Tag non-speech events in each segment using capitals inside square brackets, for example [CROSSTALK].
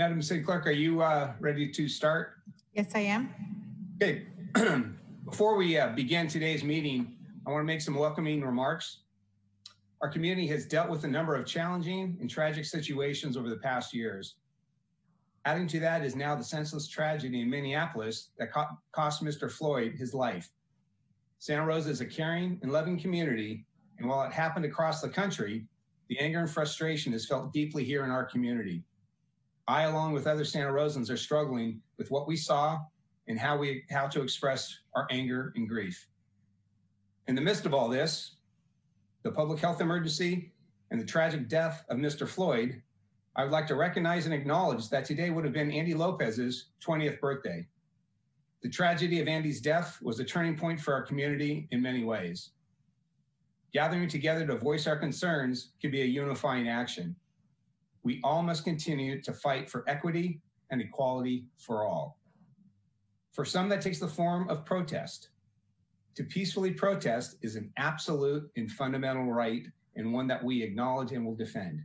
Madam City Clerk, are you uh, ready to start? Yes, I am. Okay. [CLEARS THROAT] Before we uh, begin today's meeting, I want to make some welcoming remarks. Our community has dealt with a number of challenging and tragic situations over the past years. Adding to that is now the senseless tragedy in Minneapolis that co cost Mr. Floyd his life. Santa Rosa is a caring and loving community, and while it happened across the country, the anger and frustration is felt deeply here in our community. I, along with other Santa Rosans, are struggling with what we saw and how we how to express our anger and grief. In the midst of all this, the public health emergency and the tragic death of Mr. Floyd, I would like to recognize and acknowledge that today would have been Andy Lopez's 20th birthday. The tragedy of Andy's death was a turning point for our community in many ways. Gathering together to voice our concerns could be a unifying action. We all must continue to fight for equity and equality for all. For some, that takes the form of protest. To peacefully protest is an absolute and fundamental right and one that we acknowledge and will defend.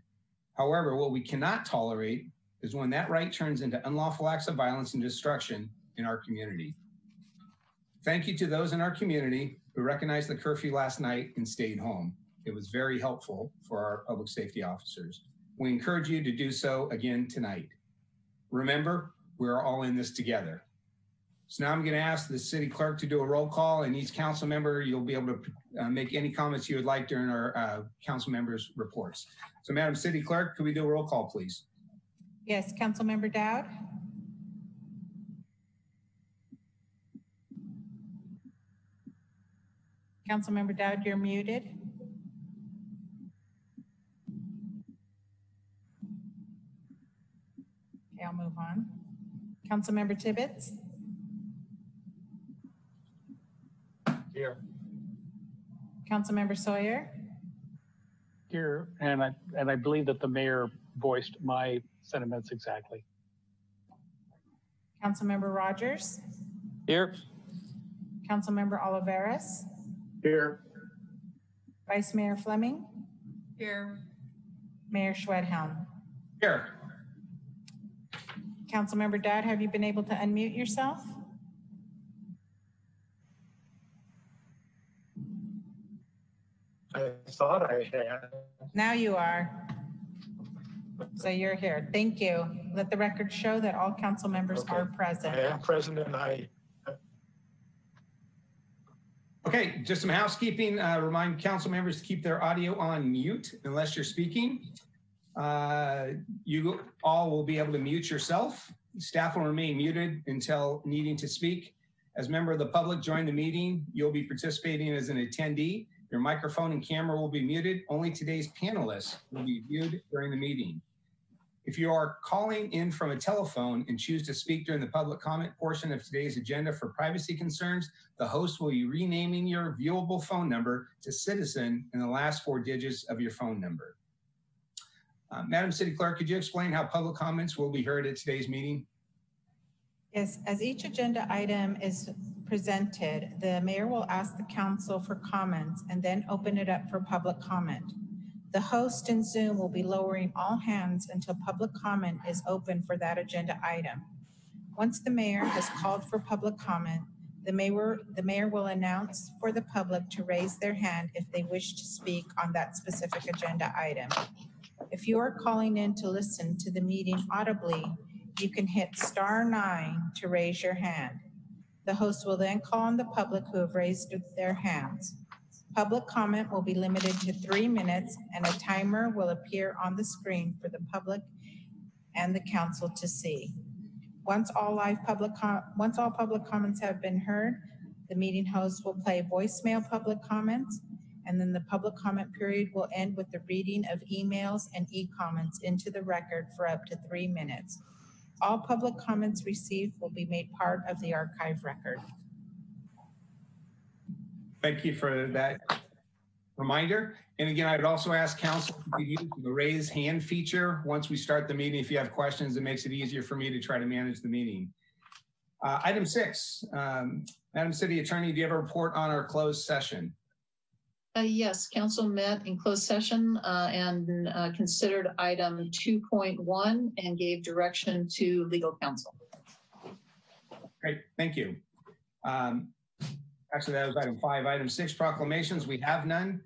However, what we cannot tolerate is when that right turns into unlawful acts of violence and destruction in our community. Thank you to those in our community who recognized the curfew last night and stayed home. It was very helpful for our public safety officers. We encourage you to do so again tonight. Remember, we're all in this together. So now I'm going to ask the city clerk to do a roll call and each council member, you'll be able to uh, make any comments you would like during our uh, council members reports. So Madam City Clerk, could we do a roll call, please? Yes, Council Member Dowd. Council Member Dowd, you're muted. I'll move on. Council Member Tibbetts. Here. Councilmember Sawyer, Here, and I, and I believe that the mayor voiced my sentiments exactly. Councilmember Rogers, Here. Councilmember Olivares, Here. Vice Mayor Fleming, Here. Mayor Schwedhelm. Here. Councilmember Dowd, have you been able to unmute yourself? I thought I had. Now you are. So you're here. Thank you. Let the record show that all council members Okay. are I present. am present and I, Okay, just some housekeeping. Uh, remind council members to keep their audio on mute unless you're speaking. Uh, you all will be able to mute yourself. Staff will remain muted until needing to speak. As member of the public, join the meeting. You'll be participating as an attendee. Your microphone and camera will be muted. Only today's panelists will be viewed during the meeting. If you are calling in from a telephone and choose to speak during the public comment portion of today's agenda for privacy concerns, the host will be renaming your viewable phone number to citizen in the last four digits of your phone number. Uh, Madam City Clerk, could you explain how public comments will be heard at today's meeting? Yes, as each agenda item is presented, the mayor will ask the council for comments and then open it up for public comment. The host in Zoom will be lowering all hands until public comment is open for that agenda item. Once the mayor has called for public comment, the mayor, the mayor will announce for the public to raise their hand if they wish to speak on that specific agenda item. If you are calling in to listen to the meeting audibly, you can hit star nine to raise your hand. The host will then call on the public who have raised their hands. Public comment will be limited to three minutes and a timer will appear on the screen for the public and the council to see. Once all live public, once all public comments have been heard, the meeting host will play voicemail public comments and then the public comment period will end with the reading of emails and e-comments into the record for up to three minutes. All public comments received will be made part of the archive record. Thank you for that reminder. And again, I would also ask council to use the raise hand feature once we start the meeting. If you have questions, it makes it easier for me to try to manage the meeting. Uh, item six, um, Madam City Attorney, do you have a report on our closed session? Uh, yes, council met in closed session uh, and uh, considered item 2.1 and gave direction to legal counsel. Great, thank you. Um, Actually, that was item five. Item six, proclamations, we have none.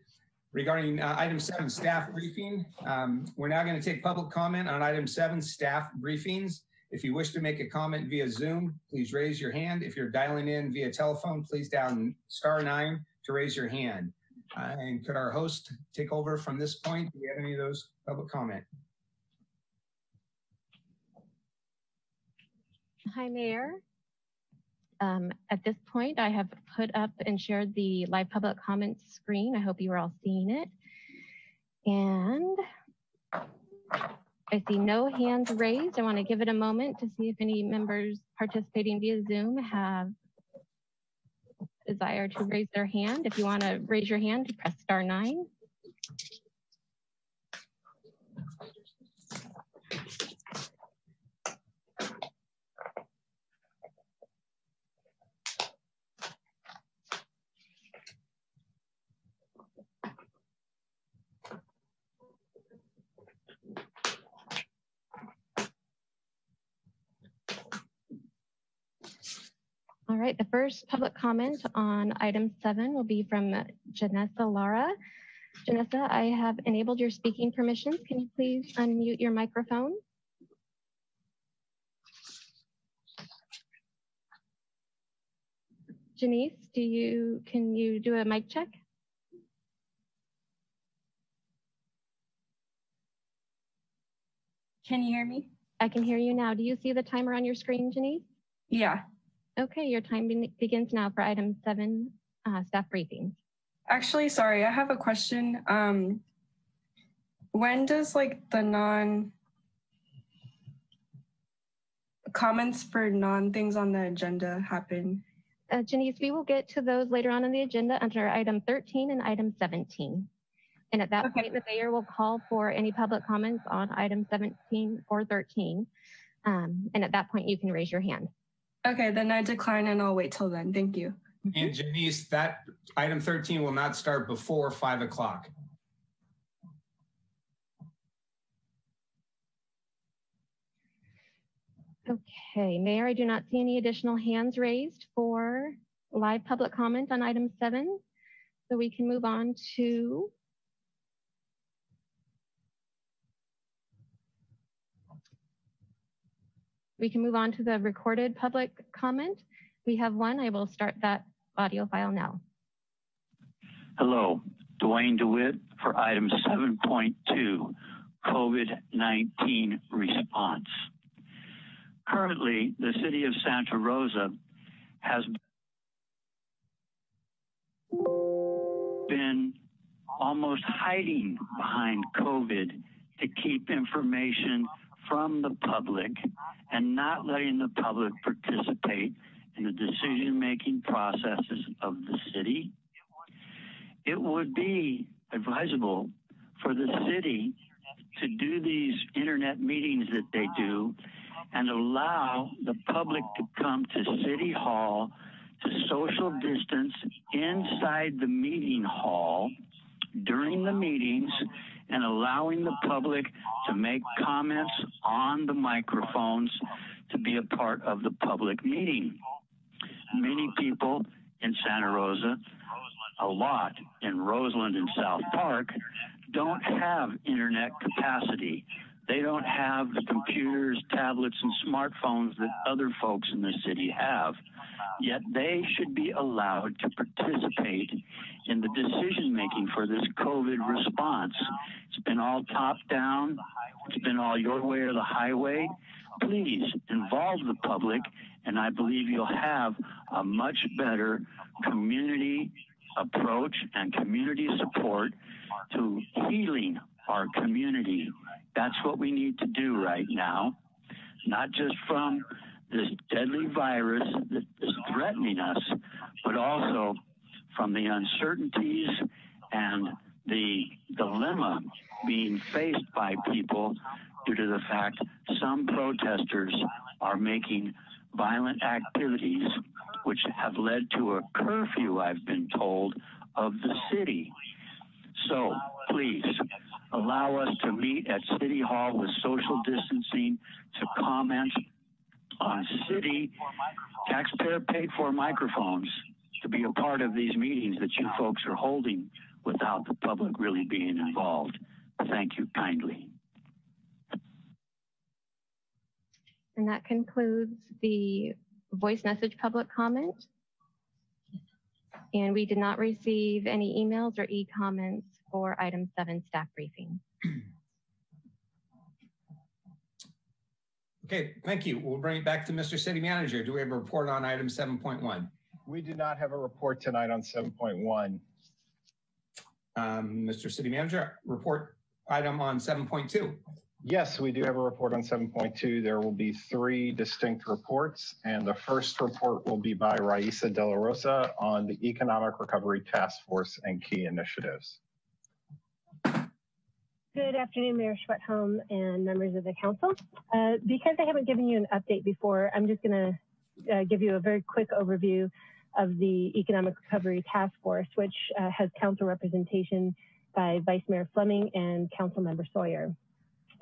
Regarding uh, item seven, staff briefing, um, we're now going to take public comment on item seven, staff briefings. If you wish to make a comment via Zoom, please raise your hand. If you're dialing in via telephone, please down star nine to raise your hand. Uh, And could our host take over from this point? Do we have any of those public comment? Hi, Mayor. Um, At this point, I have put up and shared the live public comments screen. I hope you are all seeing it. And I see no hands raised. I want to give it a moment to see if any members participating via Zoom have desire to raise their hand. If you want to raise your hand, press star nine. All right, the first public comment on item seven will be from Janessa Lara. Janessa, I have enabled your speaking permissions. Can you please unmute your microphone? Janice, do you, can you do a mic check? Can you hear me? I can hear you now. Do you see the timer on your screen, Janice? Yeah. Okay, your time be- begins now for item seven, uh, staff briefings. Actually, sorry, I have a question. Um, when does like the non comments for non things on the agenda happen? Uh, Janice, we will get to those later on in the agenda under item 13 and item 17. And at that Okay. point, the mayor will call for any public comments on item 17 or 13. Um, and at that point, you can raise your hand. Okay, then I decline and I'll wait till then. Thank you. And Janice, that item 13 will not start before five o'clock. Okay, Mayor, I do not see any additional hands raised for live public comment on item seven. So we can move on to we can move on to the recorded public comment. We have one. I will start that audio file now. Hello, Duane DeWitt for item 7.2, COVID-19 response. Currently, the city of Santa Rosa has been almost hiding behind COVID to keep information from the public and not letting the public participate in the decision-making processes of the city. It would be advisable for the city to do these internet meetings that they do and allow the public to come to City Hall to social distance inside the meeting hall during the meetings and allowing the public to make comments on the microphones to be a part of the public meeting. Many people in Santa Rosa a lot in Roseland and South Park don't have internet capacity. They don't have the computers, tablets, and smartphones that other folks in the city have. Yet they should be allowed to participate in the decision making for this COVID response. It's been all top down. It's been all your way or the highway. Please involve the public, and I believe you'll have a much better community approach and community support to healing our community. That's what we need to do right now, not just from this deadly virus that is threatening us, but also from the uncertainties and the dilemma being faced by people due to the fact some protesters are making violent activities which have led to a curfew, I've been told, of the city. So please allow us to meet at City Hall with social distancing to comment on city taxpayer paid for microphones to be a part of these meetings that you folks are holding without the public really being involved. Thank you kindly. And that concludes the voice message public comment. And we did not receive any emails or e-comments for item seven staff briefing. [CLEARS THROAT] Okay, thank you. We'll bring it back to Mr. City Manager. Do we have a report on item 7.1? We do not have a report tonight on 7.1. Um, Mr. City Manager, report item on 7.2. Yes, we do have a report on 7.2. There will be three distinct reports, and the first report will be by Raisa De La Rosa on the Economic Recovery Task Force and key initiatives. Good afternoon, Mayor Schwedhelm and members of the council. Uh, because I haven't given you an update before, I'm just going to uh, give you a very quick overview of the Economic Recovery Task Force, which uh, has council representation by Vice Mayor Fleming and Council Member Sawyer.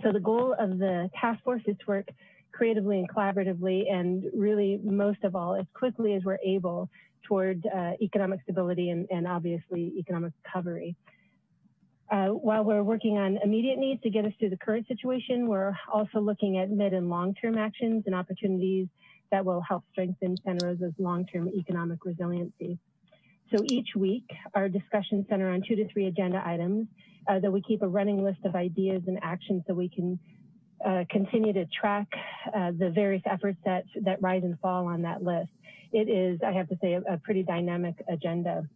So the goal of the task force is to work creatively and collaboratively, and really most of all, as quickly as we're able toward uh, economic stability and, and obviously economic recovery. Uh, while we're working on immediate needs to get us through the current situation, we're also looking at mid and long-term actions and opportunities that will help strengthen Santa Rosa's long-term economic resiliency. So each week, our discussions center on two to three agenda items uh, that we keep a running list of ideas and actions so we can uh, continue to track uh, the various efforts that, that rise and fall on that list. It is, I have to say, a, a pretty dynamic agenda.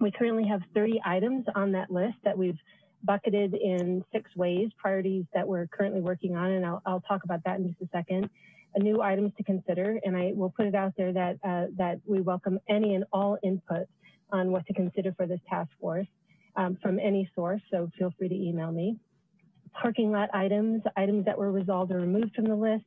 We currently have 30 items on that list that we've bucketed in six ways, priorities that we're currently working on, and I'll, I'll talk about that in just a second. Uh, new items to consider, and I will put it out there that uh, that we welcome any and all input on what to consider for this task force um, from any source, so feel free to email me. Parking lot items, items that were resolved or removed from the list,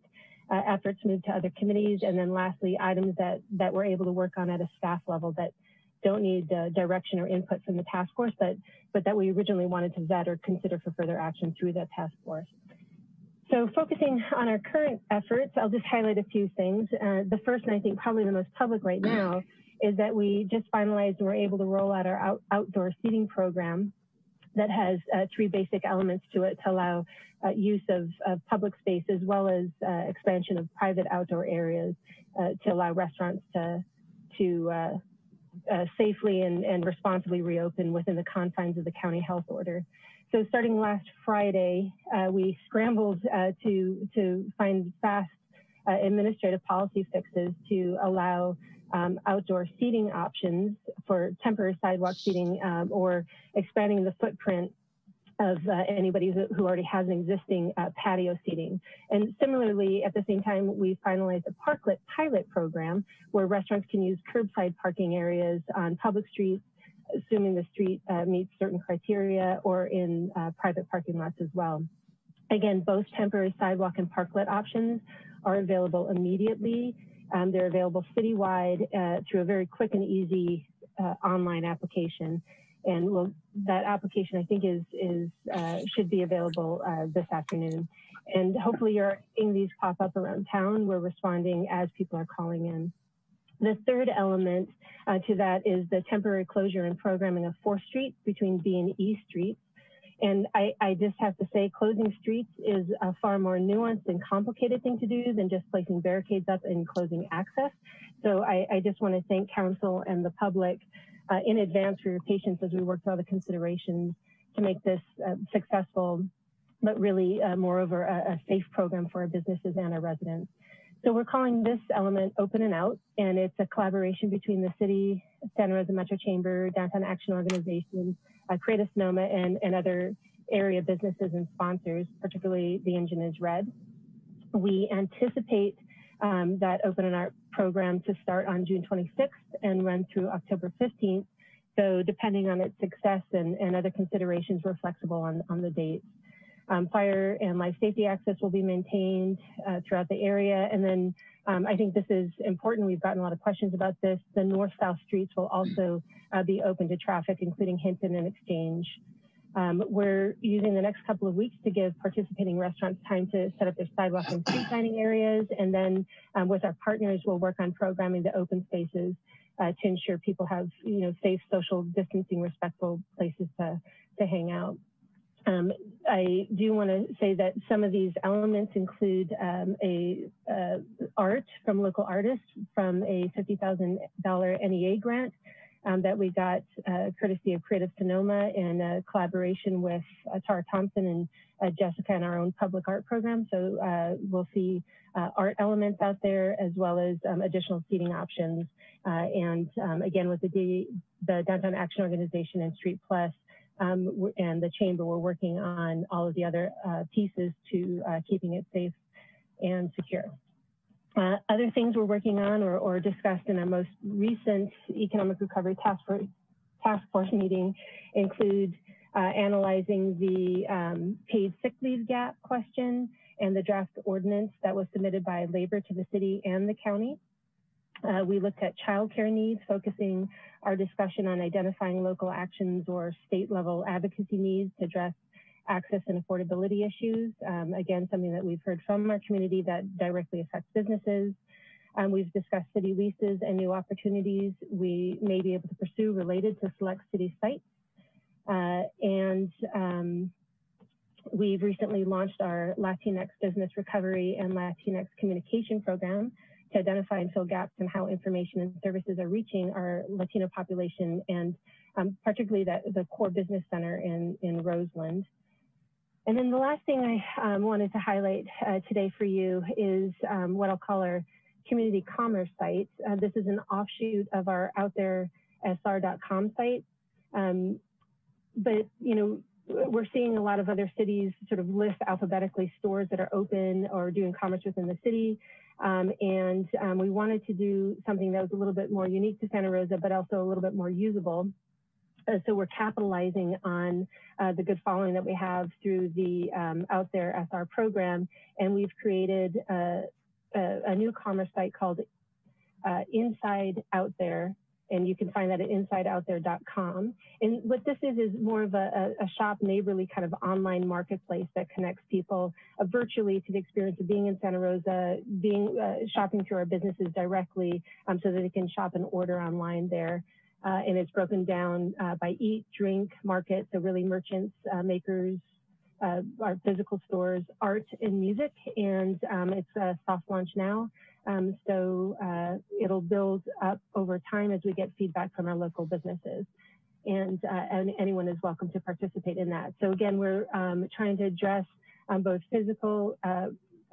uh, efforts moved to other committees, and then lastly, items that, that we're able to work on at a staff level that don't need uh, direction or input from the task force, but, but that we originally wanted to vet or consider for further action through that task force. So focusing on our current efforts, I'll just highlight a few things. Uh, the first, and I think probably the most public right now, is that we just finalized and we're able to roll out our out, outdoor seating program that has uh, three basic elements to it to allow uh, use of, of, public space as well as uh, expansion of private outdoor areas uh, to allow restaurants to, to uh, uh, safely and, and responsibly reopen within the confines of the county health order. So starting last Friday, we scrambled to, to find fast administrative policy fixes to allow um, outdoor seating options for temporary sidewalk seating um, or expanding the footprint of uh, anybody who already has an existing uh, patio seating. And similarly, at the same time, we finalized a parklet pilot program where restaurants can use curbside parking areas on public streets, assuming the street uh, meets certain criteria or in uh, private parking lots as well. Again, both temporary sidewalk and parklet options are available immediately um, they're available citywide uh, through a very quick and easy uh, online application. And we'll, that application, I think, is, is uh, should be available uh, this afternoon. And hopefully you're seeing these pop up around town. We're responding as people are calling in. The third element uh, to that is the temporary closure and programming of 4th Street between B and E streets. And I, I, just have to say, closing streets is a far more nuanced and complicated thing to do than just placing barricades up and closing access. So I, I just want to thank council and the public uh, in advance for your patience as we work through all the considerations to make this uh, successful, but really, uh, moreover, a, a safe program for our businesses and our residents. So we're calling this element Open and Out, and it's a collaboration between the city, Santa Rosa Metro Chamber, Downtown Action Organization, uh, Creative Sonoma, and, and other area businesses and sponsors, particularly the engine is red. We anticipate um, that Open and Out program to start on June 26th and run through October 15th. So depending on its success and, and other considerations, we're flexible on, on the dates. Um, fire and life safety access will be maintained uh, throughout the area. And then um, I think this is important. We've gotten a lot of questions about this. The north-south streets will also uh, be open to traffic, including Hinton and Exchange. Um, we're using the next couple of weeks to give participating restaurants time to set up their sidewalk and street dining areas. And then um, with our partners, we'll work on programming the open spaces uh, to ensure people have, you know, safe, social distancing, respectful places to, to hang out. Um, I do want to say that some of these elements include um, a uh, art from local artists from a $50,000 NEA grant um, that we got uh, courtesy of Creative Sonoma in collaboration with uh, Tara Thompson and uh, Jessica in our own public art program. So uh, we'll see uh, art elements out there as well as um, additional seating options. And um, again, with the, D the Downtown Action Organization and Street Plus um, and the Chamber, we're working on all of the other pieces to keeping it safe and secure. Uh, other things we're working on or, or, discussed in our most recent Economic Recovery Task Force, task force meeting include uh, analyzing the um, paid sick leave gap question and the draft ordinance that was submitted by labor to the city and the county. Uh, we looked at childcare needs, focusing our discussion on identifying local actions or state level advocacy needs to address access and affordability issues. Um, again, something that we've heard from our community that directly affects businesses. Um, we've discussed city leases and new opportunities we may be able to pursue related to select city sites. Uh, and um, we've recently launched our Latinx Business Recovery and Latinx Communication Program to identify and fill gaps in how information and services are reaching our Latino population and um, particularly that, the core business center in, in Roseland. And then the last thing I um, wanted to highlight uh, today for you is um, what I'll call our community commerce site. Uh, this is an offshoot of our outthere.sr.com site. Um, but, you know, we're seeing a lot of other cities sort of list alphabetically stores that are open or doing commerce within the city. Um, and um, we wanted to do something that was a little bit more unique to Santa Rosa, but also a little bit more usable. Uh, so we're capitalizing on uh, the good following that we have through the um, Out There SR program, and we've created a, a, a new commerce site called uh, Inside Out There, and you can find that at insideoutthere.com. And what this is is more of a, a, shop neighborly kind of online marketplace that connects people uh, virtually to the experience of being in Santa Rosa, being uh, shopping through our businesses directly, um, so that they can shop and order online there. Uh, and it's broken down uh, by eat, drink, market, so really merchants, uh, makers, uh, our physical stores, art and music, and um, it's a soft launch now. Um, so uh, it'll build up over time as we get feedback from our local businesses. And, uh, and anyone is welcome to participate in that. So again, we're um, trying to address um, both physical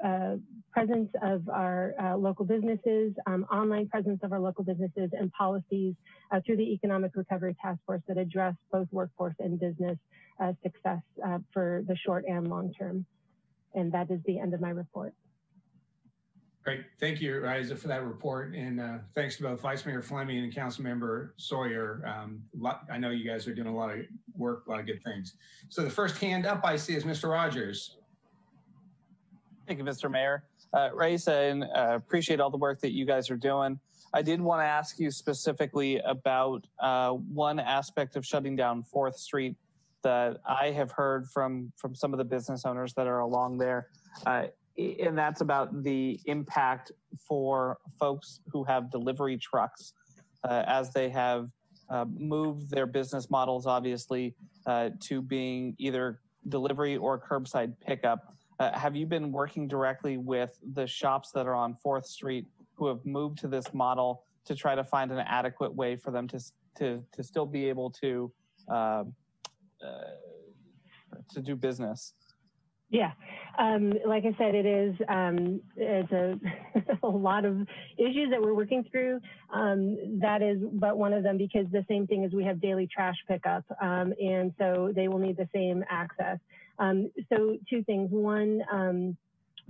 uh, presence of our uh, local businesses, um, online presence of our local businesses, and policies uh, through the Economic Recovery Task Force that address both workforce and business uh, success uh, for the short and long term. And that is the end of my report. Great. Thank you, Riza, for that report. And uh, thanks to both Vice Mayor Fleming and Councilmember Sawyer. Um, I know you guys are doing a lot of work, a lot of good things. So the first hand up I see is Mr. Rogers. Thank you, Mr. Mayor. Uh, Raisa, and uh, appreciate all the work that you guys are doing. I did want to ask you specifically about uh, one aspect of shutting down 4th Street that I have heard from, from some of the business owners that are along there. Uh, and that's about the impact for folks who have delivery trucks uh, as they have uh, moved their business models, obviously, uh, to being either delivery or curbside pickup. Uh, have you been working directly with the shops that are on 4th Street who have moved to this model to try to find an adequate way for them to, to, to still be able to, uh, uh, to do business? Yeah, um, like I said, it is um, it's a, [LAUGHS] a, lot of issues that we're working through. Um, that is but one of them because the same thing is we have daily trash pickup, um, and so they will need the same access. Um, so two things. One, um,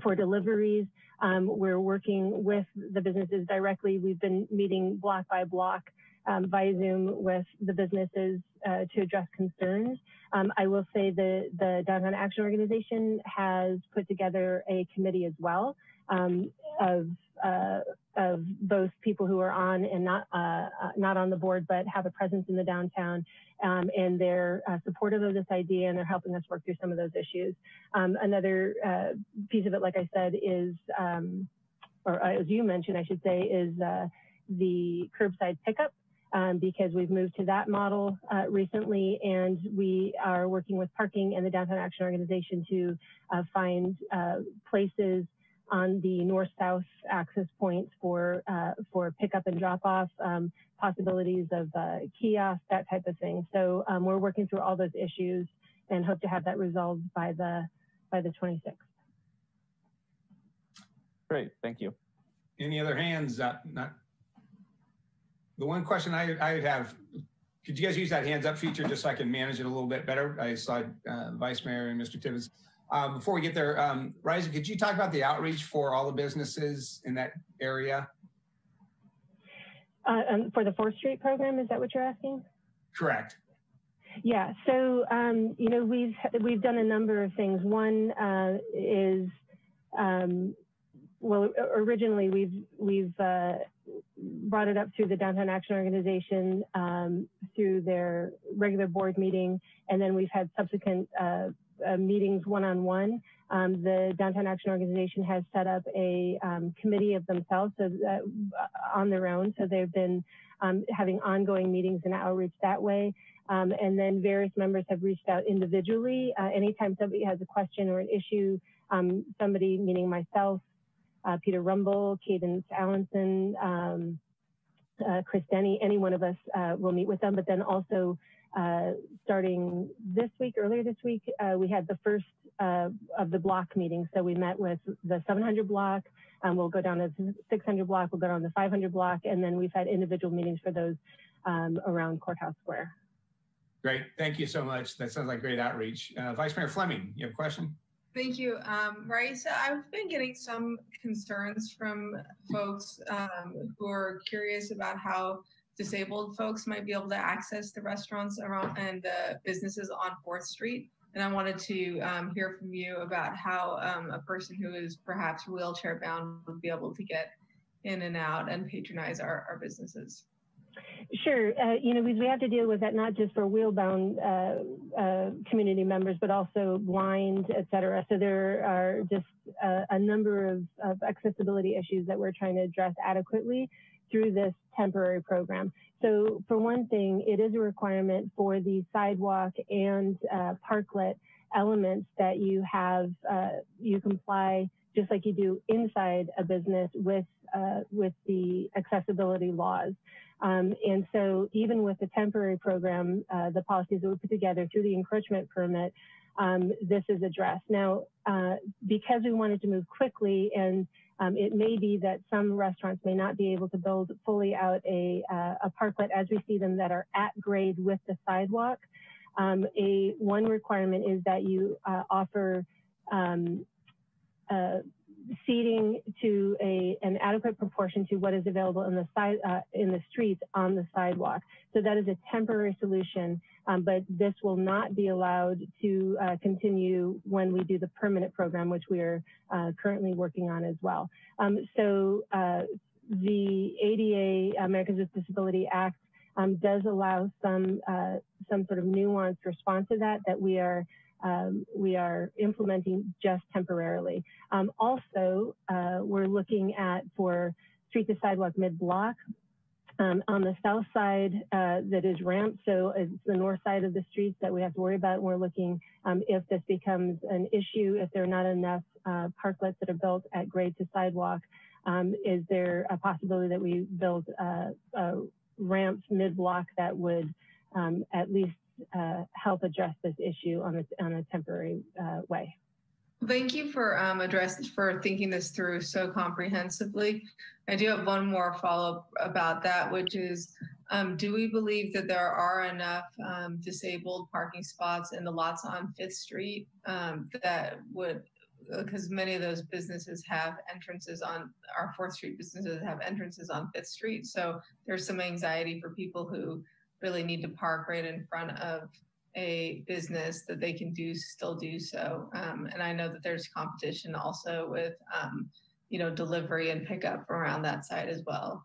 for deliveries, um, we're working with the businesses directly. We've been meeting block by block um, via Zoom with the businesses uh, to address concerns. Um, I will say the, the Downtown Action Organization has put together a committee as well um, of uh, of both people who are on and not uh, uh, not on the board, but have a presence in the downtown. Um, and they're uh, supportive of this idea and they're helping us work through some of those issues. Um, another uh, piece of it, like I said, is, um, or uh, as you mentioned, I should say, is uh, the curbside pickup. Um, because we've moved to that model recently, and we are working with parking and the Downtown Action Organization to find places on the north-south access points for uh, for pickup and drop-off, um, possibilities of uh, kiosks, that type of thing. So um, we're working through all those issues and hope to have that resolved by the by the 26th. Great, thank you. Any other hands? Uh, not. The one question I I would have. Could you guys use that hands up feature just so I can manage it a little bit better? I saw uh, Vice Mayor and Mr. Tibbetts. Um, before we get there, um, could you talk about the outreach for all the businesses in that area? Uh, um, for the 4th Street program, is that what you're asking? Correct. Yeah, so um, you know we've we've done a number of things. One uh, is um, well, originally we've we've uh, brought it up through the Downtown Action Organization um, through their regular board meeting, and then we've had subsequent uh, uh, meetings one-on-one. Um, the Downtown Action Organization has set up a um, committee of themselves so that, uh, on their own. So they've been um, having ongoing meetings and outreach that way. Um, and then various members have reached out individually. Uh, anytime somebody has a question or an issue, um, somebody, meaning myself, uh, Peter Rumble, Cadence Allenson, um, uh, Chris Denny, any one of us uh, will meet with them, but then also uh, starting this week, earlier this week, uh, we had the first uh, of the block meetings. So we met with the 700 block, um, we'll go down to the 600 block, we'll go down to 500 block, and then we've had individual meetings for those um, around Courthouse Square. Great, thank you so much. That sounds like great outreach. Uh, Vice Mayor Fleming, you have a question? Thank you. Um, Risa, I've been getting some concerns from folks um, who are curious about how disabled folks might be able to access the restaurants around and the businesses on Fourth Street. And I wanted to um, hear from you about how um, a person who is perhaps wheelchair bound would be able to get in and out and patronize our, our businesses. Sure. Uh, you know, we, we have to deal with that not just for wheelbound uh, uh, community members, but also blind, et cetera. So there are just a number of, of accessibility issues that we're trying to address adequately through this temporary program. So for one thing, it is a requirement for the sidewalk and uh, parklet elements that you have, uh, you comply just like you do inside a business with, uh, with the accessibility laws. Um, and so even with the temporary program, uh, the policies that we put together through the encroachment permit, um, this is addressed. Now, uh, because we wanted to move quickly and um, it may be that some restaurants may not be able to build fully out a, uh, a parklet as we see them that are at grade with the sidewalk. Um, a one requirement is that you uh, offer um, uh, seating to a an adequate proportion to what is available in the side uh, in the streets on the sidewalk. So that is a temporary solution, um, but this will not be allowed to uh, continue when we do the permanent program, which we are uh, currently working on as well. Um, so uh, the ADA Americans with Disability Act um, does allow some uh, some sort of nuanced response to that that we are um, we are implementing just temporarily. Um, also, uh, we're looking at for street to sidewalk mid-block. Um, on the south side, uh, that is ramped. so it's the north side of the streets that we have to worry about. And We're looking um, if this becomes an issue, if there are not enough uh, parklets that are built at grade to sidewalk, um, is there a possibility that we build uh, ramps mid-block that would um, at least uh, help address this issue on a, on a temporary uh, way. Thank you for um, for thinking this through so comprehensively. I do have one more follow up about that, which is, um, do we believe that there are enough um, disabled parking spots in the lots on Fifth Street um, that would, because many of those businesses have entrances on our Fourth Street businesses have entrances on Fifth Street, so there's some anxiety for people who really need to park right in front of a business that they can do still do so. Um, and I know that there's competition also with um, you know, delivery and pickup around that side as well?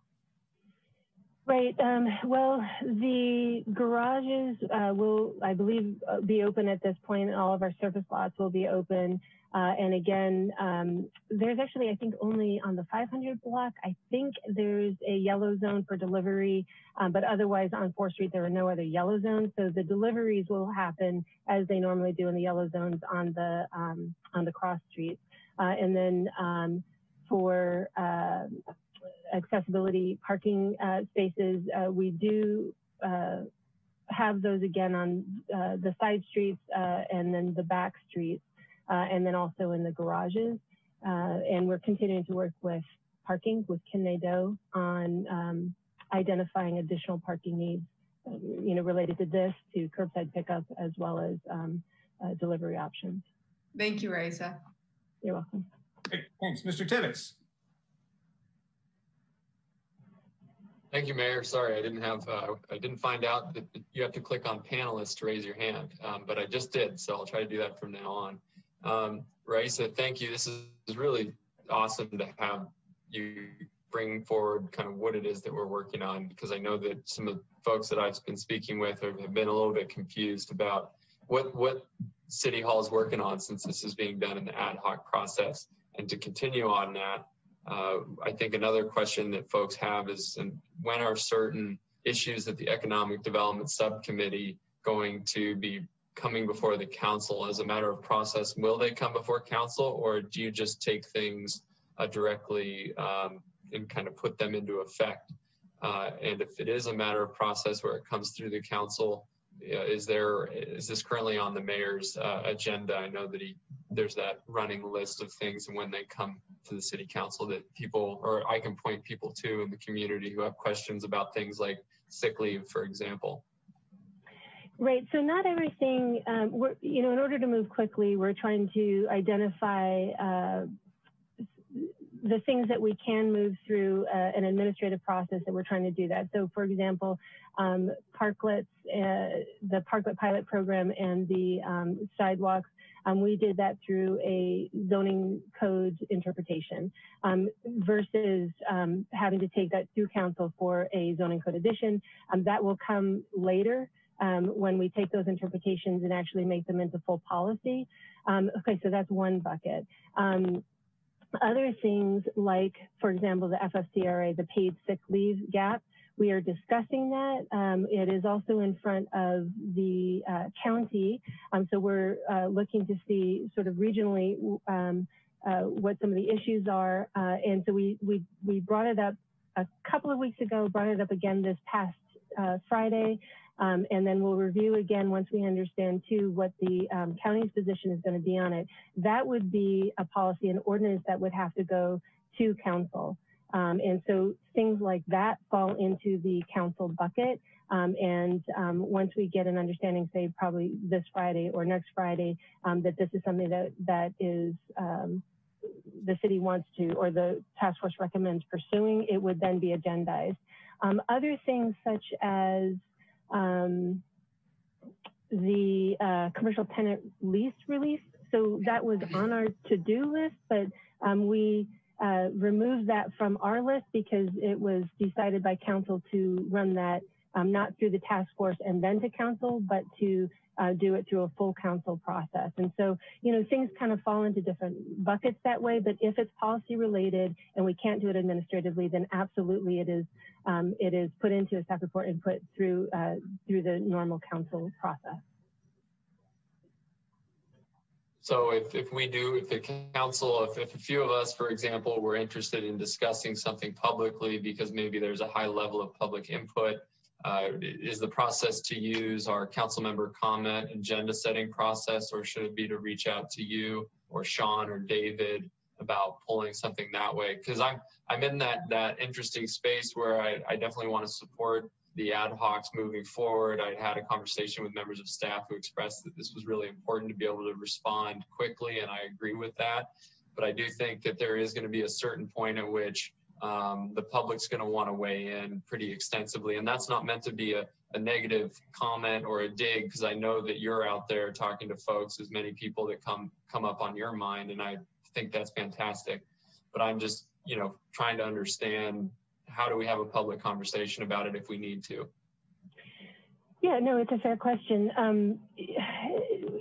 Right. Um, well, the garages uh, will, I believe, uh, be open at this point. All of our surface lots will be open. Uh, and again, um, there's actually, I think, only on the 500 block, I think there's a yellow zone for delivery, um, but otherwise on 4th Street, there are no other yellow zones. So the deliveries will happen as they normally do in the yellow zones on the um, on the cross streets. Uh, and then um, for uh, accessibility parking uh, spaces, uh, we do uh, have those again on the side streets and then the back streets, and then also in the garages. and we're continuing to work with parking with Kinnadeau on um, identifying additional parking needs, you know, related to this, to curbside pickup, as well as um, delivery options. Thank you, Raisa. You're welcome. Great. Thanks. Mr. Tibbetts. Thank you, Mayor. Sorry, I didn't have, uh, I didn't find out that you have to click on panelists to raise your hand, um, but I just did, so I'll try to do that from now on. Um, So, thank you. This is really awesome to have you bring forward kind of what it is that we're working on, because I know that some of the folks that I've been speaking with have been a little bit confused about what, what City Hall is working on since this is being done in the ad hoc process. And to continue on that, uh, I think another question that folks have is and when are certain issues that the Economic Development Subcommittee going to be coming before the council as a matter of process? Will they come before council or do you just take things uh, directly um, and kind of put them into effect? Uh, and if it is a matter of process where it comes through the council, is there is this currently on the mayor's uh, agenda? I know that he there's that running list of things, and when they come to the city council, that people or I can point people to in the community who have questions about things like sick leave, for example. Right. So not everything. Um, we're you know in order to move quickly, we're trying to identify. Uh, the things that we can move through uh, an administrative process that we're trying to do that. So for example, um, parklets, uh, the parklet pilot program and the um, sidewalks um, we did that through a zoning code interpretation um, versus um, having to take that through council for a zoning code addition. Um, that will come later um, when we take those interpretations and actually make them into full policy. Um, okay, so that's one bucket. other things like, for example, the FFCRA, the paid sick leave gap, we are discussing that. Um, it is also in front of the uh, county. Um, so we're uh, looking to see sort of regionally um, uh, what some of the issues are. Uh, and so we, we, we brought it up a couple of weeks ago, brought it up again this past uh, Friday. Um, and then we'll review again once we understand too what the um, county's position is going to be on it. That would be a policy and ordinance that would have to go to council. Um, and so things like that fall into the council bucket. Um, and um, once we get an understanding, say probably this Friday or next Friday, um, that this is something that that is the city wants to or the task force recommends pursuing, it would then be agendized. Other things such as the uh, commercial tenant lease release. So that was on our to-do list, but um, we uh, remove that from our list because it was decided by council to run that um, not through the task force and then to council, but to uh, do it through a full council process. And so, you know, things kind of fall into different buckets that way. But if it's policy related and we can't do it administratively, then absolutely it is um, it is put into a staff report and put through uh, through the normal council process. So if, if we do, if the council, if, if a few of us, for example, were interested in discussing something publicly because maybe there's a high level of public input, uh, is the process to use our council member comment agenda setting process, or should it be to reach out to you or Sean or David about pulling something that way? Because I'm I'm in that that interesting space where I, I definitely want to support the ad hocs moving forward. I had a conversation with members of staff who expressed that this was really important to be able to respond quickly, and I agree with that. But I do think that there is going to be a certain point at which um, the public's going to want to weigh in pretty extensively. And that's not meant to be a, a negative comment or a dig, because I know that you're out there talking to folks, as many people that come come up on your mind, and I think that's fantastic. but I'm just, you know, trying to understand how do we have a public conversation about it if we need to? Yeah, no, it's a fair question. Um,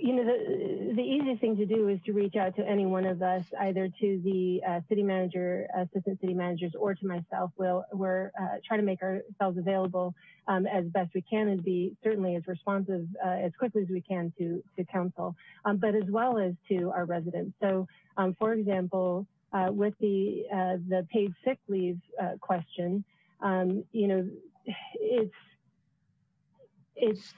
you know, the, the easiest thing to do is to reach out to any one of us, either to the uh, city manager, assistant city managers, or to myself. We'll, we're uh, trying to make ourselves available um, as best we can and be certainly as responsive uh, as quickly as we can to, to council, um, but as well as to our residents. So, um, for example, uh, with the, uh, the paid sick leave uh, question, um, you know, it's, it's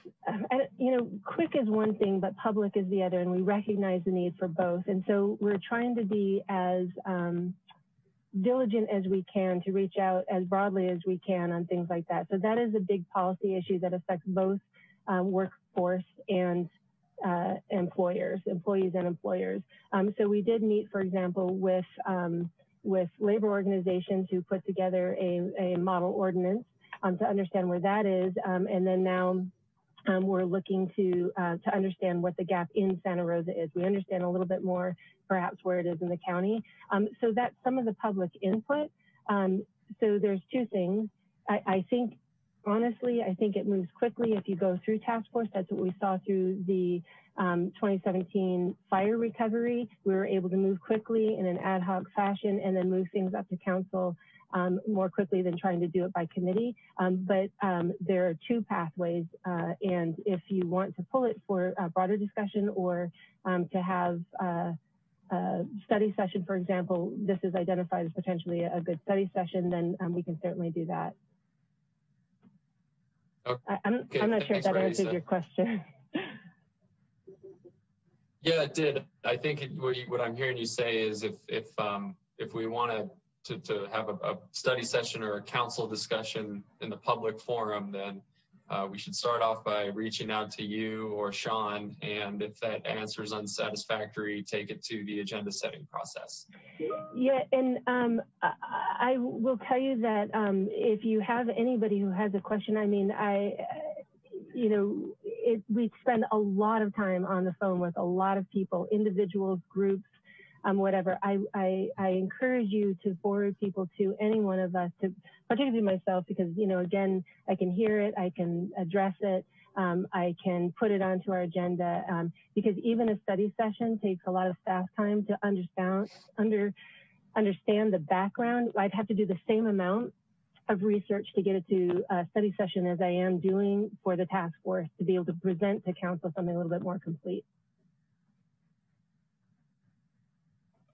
you know quick is one thing but public is the other and we recognize the need for both and so we're trying to be as um, diligent as we can to reach out as broadly as we can on things like that so that is a big policy issue that affects both um, workforce and uh, employers employees and employers um, so we did meet for example with um, with labor organizations who put together a, a model ordinance um, to understand where that is. Um, and then now um, we're looking to uh, to understand what the gap in Santa Rosa is. We understand a little bit more, perhaps where it is in the county. Um, so that's some of the public input. Um, so there's two things. I, I, think, honestly, I think it moves quickly if you go through task force. That's what we saw through the um, 2017 fire recovery. We were able to move quickly in an ad hoc fashion and then move things up to council um, more quickly than trying to do it by committee. Um, but um, there are two pathways, uh, and if you want to pull it for a broader discussion or um, to have uh, a study session, for example, this is identified as potentially a good study session, then um, we can certainly do that. Okay. I, am I'm, I'm not sure if that answers your question. [LAUGHS] Yeah, it did. I think it, what, you, what, I'm hearing you say is if if um, if we want to to, to have a, a, study session or a council discussion in the public forum, then uh, we should start off by reaching out to you or Sean. And if that answer is unsatisfactory, take it to the agenda setting process. Yeah, and um, I, will tell you that um, if you have anybody who has a question, I mean, I, you know, it, we spend a lot of time on the phone with a lot of people, individuals, groups, um, whatever, I, I, I encourage you to forward people to any one of us, to particularly myself, because, you know, again, I can hear it, I can address it, um, I can put it onto our agenda, um, because even a study session takes a lot of staff time to understand, under, understand the background. I'd have to do the same amount of research to get it to a study session as I am doing for the task force to be able to present to council something a little bit more complete.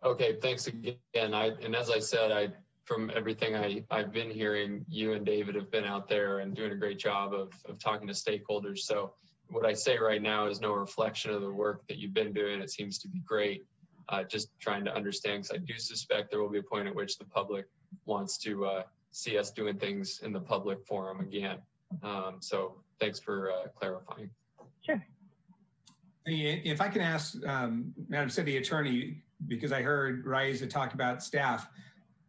Okay, thanks again. I and as I said, I from everything I, I've been hearing, you and David have been out there and doing a great job of, of talking to stakeholders. So what I say right now is no reflection of the work that you've been doing. It seems to be great. Uh, just trying to understand because I do suspect there will be a point at which the public wants to uh, see us doing things in the public forum again. Um, so thanks for uh, clarifying. Sure. If I can ask, um, Madam City Attorney, because I heard Raissa talk about staff.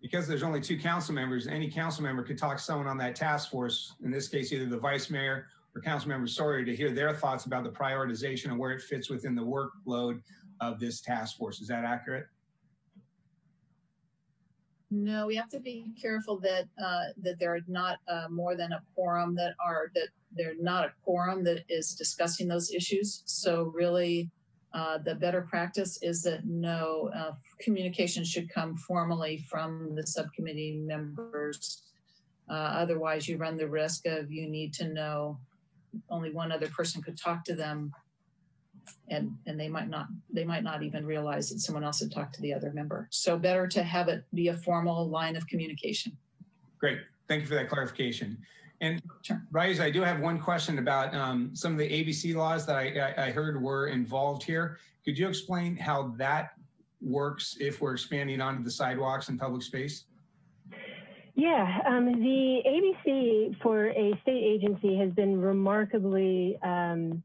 Because there's only two council members, any council member could talk to someone on that task force, in this case, either the vice mayor or council member Sawyer to hear their thoughts about the prioritization and where it fits within the workload of this task force. Is that accurate? No, we have to be careful that uh, that there are not uh, more than a quorum that are that they're not a quorum that is discussing those issues. So really, uh, the better practice is that no uh, communication should come formally from the subcommittee members. Uh, otherwise, you run the risk of you need to know only one other person could talk to them, and and they might not they might not even realize that someone else had talked to the other member. So better to have it be a formal line of communication. Great, thank you for that clarification. And. Rise, I do have one question about um, some of the ABC laws that I, I, heard were involved here. Could you explain how that works if we're expanding onto the sidewalks and public space? Yeah, um, the ABC for a state agency has been remarkably um,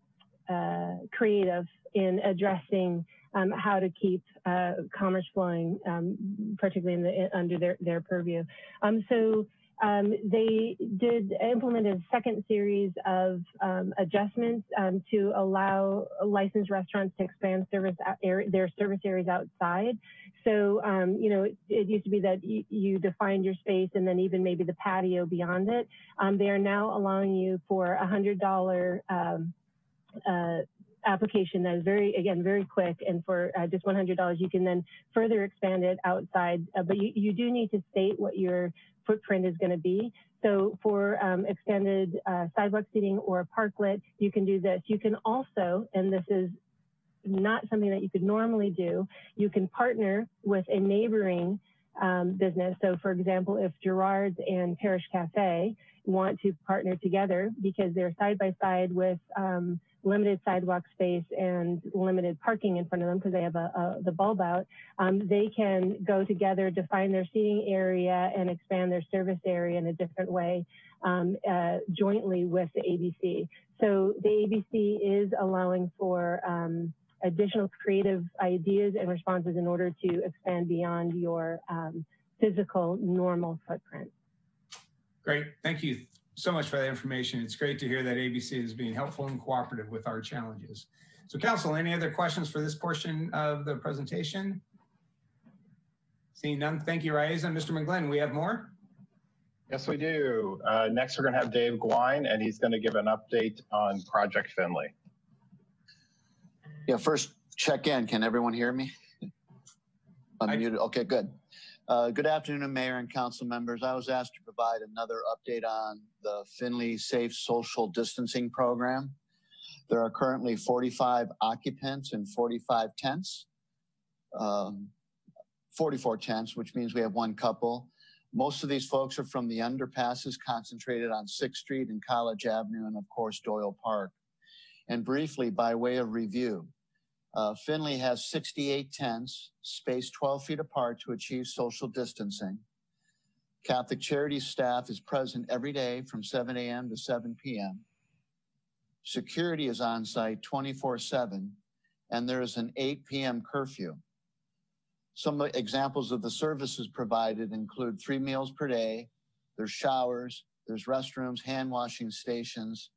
uh, creative in addressing um, how to keep uh, commerce flowing, um, particularly the, under their, their purview. Um, so um, they did implement a second series of um, adjustments um, to allow licensed restaurants to expand service their service areas outside. So, um, you know, it, it, used to be that you, you defined your space and then even maybe the patio beyond it. Um, they are now allowing you for a hundred dollar um, uh, application that is very, again, very quick. And for uh, just $100, you can then further expand it outside. Uh, but you, you do need to state what your footprint is going to be. So for um, extended uh, sidewalk seating or a parklet, you can do this. You can also, and this is not something that you could normally do, you can partner with a neighboring um, business. So for example, if Gerard's and Parish Cafe want to partner together because they're side by side with um, limited sidewalk space and limited parking in front of them because they have a, a, the bulb out, um, they can go together, define their seating area and expand their service area in a different way um, uh, jointly with the ABC. So the ABC is allowing for um, additional creative ideas and responses in order to expand beyond your um, physical normal footprint. Great, thank you so much for that information. It's great to hear that ABC is being helpful and cooperative with our challenges. So council, any other questions for this portion of the presentation? Seeing none, thank you, Raissa. Mr. McGlynn, we have more? Yes, we do. Uh, next, we're going to have Dave Gouin, and he's going to give an update on Project Finley. Yeah, first check in. Can everyone hear me? Unmuted. Okay, good. Uh, good afternoon, Mayor and Council members. I was asked to provide another update on the Finley Safe Social Distancing Program. There are currently 45 occupants and 45 tents, um, 44 tents, which means we have one couple. Most of these folks are from the underpasses concentrated on 6th Street and College Avenue and of course Doyle Park. And briefly, by way of review, uh, Finley has 68 tents spaced 12 feet apart to achieve social distancing. Catholic Charities staff is present every day from 7 a.m. to 7 p.m. Security is on site 24 7, and there is an 8 p.m. curfew. Some examples of the services provided include three meals per day, there's showers, there's restrooms, hand washing stations,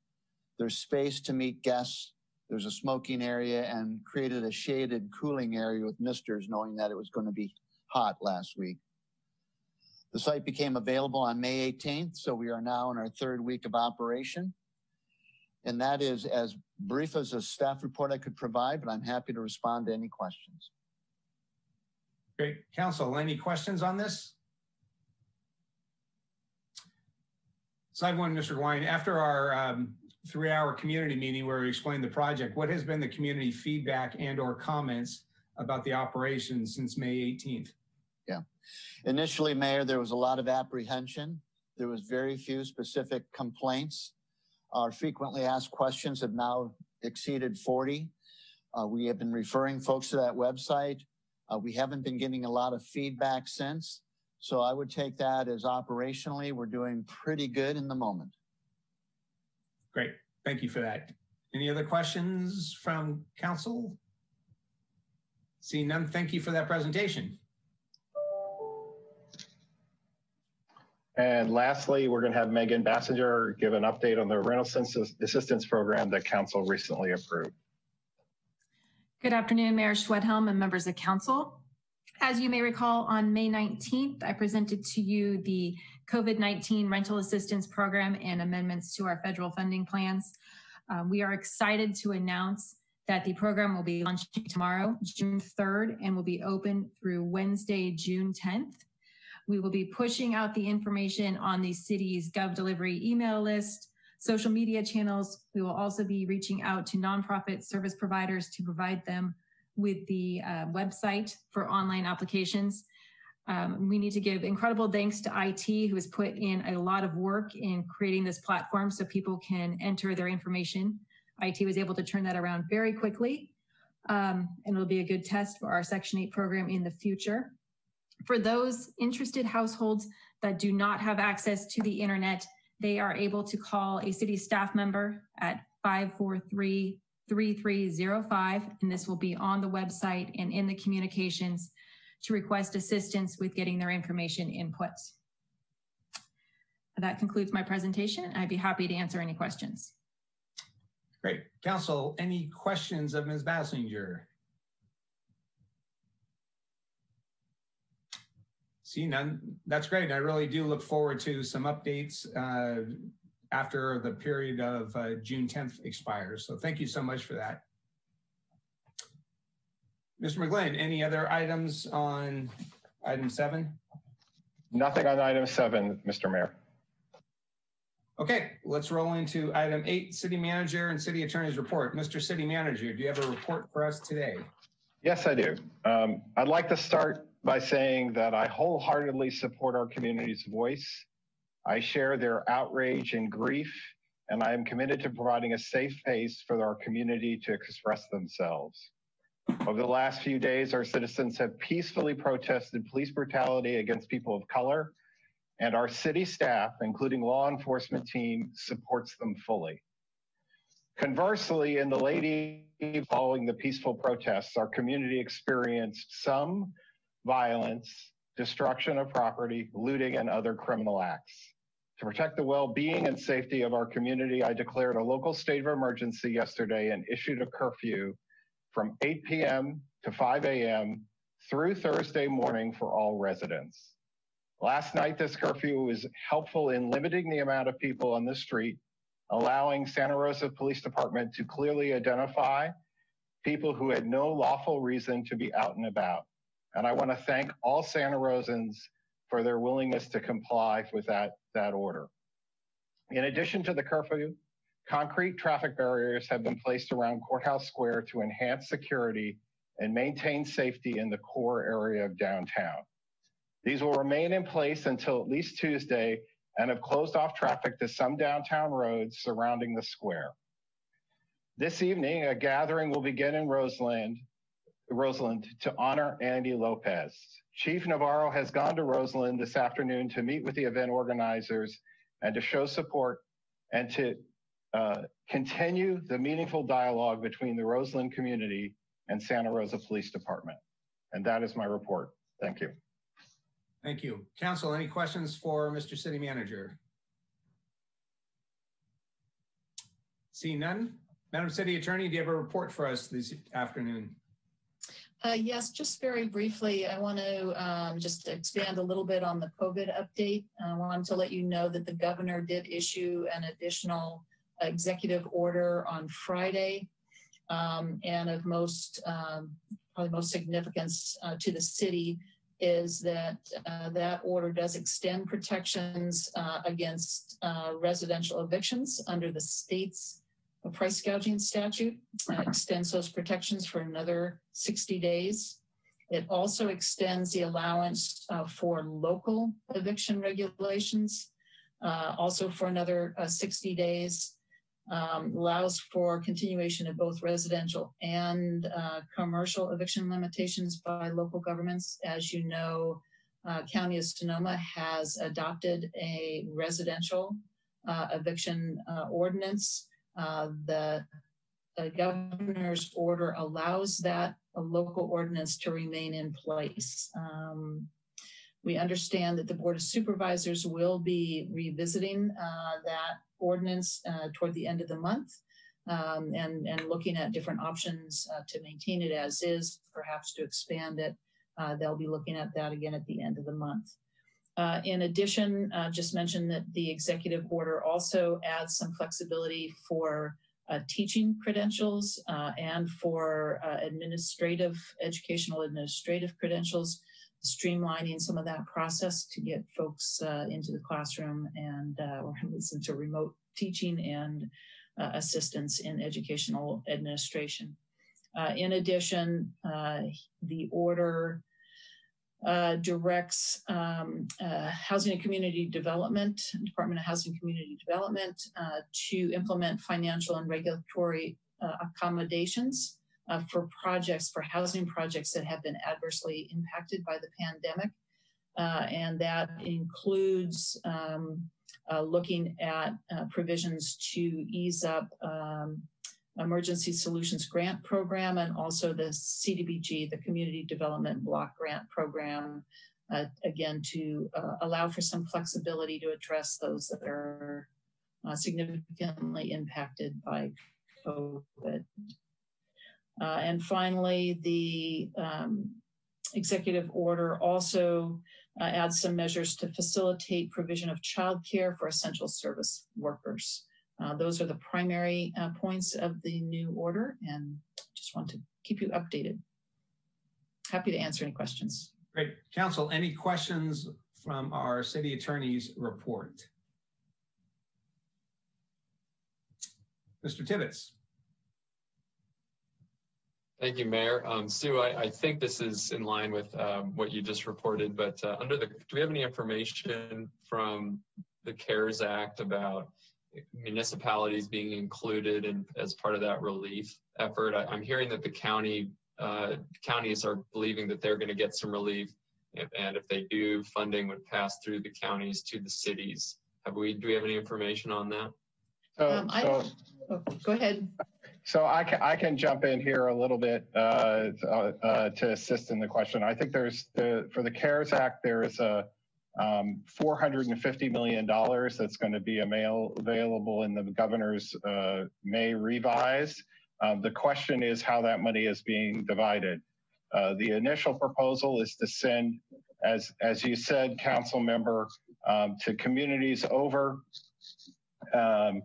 there's space to meet guests there's a smoking area and created a shaded cooling area with misters knowing that it was going to be hot last week. The site became available on May 18th, so we are now in our third week of operation. And that is as brief as a staff report I could provide, but I'm happy to respond to any questions. Great. Council, any questions on this? Side one, Mr. Gouin, after our um, three hour community meeting where we explained the project. What has been the community feedback and or comments about the operation since May 18th? Yeah. Initially, Mayor, there was a lot of apprehension. There was very few specific complaints. Our frequently asked questions have now exceeded 40. Uh, we have been referring folks to that website. Uh, we haven't been getting a lot of feedback since. So I would take that as operationally, we're doing pretty good in the moment. Great. Thank you for that. Any other questions from council? Seeing none, thank you for that presentation. And lastly, we're going to have Megan Basinger give an update on the rental assistance program that council recently approved. Good afternoon, Mayor Schwedhelm and members of council. As you may recall, on May 19th, I presented to you the COVID-19 rental assistance program and amendments to our federal funding plans. Um, we are excited to announce that the program will be launching tomorrow, June 3rd, and will be open through Wednesday, June 10th. We will be pushing out the information on the city's Gov Delivery email list, social media channels. We will also be reaching out to nonprofit service providers to provide them with the uh, website for online applications. Um, we need to give incredible thanks to IT, who has put in a lot of work in creating this platform so people can enter their information. IT was able to turn that around very quickly, um, and it'll be a good test for our Section 8 program in the future. For those interested households that do not have access to the internet, they are able to call a city staff member at 543 3305, and this will be on the website and in the communications to request assistance with getting their information input. That concludes my presentation. I'd be happy to answer any questions. Great. Council, any questions of Ms. Basinger? See none. That's great. I really do look forward to some updates uh, after the period of uh, June 10th expires. So thank you so much for that. Mr. McGlynn, any other items on item seven? Nothing on item seven, Mr. Mayor. Okay, let's roll into item eight, city manager and city attorney's report. Mr. City Manager, do you have a report for us today? Yes, I do. Um, I'd like to start by saying that I wholeheartedly support our community's voice. I share their outrage and grief, and I am committed to providing a safe space for our community to express themselves. Over the last few days, our citizens have peacefully protested police brutality against people of color, and our city staff, including law enforcement team, supports them fully. Conversely, in the late evening following the peaceful protests, our community experienced some violence, destruction of property, looting, and other criminal acts. To protect the well-being and safety of our community, I declared a local state of emergency yesterday and issued a curfew from 8 p.m. to 5 a.m. through Thursday morning for all residents. Last night, this curfew was helpful in limiting the amount of people on the street, allowing Santa Rosa Police Department to clearly identify people who had no lawful reason to be out and about. And I want to thank all Santa Rosans for their willingness to comply with that, that order. In addition to the curfew, concrete traffic barriers have been placed around Courthouse Square to enhance security and maintain safety in the core area of downtown. These will remain in place until at least Tuesday and have closed off traffic to some downtown roads surrounding the square. This evening, a gathering will begin in Roseland Roseland to honor Andy Lopez. Chief Navarro has gone to Roseland this afternoon to meet with the event organizers and to show support and to uh, continue the meaningful dialogue between the Roseland community and Santa Rosa Police Department. And that is my report. Thank you. Thank you. Council, any questions for Mr. City Manager? See none. Madam City Attorney, do you have a report for us this afternoon? Uh, yes, just very briefly, I want to um, just expand a little bit on the COVID update. I wanted to let you know that the governor did issue an additional executive order on Friday. Um, and of most, um, probably most significance uh, to the city is that uh, that order does extend protections uh, against uh, residential evictions under the state's price gouging statute uh, extends those protections for another 60 days. It also extends the allowance uh, for local eviction regulations, uh, also for another uh, 60 days. Um, allows for continuation of both residential and uh, commercial eviction limitations by local governments. As you know, uh, County of Sonoma has adopted a residential eviction ordinance uh, the, governor's order allows that local ordinance to remain in place. Um, we understand that the Board of Supervisors will be revisiting uh, that ordinance uh, toward the end of the month um, and, and looking at different options uh, to maintain it as is, perhaps to expand it. Uh, they'll be looking at that again at the end of the month. Uh, in addition, uh, just mention that the executive order also adds some flexibility for uh, teaching credentials uh, and for uh, administrative, educational administrative credentials, streamlining some of that process to get folks uh, into the classroom and or [LAUGHS] listen to remote teaching and assistance in educational administration. in addition, the order uh, directs um, uh, Housing and Community Development, Department of Housing and Community Development, uh, to implement financial and regulatory uh, accommodations uh, for projects, for housing projects that have been adversely impacted by the pandemic. Uh, and that includes um, looking at provisions to ease up um, Emergency Solutions Grant Program and also the CDBG, the Community Development Block Grant Program, uh, again, to uh, allow for some flexibility to address those that are uh, significantly impacted by COVID. Uh, and finally, the um, executive order also uh, adds some measures to facilitate provision of childcare for essential service workers. Uh, those are the primary uh, points of the new order and just want to keep you updated. Happy to answer any questions. Great. Council, any questions from our city attorney's report? Mr. Tibbetts. Thank you, Mayor. Um, Sue, I, I, think this is in line with um, what you just reported, but uh, under the, do we have any information from the CARES Act about municipalities being included in, as part of that relief effort? I, am hearing that the county uh, counties are believing that they're going to get some relief, and if they do, funding would pass through the counties to the cities. Have we? Do we have any information on that? So, um, I, oh, go ahead. So I can, I can jump in here a little bit uh, uh, to assist in the question. I think there's the for the CARES Act there is a um, $450 million that's going to be avail available in the governor's uh, May revise. Um, the question is how that money is being divided. Uh, the initial proposal is to send, as as you said, council member, um, to communities over um,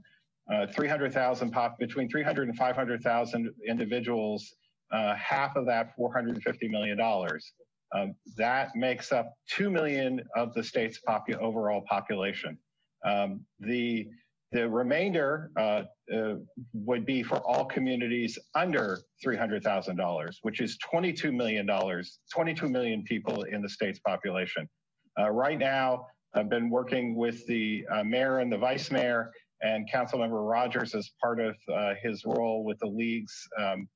uh, 300,000 pop between 300 and 500,000 individuals, uh, half of that 450 million dollars. Um, that makes up 2 million of the state's popu overall population. Um, the the remainder uh, uh, would be for all communities under $300,000, which is $22 million, 22 million people in the state's population. Uh, right now, I've been working with the uh, mayor and the vice mayor and Councilmember Rogers as part of uh, his role with the league's um,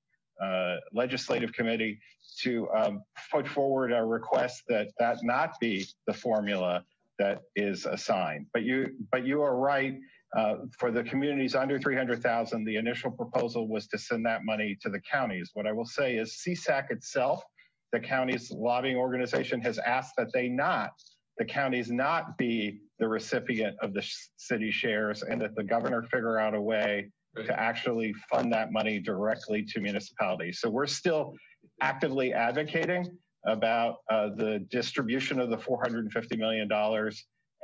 uh, legislative committee to um, put forward a request that that not be the formula that is assigned. But you, but you are right. Uh, for the communities under 300,000, the initial proposal was to send that money to the counties. What I will say is CSAC itself, the county's lobbying organization, has asked that they not, the counties not be the recipient of the city shares and that the governor figure out a way to actually fund that money directly to municipalities. So we're still actively advocating about uh, the distribution of the $450 million.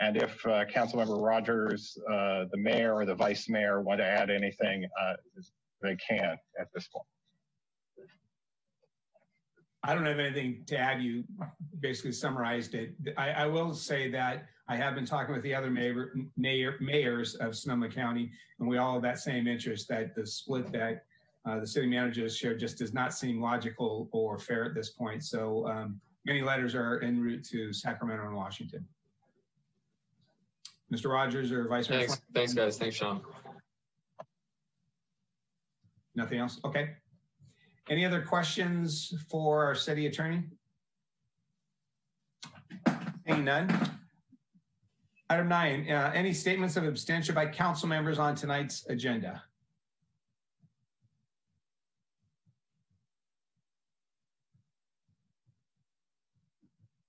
And if uh, Councilmember Rogers, uh, the mayor or the vice mayor want to add anything, uh, they can at this point. I don't have anything to add. You basically summarized it. I, I will say that I have been talking with the other mayor, mayor, mayors of Sonoma County, and we all have that same interest that the split that uh, the city managers has shared just does not seem logical or fair at this point. So um, many letters are en route to Sacramento and Washington. Mr. Rogers or Vice Mayor? Thanks, thanks guys. Thanks, Sean. Nothing else? Okay. Any other questions for our city attorney? Seeing none. Item nine, uh, any statements of abstention by council members on tonight's agenda?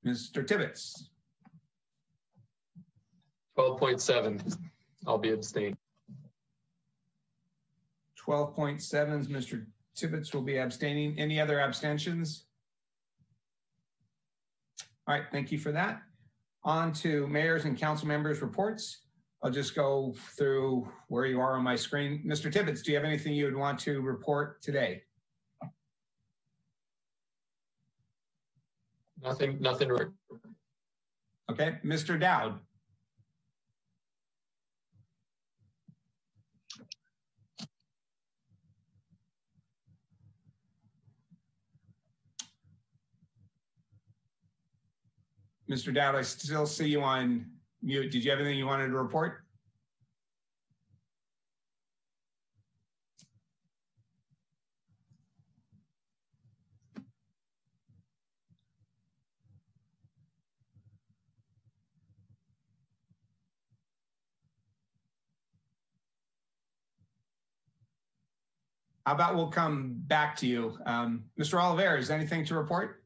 Mr. Tibbetts. 12.7, I'll be abstaining. 12.7, is Mr. Tibbetts will be abstaining. Any other abstentions? All right, thank you for that. On to mayors and council members reports. I'll just go through where you are on my screen. Mr. Tibbetts, do you have anything you would want to report today? Nothing, nothing. Okay, Mr. Dowd. Mr. Dowd, I still see you on mute. Did you have anything you wanted to report? How about we'll come back to you. Um, Mr. Olivares, is anything to report?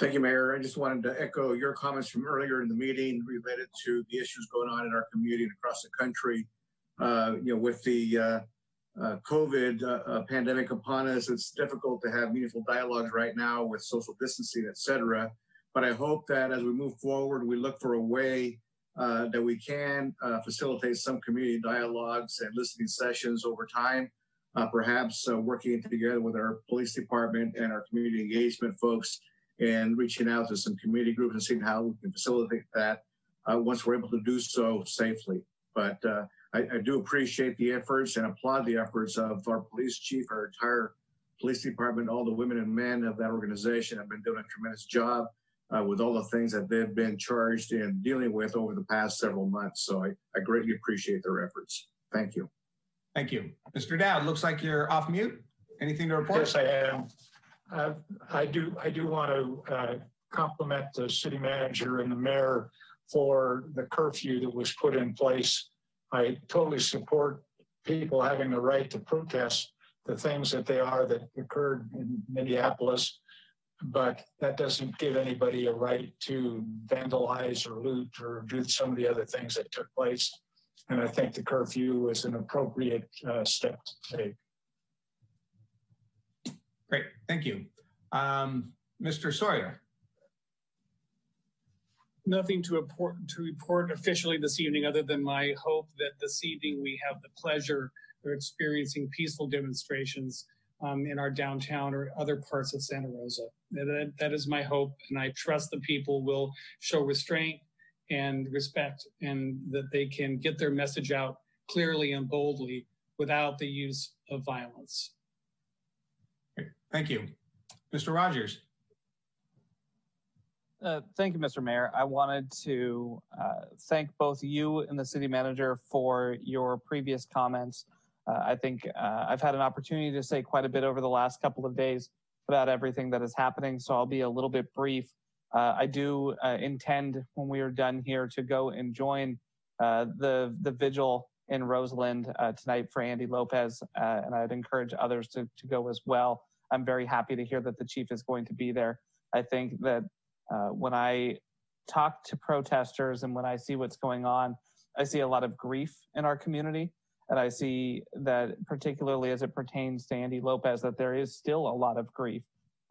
Thank you, Mayor. I just wanted to echo your comments from earlier in the meeting related to the issues going on in our community and across the country. Uh, you know, with the uh, uh, COVID uh, uh, pandemic upon us, it's difficult to have meaningful dialogues right now with social distancing, et cetera. But I hope that as we move forward, we look for a way uh, that we can facilitate some community dialogues and listening sessions over time. perhaps working together with our police department and our community engagement folks and reaching out to some community groups and seeing how we can facilitate that uh, once we're able to do so safely. But uh, I, I, do appreciate the efforts and applaud the efforts of our police chief, our entire police department, all the women and men of that organization have been doing a tremendous job uh, with all the things that they've been charged in dealing with over the past several months. So I, I greatly appreciate their efforts. Thank you. Thank you. Mr. Dowd, looks like you're off mute. Anything to report? Yes, I am. I do I do want to uh, compliment the city manager and the mayor for the curfew that was put in place. I totally support people having the right to protest the things that they are that occurred in Minneapolis, but that doesn't give anybody a right to vandalize or loot or do some of the other things that took place. And I think the curfew was an appropriate uh, step to take. Great, thank you. Um, Mr. Sawyer. Nothing to report, to report officially this evening other than my hope that this evening we have the pleasure of experiencing peaceful demonstrations um, in our downtown or other parts of Santa Rosa. That, that is my hope, and I trust the people will show restraint and respect and that they can get their message out clearly and boldly without the use of violence. Thank you. Mr. Rogers. Uh, thank you, Mr. Mayor. I wanted to uh, thank both you and the city manager for your previous comments. Uh, I think uh, I've had an opportunity to say quite a bit over the last couple of days about everything that is happening, so I'll be a little bit brief. Uh, I do uh, intend, when we are done here, to go and join the the vigil in Roseland tonight for Andy Lopez, and I'd encourage others to to go as well. I'm very happy to hear that the chief is going to be there. I think that uh, when I talk to protesters and when I see what's going on, I see a lot of grief in our community. And I see that, particularly as it pertains to Andy Lopez, that there is still a lot of grief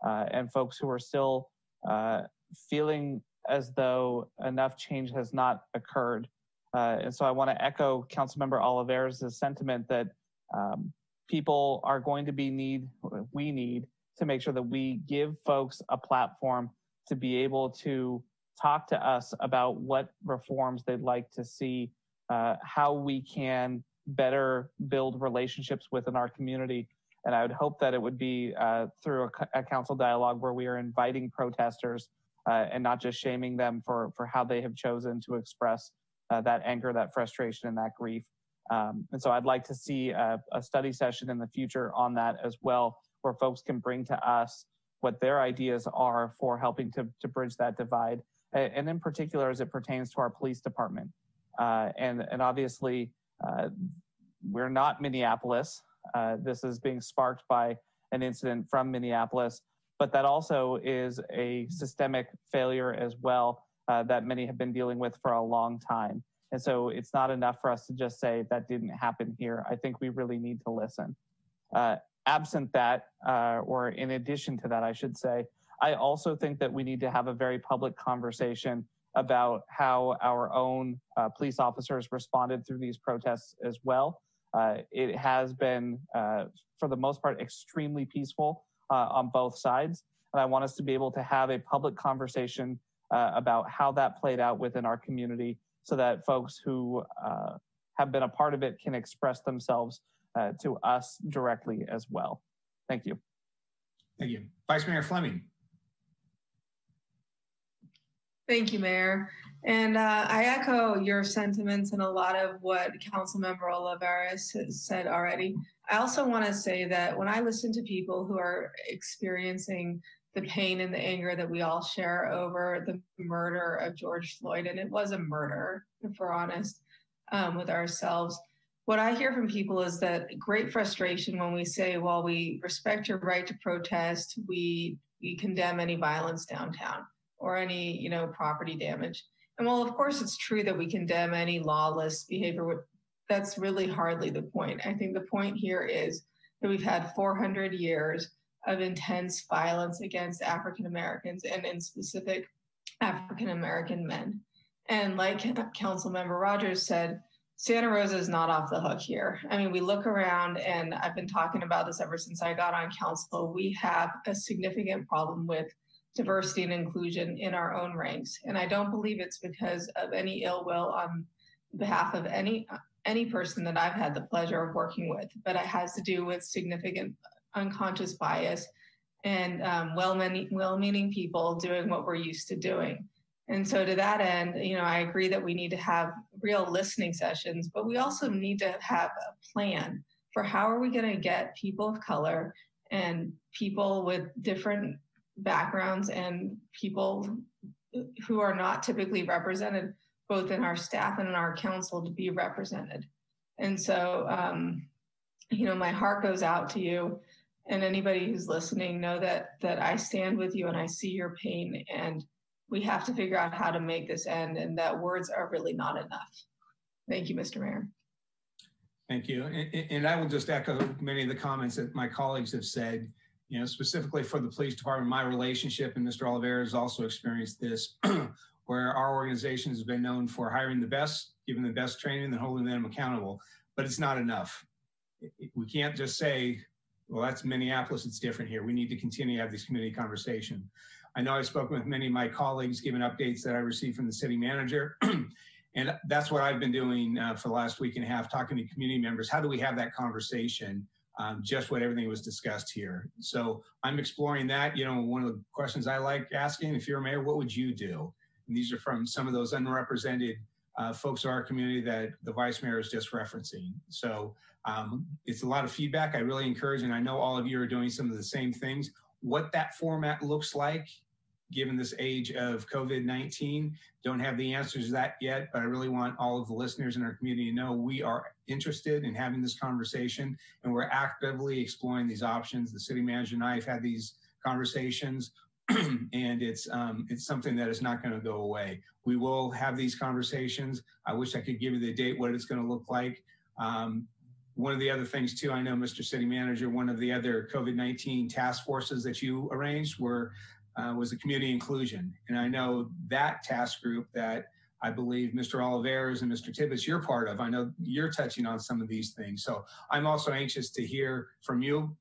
uh, and folks who are still uh, feeling as though enough change has not occurred. Uh, and so I want to echo Councilmember Olivares' sentiment that um, people are going to be need, we need to make sure that we give folks a platform to be able to talk to us about what reforms they'd like to see, uh, how we can better build relationships within our community. And I would hope that it would be uh, through a, a, council dialogue where we are inviting protesters uh, and not just shaming them for, for how they have chosen to express uh, that anger, that frustration, and that grief. Um, and so I'd like to see a, a, study session in the future on that as well, where folks can bring to us what their ideas are for helping to, to bridge that divide. And, in particular, as it pertains to our police department. Uh, and, and obviously, uh, we're not Minneapolis. Uh, this is being sparked by an incident from Minneapolis, but that also is a systemic failure as well uh, that many have been dealing with for a long time. And so it's not enough for us to just say that didn't happen here. I think we really need to listen. Uh, absent that, uh, or in addition to that, I should say, I also think that we need to have a very public conversation about how our own uh, police officers responded through these protests as well. Uh, it has been, uh, for the most part, extremely peaceful uh, on both sides. And I want us to be able to have a public conversation about how that played out within our community so that folks who uh, have been a part of it can express themselves uh, to us directly as well. Thank you. Thank you. Vice Mayor Fleming. Thank you, Mayor. And uh, I echo your sentiments and a lot of what Councilmember Olivares has said already. I also want to say that when I listen to people who are experiencing the pain and the anger that we all share over the murder of George Floyd. And it was a murder, if we're honest um, with ourselves. What I hear from people is that great frustration when we say, well, we respect your right to protest. We we condemn any violence downtown or any, you know, property damage. And while of course it's true that we condemn any lawless behavior, that's really hardly the point. I think the point here is that we've had 400 years of intense violence against African Americans and in specific African American men. And like Council Member Rogers said, Santa Rosa is not off the hook here. I mean, we look around, and I've been talking about this ever since I got on council. We have a significant problem with diversity and inclusion in our own ranks, and I don't believe it's because of any ill will on behalf of any any person that I've had the pleasure of working with, but it has to do with significant unconscious bias and um, well-meaning well-meaning people doing what we're used to doing. And so, to that end, you know, I agree that we need to have real listening sessions, but we also need to have a plan for how are we going to get people of color and people with different backgrounds and people who are not typically represented both in our staff and in our council to be represented. And so, um, you know, my heart goes out to you and anybody who's listening know that that I stand with you and I see your pain and we have to figure out how to make this end and that words are really not enough. Thank you, Mr. Mayor. Thank you. And, and, I will just echo many of the comments that my colleagues have said, you know, specifically for the police department, my relationship and Mr. Olivares has also experienced this, [CLEARS THROAT] where our organization has been known for hiring the best, giving the best training and holding them accountable, but it's not enough. We can't just say, well, that's Minneapolis, it's different here. We need to continue to have this community conversation. I know I've spoken with many of my colleagues, given updates that I received from the city manager. [CLEARS THROAT] and that's what I've been doing uh, for the last week and a half, talking to community members. How do we have that conversation? Um, just what everything was discussed here. So I'm exploring that. You know, one of the questions I like asking, if you're a mayor, what would you do? And these are from some of those unrepresented uh, folks in our community that the vice mayor is just referencing. So um, it's a lot of feedback. I really encourage, and I know all of you are doing some of the same things. What that format looks like given this age of COVID 19. Don't have the answers to that yet, but I really want all of the listeners in our community to know we are interested in having this conversation and we're actively exploring these options. The city manager and I have had these conversations. [CLEARS THROAT] and it's um, it's something that is not going to go away. We will have these conversations. I wish I could give you the date, what it's going to look like. Um, one of the other things too, I know, Mr. City Manager, one of the other COVID-19 task forces that you arranged were uh, was the community inclusion. And I know that task group that I believe Mr. Olivares and Mr. Tibbetts, you're part of. I know you're touching on some of these things. So I'm also anxious to hear from you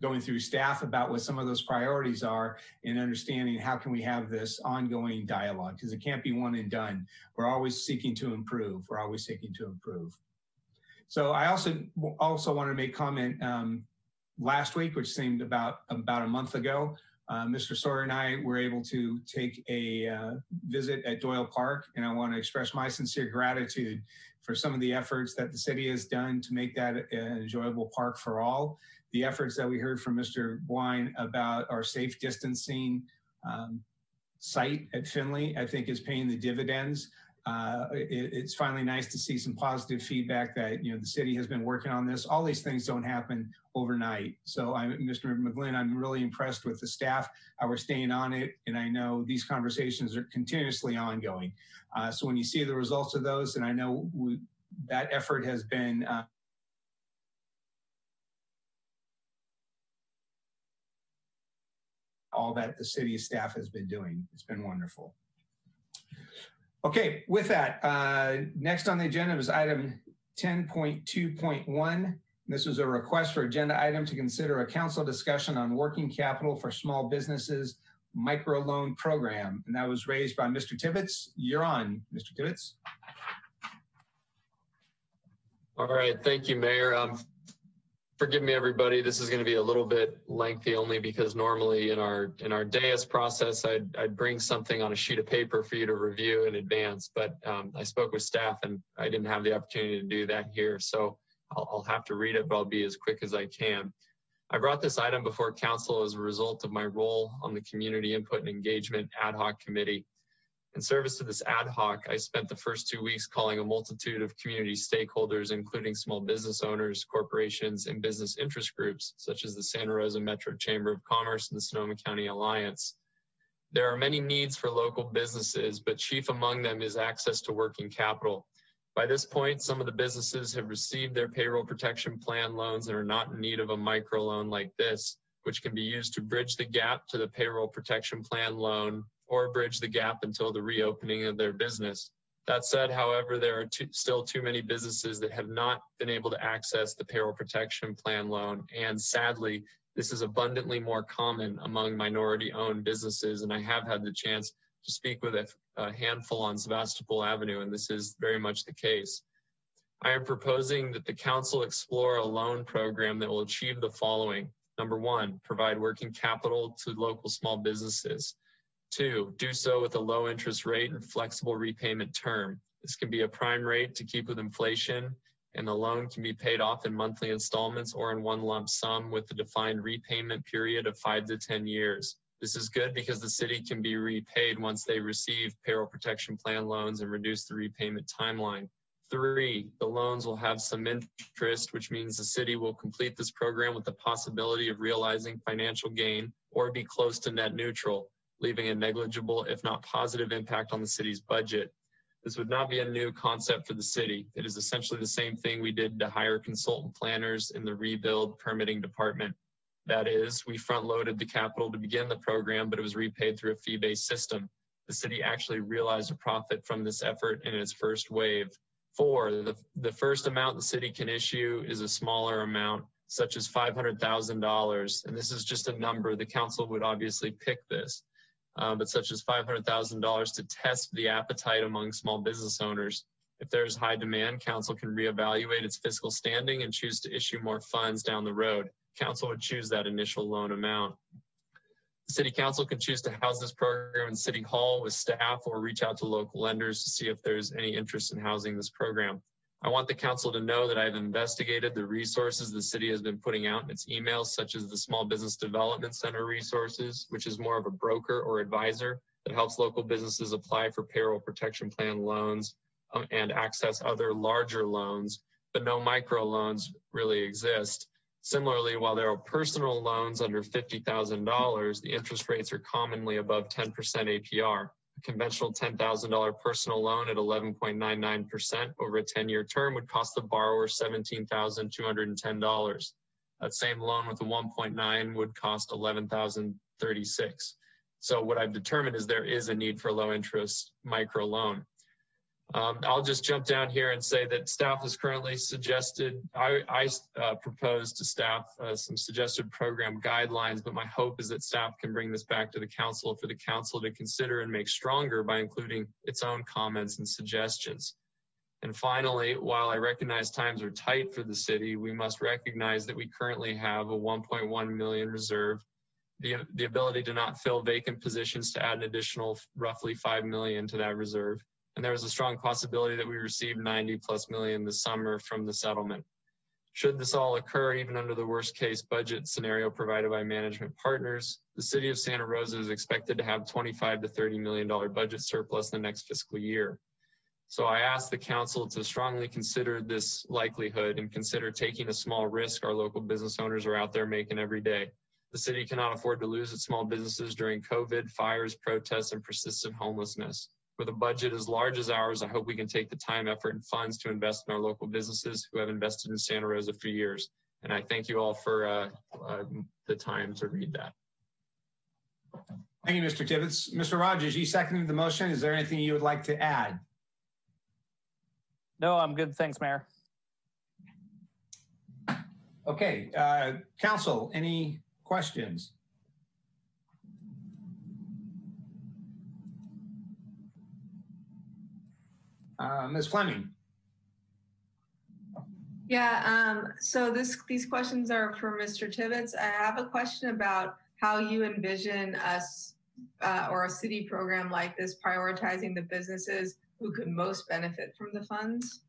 going through staff about what some of those priorities are and understanding how can we have this ongoing dialogue because it can't be one and done. We're always seeking to improve. We're always seeking to improve. So I also also want to make comment um, last week, which seemed about about a month ago. Uh, Mr. Sawyer and I were able to take a uh, visit at Doyle Park, and I want to express my sincere gratitude for some of the efforts that the city has done to make that an enjoyable park for all. The efforts that we heard from Mr. Gouin about our safe distancing um, site at Finley, I think is paying the dividends. Uh, it, it's finally nice to see some positive feedback that you know the city has been working on this. All these things don't happen overnight. So, I'm, Mr. McGlynn, I'm really impressed with the staff we're staying on it, and I know these conversations are continuously ongoing. Uh, so, when you see the results of those, and I know we, that effort has been. Uh, all that the city staff has been doing. It's been wonderful. Okay, with that, uh, next on the agenda is item 10.2.1. This was a request for agenda item to consider a council discussion on working capital for small businesses microloan program. And that was raised by Mr. Tibbetts. You're on, Mr. Tibbetts. All right, thank you, Mayor. Um, forgive me, everybody. This is going to be a little bit lengthy, only because normally in our in our DAIS process, I'd I'd bring something on a sheet of paper for you to review in advance. But um, I spoke with staff, and I didn't have the opportunity to do that here, so I'll, I'll have to read it, but I'll be as quick as I can. I brought this item before council as a result of my role on the Community Input and Engagement Ad Hoc Committee. In service to this ad hoc, I spent the first two weeks calling a multitude of community stakeholders, including small business owners, corporations, and business interest groups, such as the Santa Rosa Metro Chamber of Commerce and the Sonoma County Alliance. There are many needs for local businesses, but chief among them is access to working capital. By this point, some of the businesses have received their payroll protection plan loans and are not in need of a microloan like this, which can be used to bridge the gap to the payroll protection plan loan or bridge the gap until the reopening of their business. That said, however, there are too, still too many businesses that have not been able to access the payroll protection plan loan. And sadly, this is abundantly more common among minority owned businesses. And I have had the chance to speak with a, a handful on Sebastopol Avenue, and this is very much the case. I am proposing that the council explore a loan program that will achieve the following. Number one, provide working capital to local small businesses. Two, do so with a low interest rate and flexible repayment term. This can be a prime rate to keep with inflation, and the loan can be paid off in monthly installments or in one lump sum with a defined repayment period of five to 10 years. This is good because the city can be repaid once they receive payroll protection plan loans and reduce the repayment timeline. Three, the loans will have some interest, which means the city will complete this program with the possibility of realizing financial gain or be close to net neutral leaving a negligible, if not positive impact on the city's budget. This would not be a new concept for the city. It is essentially the same thing we did to hire consultant planners in the rebuild permitting department. That is, we front loaded the capital to begin the program, but it was repaid through a fee based system. The city actually realized a profit from this effort in its first wave. Four, the, the first amount the city can issue is a smaller amount, such as $500,000. And this is just a number. The council would obviously pick this um, but such as $500,000 to test the appetite among small business owners. If there's high demand, council can reevaluate its fiscal standing and choose to issue more funds down the road. Council would choose that initial loan amount. The city council can choose to house this program in city hall with staff or reach out to local lenders to see if there's any interest in housing this program. I want the council to know that I've investigated the resources the city has been putting out in its emails, such as the Small Business Development Center resources, which is more of a broker or advisor that helps local businesses apply for payroll protection plan loans um, and access other larger loans, but no micro loans really exist. Similarly, while there are personal loans under $50,000, the interest rates are commonly above 10% APR conventional $10,000 personal loan at 11.99% over a 10 year term would cost the borrower $17,210. That same loan with a 1.9 would cost 11,036. So what I've determined is there is a need for low interest micro loan. Um, I'll just jump down here and say that staff has currently suggested, I, I uh, proposed to staff uh, some suggested program guidelines, but my hope is that staff can bring this back to the council for the council to consider and make stronger by including its own comments and suggestions. And finally, while I recognize times are tight for the city, we must recognize that we currently have a 1.1 million reserve, the, the ability to not fill vacant positions to add an additional roughly 5 million to that reserve and there was a strong possibility that we receive 90 plus million this summer from the settlement. Should this all occur, even under the worst case budget scenario provided by management partners, the city of Santa Rosa is expected to have 25 to 30 million dollar budget surplus in the next fiscal year. So I ask the council to strongly consider this likelihood and consider taking a small risk our local business owners are out there making every day. The city cannot afford to lose its small businesses during COVID, fires, protests, and persistent homelessness. With a budget as large as ours, I hope we can take the time, effort, and funds to invest in our local businesses who have invested in Santa Rosa for years. And I thank you all for uh, uh, the time to read that. Thank you, Mr. Tibbetts. Mr. Rogers, you seconded the motion. Is there anything you would like to add? No, I'm good. Thanks, Mayor. Okay, uh, Council, any questions? Uh, Ms. Fleming. Yeah, um, so this these questions are for Mr. Tibbetts. I have a question about how you envision us uh, or a city program like this prioritizing the businesses who could most benefit from the funds.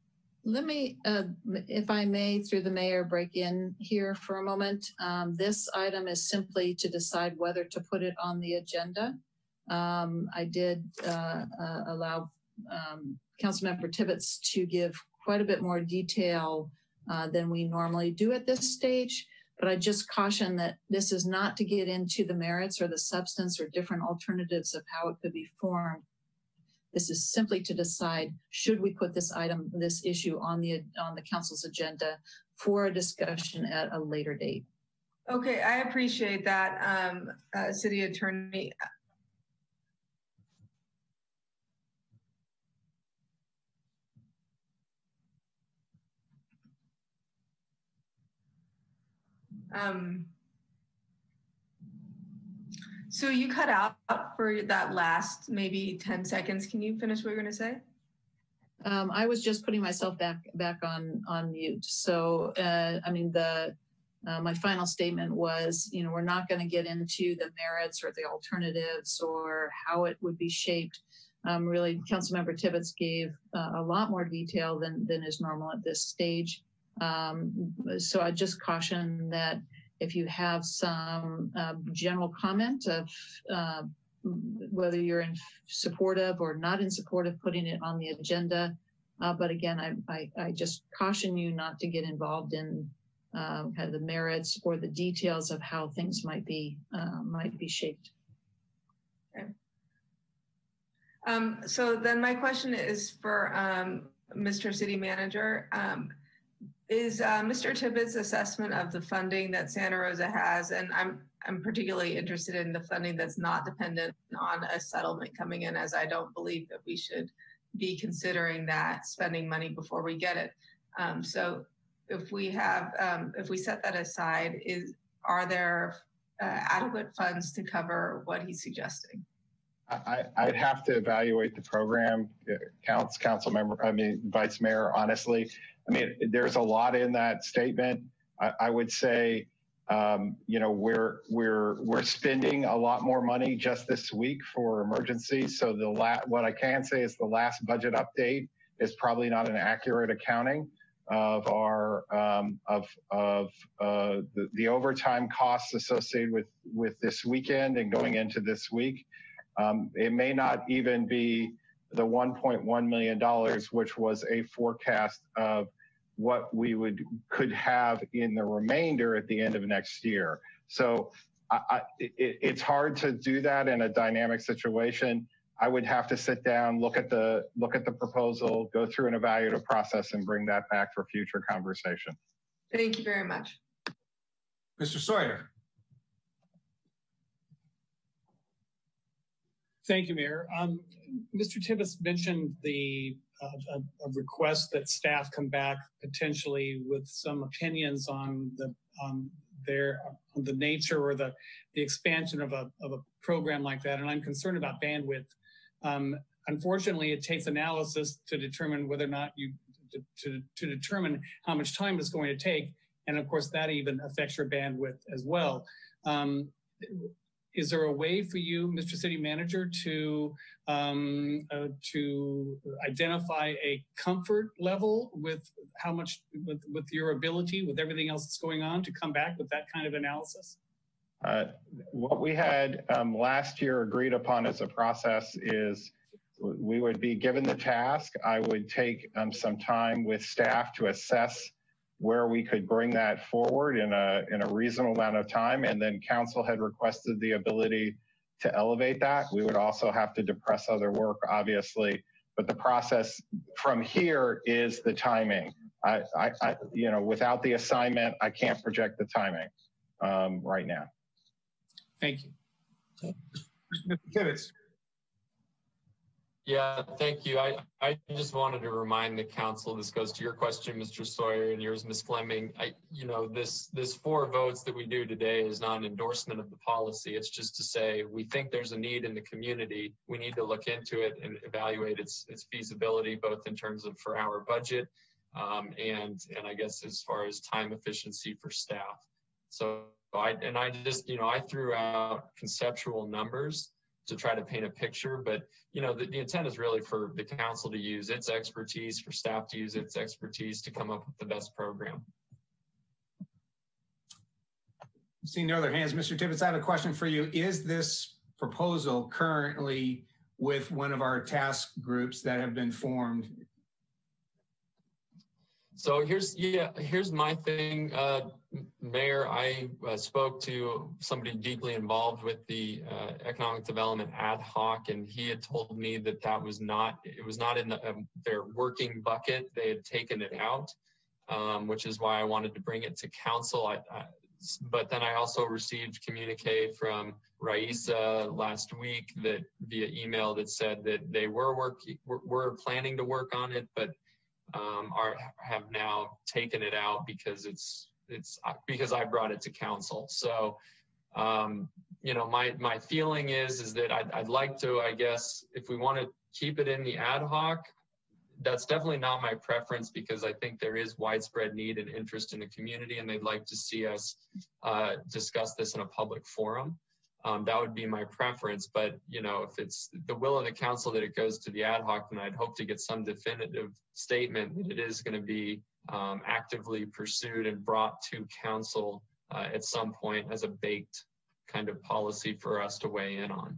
Let me, uh, if I may, through the mayor, break in here for a moment. Um, this item is simply to decide whether to put it on the agenda. Um, I did uh, uh, allow um, Councilmember Tibbetts to give quite a bit more detail uh, than we normally do at this stage. But I just caution that this is not to get into the merits or the substance or different alternatives of how it could be formed. This is simply to decide should we put this item, this issue on the on the council's agenda for a discussion at a later date. Okay, I appreciate that, um, uh, City Attorney. Um, so you cut out for that last maybe 10 seconds. Can you finish what you're going to say? Um, I was just putting myself back back on on mute. So uh, I mean the uh, my final statement was, you know, we're not going to get into the merits or the alternatives or how it would be shaped. Um, really, Councilmember Tibbetts gave uh, a lot more detail than than is normal at this stage. Um, so I just caution that if you have some uh, general comment of uh, whether you're in support of or not in support of putting it on the agenda. Uh, but again, I, I, I, just caution you not to get involved in um, kind of the merits or the details of how things might be uh, might be shaped. Okay. Um, so then my question is for um, Mr. City Manager. Um, is uh, Mr. Tibbetts' assessment of the funding that Santa Rosa has, and I'm I'm particularly interested in the funding that's not dependent on a settlement coming in, as I don't believe that we should be considering that spending money before we get it. Um, so if we have um, if we set that aside, is are there uh, adequate funds to cover what he's suggesting? I, I'd have to evaluate the program. Counts, council member, I mean, vice mayor, honestly. I mean, there's a lot in that statement. I, I would say, um, you know, we're we're we're spending a lot more money just this week for emergencies. So the la- what I can say is the last budget update is probably not an accurate accounting of our um, of of uh, the, the overtime costs associated with with this weekend and going into this week. Um, it may not even be the 1.1 million dollars, which was a forecast of what we would could have in the remainder at the end of next year. So I, I, it, it's hard to do that in a dynamic situation. I would have to sit down, look at the look at the proposal, go through an evaluative process, and bring that back for future conversation. Thank you very much. Mr. Sawyer. Thank you, Mayor. Um, Mr. Tibbetts mentioned the a, a, request that staff come back potentially with some opinions on the on their on the nature or the the expansion of a of a program like that. And I'm concerned about bandwidth. Um, unfortunately, it takes analysis to determine whether or not you to, to, determine how much time it's going to take. And of course, that even affects your bandwidth as well. Um, is there a way for you, Mr. City Manager, to um, uh, to identify a comfort level with how much with, with your ability, with everything else that's going on, to come back with that kind of analysis? Uh, what we had um, last year agreed upon as a process is we would be given the task. I would take um, some time with staff to assess where we could bring that forward in a in a reasonable amount of time. And then council had requested the ability to elevate that. We would also have to depress other work, obviously. But the process from here is the timing. I, I, I you know, without the assignment, I can't project the timing um, right now. Thank you. Mr. Tibbetts. Yeah, thank you. I, I just wanted to remind the council, this goes to your question, Mr. Sawyer, and yours, Ms. Fleming. I, you know, this, this four votes that we do today is not an endorsement of the policy. It's just to say, we think there's a need in the community. We need to look into it and evaluate its, its feasibility, both in terms of for our budget um, and, and I guess as far as time efficiency for staff. So I, and I just, you know, I threw out conceptual numbers to try to paint a picture. But you know, the, the intent is really for the council to use its expertise, for staff to use its expertise to come up with the best program. Seeing no other hands, Mr. Tibbetts, I have a question for you. Is this proposal currently with one of our task groups that have been formed. So here's yeah, here's my thing, uh, Mayor. I uh, spoke to somebody deeply involved with the uh, economic development ad hoc, and he had told me that that was not it was not in the, um, their working bucket. They had taken it out, um, which is why I wanted to bring it to council. I, I, but then I also received communique from Raissa last week that via email that said that they were working were, were planning to work on it, but um, are have now taken it out because it's it's uh, because I brought it to council. So, um, you know, my my feeling is is that I'd, I'd like to, I guess, if we want to keep it in the ad hoc, that's definitely not my preference because I think there is widespread need and interest in the community, and they'd like to see us uh, discuss this in a public forum um, that would be my preference. But you know, if it's the will of the council that it goes to the ad hoc, then I'd hope to get some definitive statement that it is going to be um, actively pursued and brought to council uh, at some point as a baked kind of policy for us to weigh in on.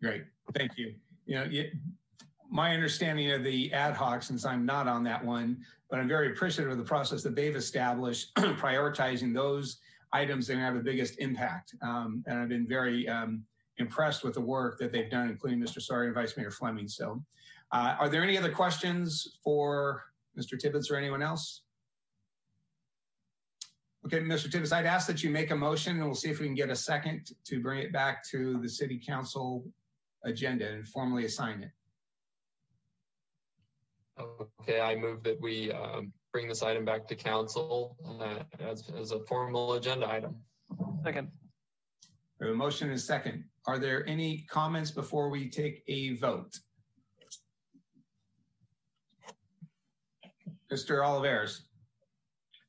Great, thank you. You know, my understanding of the ad hoc, since I'm not on that one, but I'm very appreciative of the process that they've established, [CLEARS THROAT] prioritizing those items that have the biggest impact. Um, and I've been very um, impressed with the work that they've done, including Mr. Sawyer and Vice Mayor Fleming. So uh, are there any other questions for Mr. Tibbetts or anyone else? Okay, Mr. Tibbetts, I'd ask that you make a motion and we'll see if we can get a second to bring it back to the city council agenda and formally assign it. Okay, I move that we um, bring this item back to council uh, as, as a formal agenda item. Second. We have a motion and a second. Are there any comments before we take a vote? Mr. Olivares.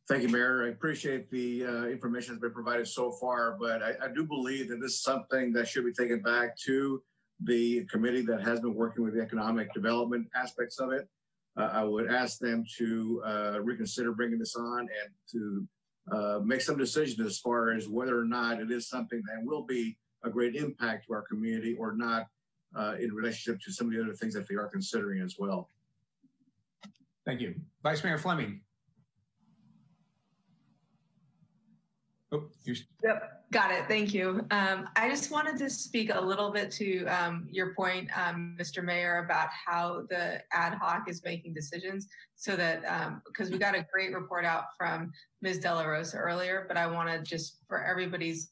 Thank you, Mayor. I appreciate the uh, information that's been provided so far, but I, I, do believe that this is something that should be taken back to the committee that has been working with the economic development aspects of it uh, I would ask them to uh, reconsider bringing this on and to uh, make some decisions as far as whether or not it is something that will be a great impact to our community or not uh, in relationship to some of the other things that they are considering as well. Thank you. Vice Mayor Fleming. Oh, yep, got it. Thank you. Um, I just wanted to speak a little bit to um, your point, um, Mr. Mayor, about how the ad hoc is making decisions so that, because um, we got a great report out from Ms. De La Rosa earlier, but I want to just, for everybody's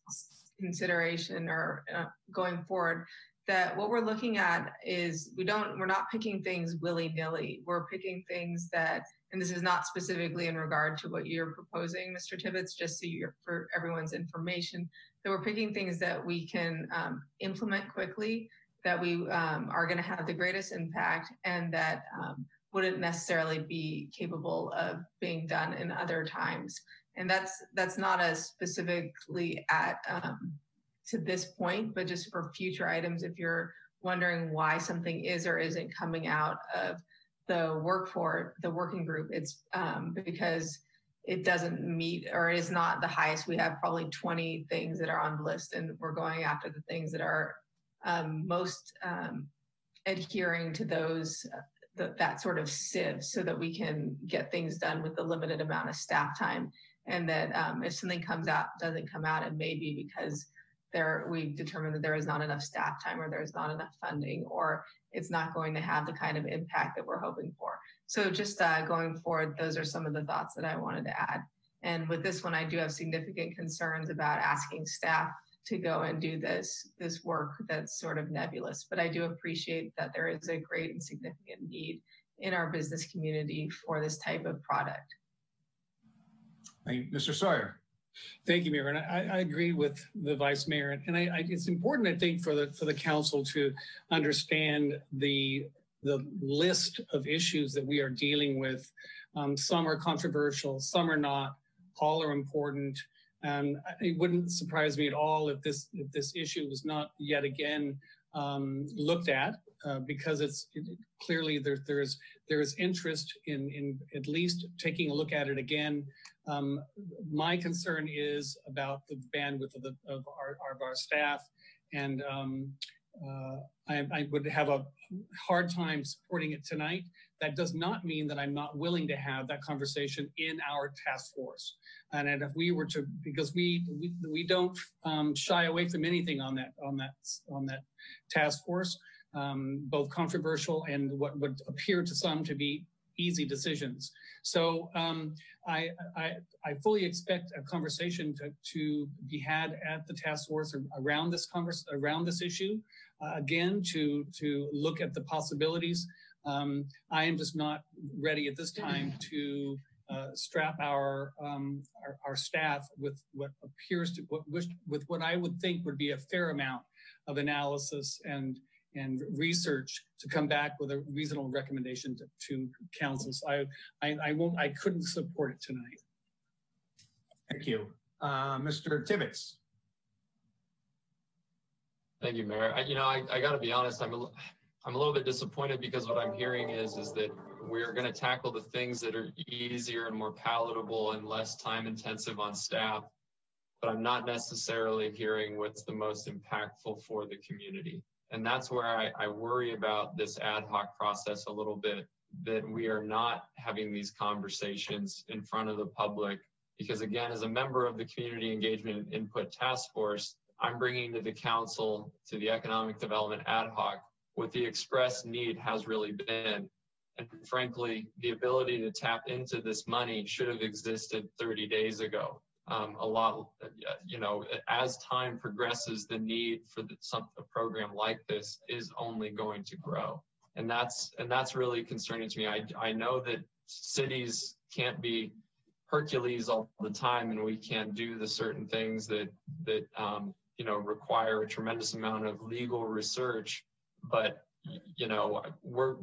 consideration or uh, going forward, that what we're looking at is we don't, we're not picking things willy nilly. We're picking things that and this is not specifically in regard to what you're proposing, Mr. Tibbetts, just so you're for everyone's information, that we're picking things that we can um, implement quickly, that we um, are going to have the greatest impact, and that um, wouldn't necessarily be capable of being done in other times. And that's that's not as specifically at um, to this point, but just for future items. If you're wondering why something is or isn't coming out of the work for the working group. It's um, because it doesn't meet or is not the highest. We have probably 20 things that are on the list, and we're going after the things that are um, most um, adhering to those uh, the, that sort of sieve, so that we can get things done with the limited amount of staff time. And that um, if something comes out doesn't come out, it may be because there we've determined that there is not enough staff time or there's not enough funding or it's not going to have the kind of impact that we're hoping for. So just uh, going forward, those are some of the thoughts that I wanted to add. And with this one, I do have significant concerns about asking staff to go and do this this work that's sort of nebulous. But I do appreciate that there is a great and significant need in our business community for this type of product. Thank you. Mr. Sawyer. Thank you, Mayor. And I, I agree with the Vice Mayor. And I, I, it's important, I think, for the for the council to understand the the list of issues that we are dealing with. Um, some are controversial, some are not. All are important. And it wouldn't surprise me at all if this if this issue was not yet again um, looked at uh, because it's it, clearly there, there's there's interest in in at least taking a look at it again. Um, my concern is about the bandwidth of, the, of, our, of our staff and um, uh, I, I would have a hard time supporting it tonight. That does not mean that I'm not willing to have that conversation in our task force. And if we were to, because we we, we don't um, shy away from anything on that on that on that task force, um, both controversial and what would appear to some to be easy decisions. So um, I, I, I, fully expect a conversation to, to be had at the task force around this converse, around this issue. Uh, again, to to look at the possibilities. Um, I am just not ready at this time to uh, strap our, um, our, our staff with what appears to what with what I would think would be a fair amount of analysis and and research to come back with a reasonable recommendation to, to councils. I, I, I won't, I couldn't support it tonight. Thank you. Uh, Mr. Tibbetts. Thank you, Mayor. I, you know, I, I got to be honest. I'm a, I'm a little bit disappointed because what I'm hearing is is that we're going to tackle the things that are easier and more palatable and less time intensive on staff. But I'm not necessarily hearing what's the most impactful for the community. And that's where I, I worry about this ad hoc process a little bit, that we are not having these conversations in front of the public. Because again, as a member of the Community Engagement Input Task Force, I'm bringing to the council, to the Economic Development Ad hoc, what the express need has really been. And frankly, the ability to tap into this money should have existed 30 days ago um, a lot, you know, as time progresses, the need for the, some, a program like this is only going to grow. And that's, and that's really concerning to me. I, I know that cities can't be Hercules all the time and we can't do the certain things that, that, um, you know, require a tremendous amount of legal research, but you know, we're,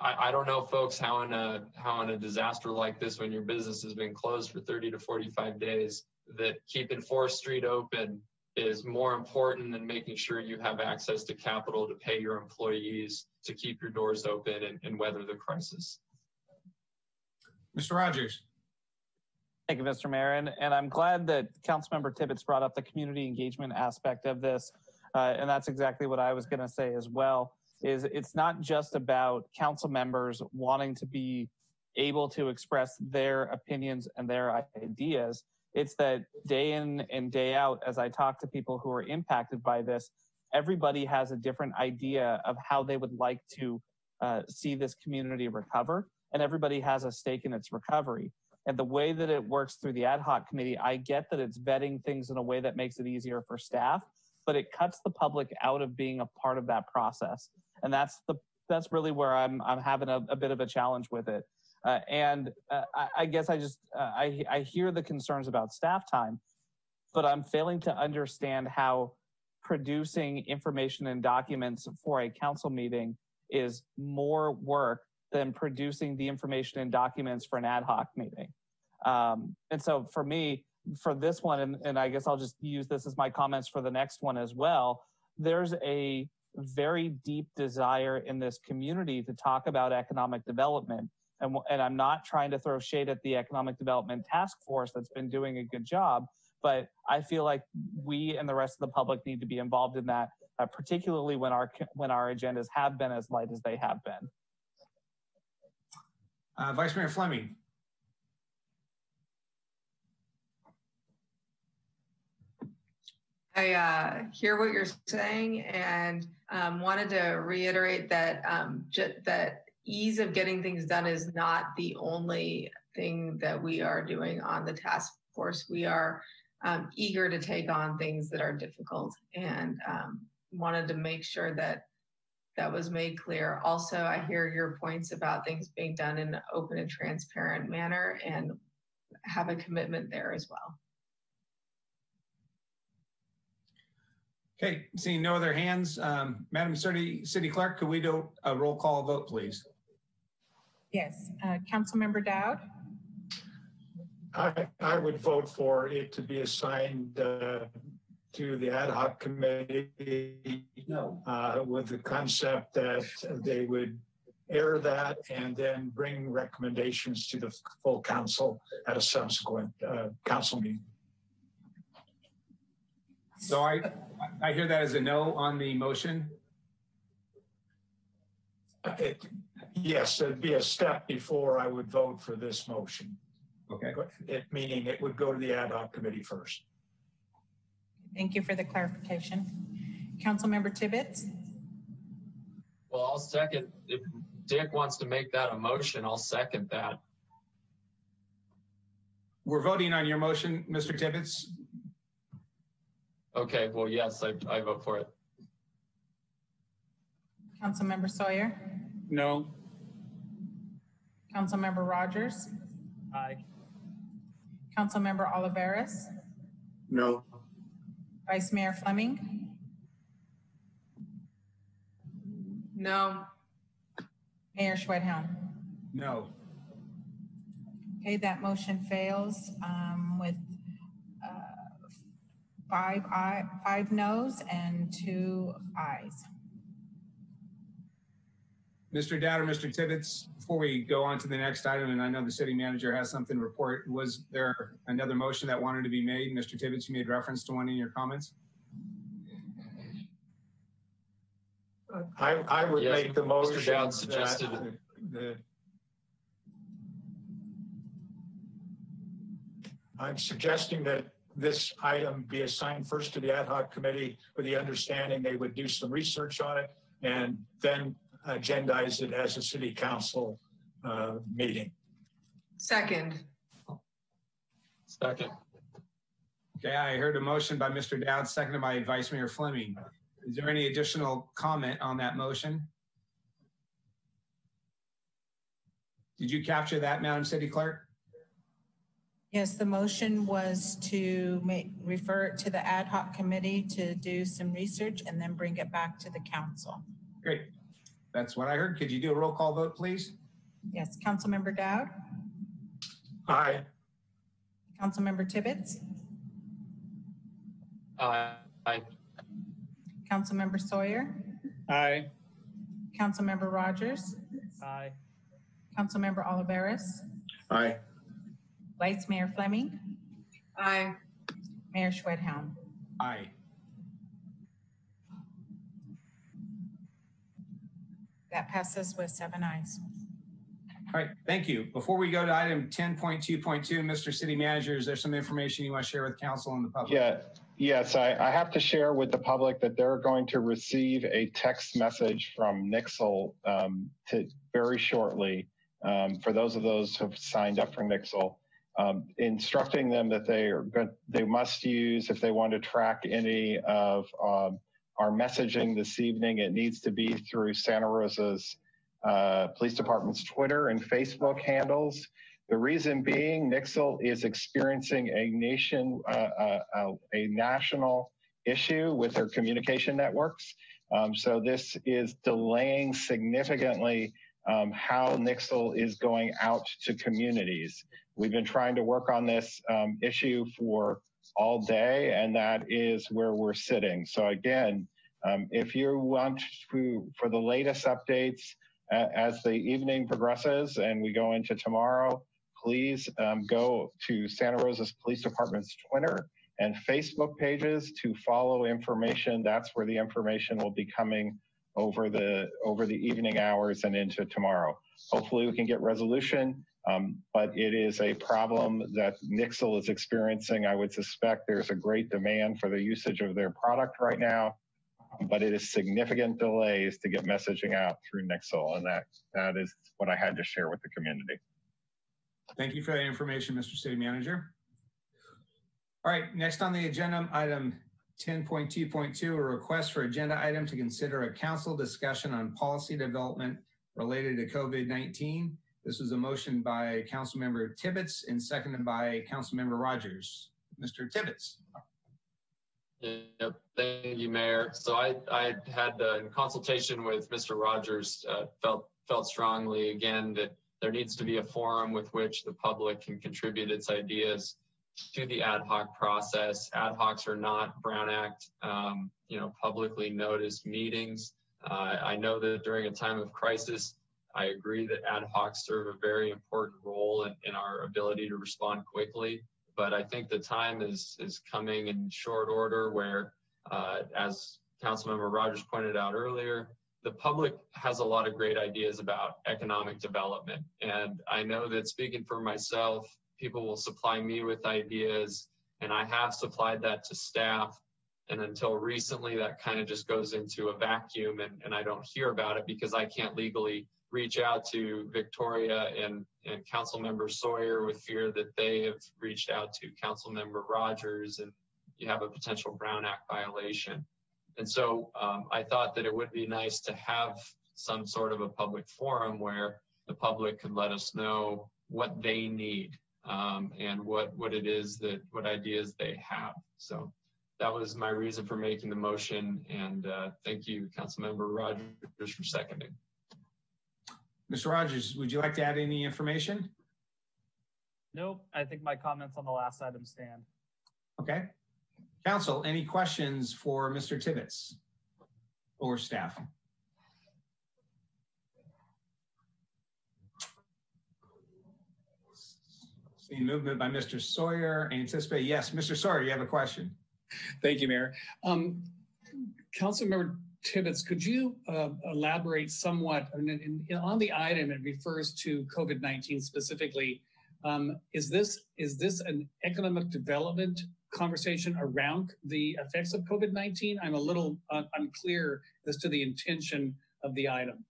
I, I don't know, folks, how in a how in a disaster like this, when your business has been closed for 30 to 45 days, that keeping Fourth Street open is more important than making sure you have access to capital to pay your employees to keep your doors open and, and weather the crisis. Mr. Rogers. Thank you, Mr. Mayor. And, and I'm glad that Councilmember Tibbetts brought up the community engagement aspect of this. Uh, and that's exactly what I was going to say as well is it's not just about council members wanting to be able to express their opinions and their ideas. It's that day in and day out, as I talk to people who are impacted by this, everybody has a different idea of how they would like to uh, see this community recover, and everybody has a stake in its recovery. And the way that it works through the ad hoc committee, I get that it's vetting things in a way that makes it easier for staff, but it cuts the public out of being a part of that process and that's the that's really where I'm I'm having a, a bit of a challenge with it. Uh, and uh, I, I, guess I just uh, I I hear the concerns about staff time, but I'm failing to understand how producing information and documents for a council meeting is more work than producing the information and documents for an ad hoc meeting. Um, and so for me, for this one, and, and I guess I'll just use this as my comments for the next one as well. There's a very deep desire in this community to talk about economic development. And, and I'm not trying to throw shade at the Economic Development Task Force that's been doing a good job, but I feel like we and the rest of the public need to be involved in that, uh, particularly when our when our agendas have been as light as they have been. Uh, Vice Mayor Fleming. I uh, hear what you're saying and um, wanted to reiterate that um, that ease of getting things done is not the only thing that we are doing on the task force. We are um, eager to take on things that are difficult and um, wanted to make sure that that was made clear. Also, I hear your points about things being done in an open and transparent manner and have a commitment there as well. Okay, seeing no other hands, um, Madam City, City Clerk, could we do a roll call vote, please? Yes, uh, Councilmember Dowd? I, I would vote for it to be assigned uh, to the ad hoc committee no. uh, with the concept that they would air that and then bring recommendations to the full council at a subsequent uh, council meeting. So I, I hear that as a no on the motion. It- Yes, it'd be a step before I would vote for this motion. Okay. It, meaning it would go to the ad hoc committee first. Thank you for the clarification. Councilmember Tibbetts? Well, I'll second, if Dick wants to make that a motion, I'll second that. We're voting on your motion, Mr. Tibbetts. Okay, well, yes, I, I vote for it. Councilmember Sawyer? No. Councilmember Rogers? Aye. Councilmember Olivares? No. Vice Mayor Fleming? No. Mayor Schwedhelm? No. Okay, that motion fails um, with five aye, five noes and two ayes. Mr. Dowd or Mr. Tibbetts, before we go on to the next item, and I know the city manager has something to report, was there another motion that wanted to be made? Mr. Tibbetts, you made reference to one in your comments? I, I would Yes, make the Mr. motion. Dowd that suggested the- the- I'm suggesting that this item be assigned first to the ad hoc committee with the understanding they would do some research on it and then agendize it as a city council uh, meeting. Second. Second. Okay, I heard a motion by Mr. Dowd, seconded by Vice Mayor Fleming. Is there any additional comment on that motion? Did you capture that, Madam City Clerk? Yes, the motion was to make, refer it to the ad hoc committee to do some research and then bring it back to the council. Great. That's what I heard. Could you do a roll call vote, please? Yes, Councilmember Dowd? Aye. Councilmember Tibbetts? Aye. Aye. Councilmember Sawyer? Aye. Councilmember Rogers? Aye. Councilmember Olivares? Aye. Vice Mayor Fleming? Aye. Mayor Schwedhelm? Aye. That passes with seven ayes. All right, thank you. Before we go to item 10.2.2, Mr. City Manager, is there some information you want to share with council and the public? Yeah, yes, I, I have to share with the public that they're going to receive a text message from Nixle um, to very shortly. Um, for those of those who've signed up for Nixle, um, instructing them that they are good, they must use if they want to track any of um, our messaging this evening. It needs to be through Santa Rosa's uh, Police Department's Twitter and Facebook handles. The reason being, Nixle is experiencing a nation, uh, uh, uh, a national issue with their communication networks. Um, so this is delaying significantly um, how Nixle is going out to communities. We've been trying to work on this um, issue for all day, and that is where we're sitting. So again, um, if you want to, for the latest updates, uh, as the evening progresses and we go into tomorrow, please um, go to Santa Rosa's Police Department's Twitter and Facebook pages to follow information. That's where the information will be coming over the over the evening hours and into tomorrow. Hopefully, we can get resolution. Um, but it is a problem that Nixle is experiencing. I would suspect there's a great demand for the usage of their product right now but it is significant delays to get messaging out through Nixle, and that that is what I had to share with the community. Thank you for that information, Mr. City Manager. All right, next on the agenda, item 10.2.2, a request for agenda item to consider a council discussion on policy development related to COVID-19. This was a motion by Councilmember Tibbetts and seconded by Councilmember Rogers. Mr. Tibbetts. Yep, thank you, Mayor. So I, I had uh, in consultation with Mr. Rogers, uh, felt felt strongly again that there needs to be a forum with which the public can contribute its ideas to the ad hoc process. Ad hocs are not Brown Act, um, you know, publicly noticed meetings. Uh, I know that during a time of crisis, I agree that ad hocs serve a very important role in, in our ability to respond quickly. but I think the time is is coming in short order where, uh, as Councilmember Rogers pointed out earlier, the public has a lot of great ideas about economic development. And I know that speaking for myself, people will supply me with ideas, and I have supplied that to staff. And until recently, that kind of just goes into a vacuum, and, and I don't hear about it because I can't legally reach out to Victoria and, and Council Member Sawyer with fear that they have reached out to Council Member Rogers and you have a potential Brown Act violation. And so um, I thought that it would be nice to have some sort of a public forum where the public could let us know what they need um, and what what it is that what ideas they have. So that was my reason for making the motion. And uh, thank you, Councilmember Rogers, for seconding. Mr. Rogers, would you like to add any information? Nope. I think my comments on the last item stand. Okay. Council, any questions for Mr. Tibbetts or staff? Seeing movement by Mr. Sawyer, anticipate. Yes, Mr. Sawyer, you have a question. Thank you, Mayor. Um, Councilmember Tibbetts, could you uh, elaborate somewhat in, in, on the item? It refers to COVID-19 specifically. Um, is this is this an economic development conversation around the effects of COVID-19? I'm a little uh, unclear as to the intention of the item.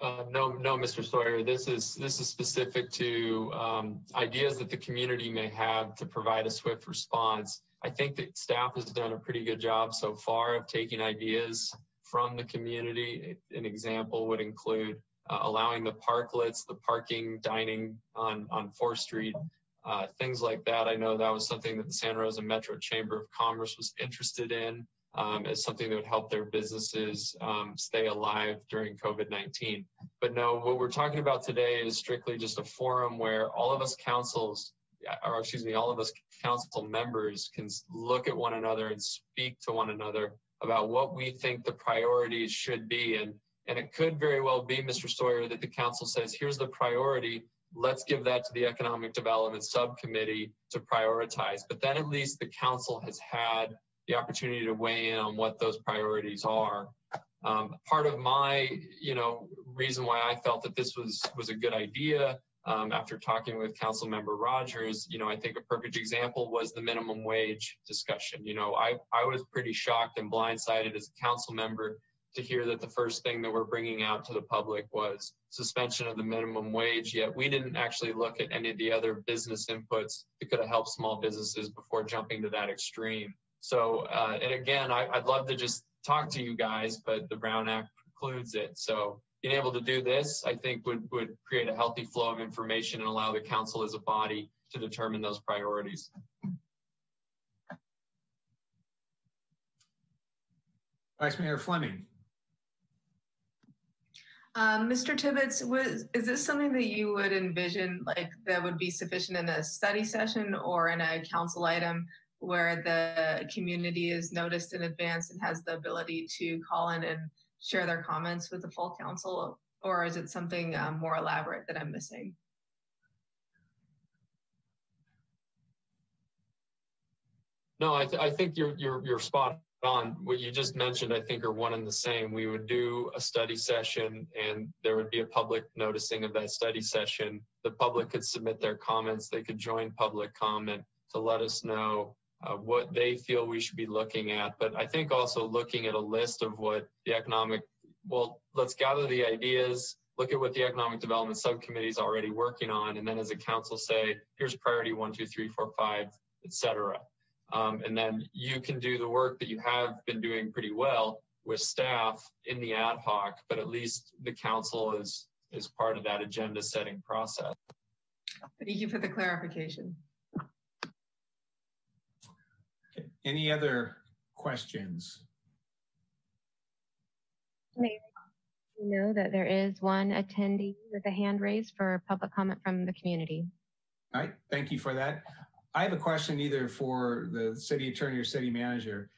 Uh, no, no, Mr. Sawyer. This is this is specific to um, ideas that the community may have to provide a swift response. I think that staff has done a pretty good job so far of taking ideas from the community. An example would include uh, allowing the parklets, the parking, dining on, on 4th Street, uh, things like that. I know that was something that the Santa Rosa Metro Chamber of Commerce was interested in um, as something that would help their businesses um, stay alive during COVID-19. But no, what we're talking about today is strictly just a forum where all of us councils, or excuse me, all of us council members can look at one another and speak to one another about what we think the priorities should be and and it could very well be, Mr. Sawyer, that the council says, here's the priority. Let's give that to the Economic Development Subcommittee to prioritize. But then at least the council has had the opportunity to weigh in on what those priorities are. Um, part of my, you know, reason why I felt that this was was a good idea um, after talking with Council Member Rogers, you know, I think a perfect example was the minimum wage discussion. You know, I I was pretty shocked and blindsided as a council member to hear that the first thing that we're bringing out to the public was suspension of the minimum wage, yet we didn't actually look at any of the other business inputs that could have helped small businesses before jumping to that extreme. So, uh, and again, I, would love to just talk to you guys, but the Brown Act precludes it. So being able to do this, I think would, would create a healthy flow of information and allow the council as a body to determine those priorities. Vice Mayor Fleming. Um, Mr. Tibbetts, was is this something that you would envision like that would be sufficient in a study session or in a council item where the community is noticed in advance and has the ability to call in and share their comments with the full council, or is it something um, more elaborate that I'm missing? No, I, th I think you're you're you're spot on. What you just mentioned, I think, are one and the same. We would do a study session, and there would be a public noticing of that study session. The public could submit their comments. They could join public comment to let us know uh, what they feel we should be looking at. But I think also looking at a list of what the economic, well, let's gather the ideas, look at what the economic development subcommittee is already working on, and then as a council say, here's priority one, two, three, four, five, et cetera. Um, and then you can do the work that you have been doing pretty well with staff in the ad hoc, but at least the council is is part of that agenda setting process. Thank you for the clarification. Any other questions? Mayor, you know that there is one attendee with a hand raised for public comment from the community. All right, thank you for that. I have a question either for the city attorney or city manager.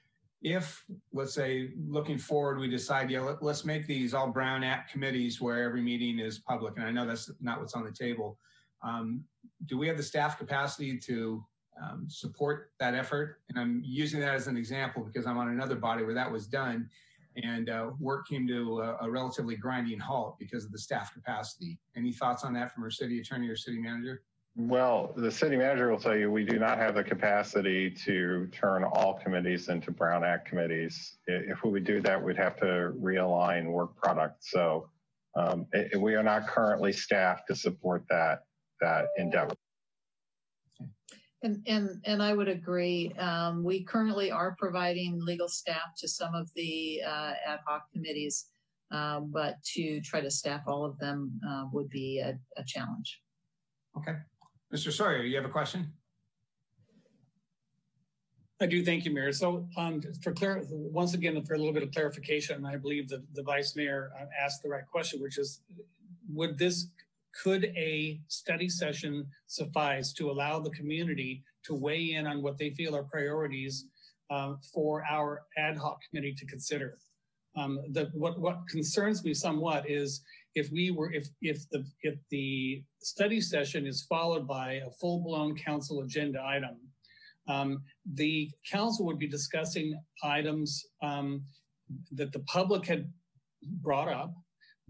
if, let's say, looking forward, we decide, yeah, let, us make these all Brown Act committees where every meeting is public, and I know that's not what's on the table. Um, do we have the staff capacity to um, support that effort? And I'm using that as an example because I'm on another body where that was done and uh, work came to a, a, relatively grinding halt because of the staff capacity. Any thoughts on that from our city attorney or city manager? Well, the city manager will tell you we do not have the capacity to turn all committees into Brown Act committees. If we would do that, we'd have to realign work product. So um, it, we are not currently staffed to support that that endeavor. And, and, and I would agree. Um, we currently are providing legal staff to some of the uh, ad hoc committees, uh, but to try to staff all of them uh, would be a, a challenge. Okay. Mr. Sawyer, you have a question? I do. Thank you, Mayor. So um, for clear, once again, for a little bit of clarification, I believe the, the Vice Mayor uh, asked the right question, which is, would this could a study session suffice to allow the community to weigh in on what they feel are priorities uh, for our ad hoc committee to consider? Um, the, what, what concerns me somewhat is if we were, if, if the, if the study session is followed by a full blown council agenda item, um, the council would be discussing items um, that the public had brought up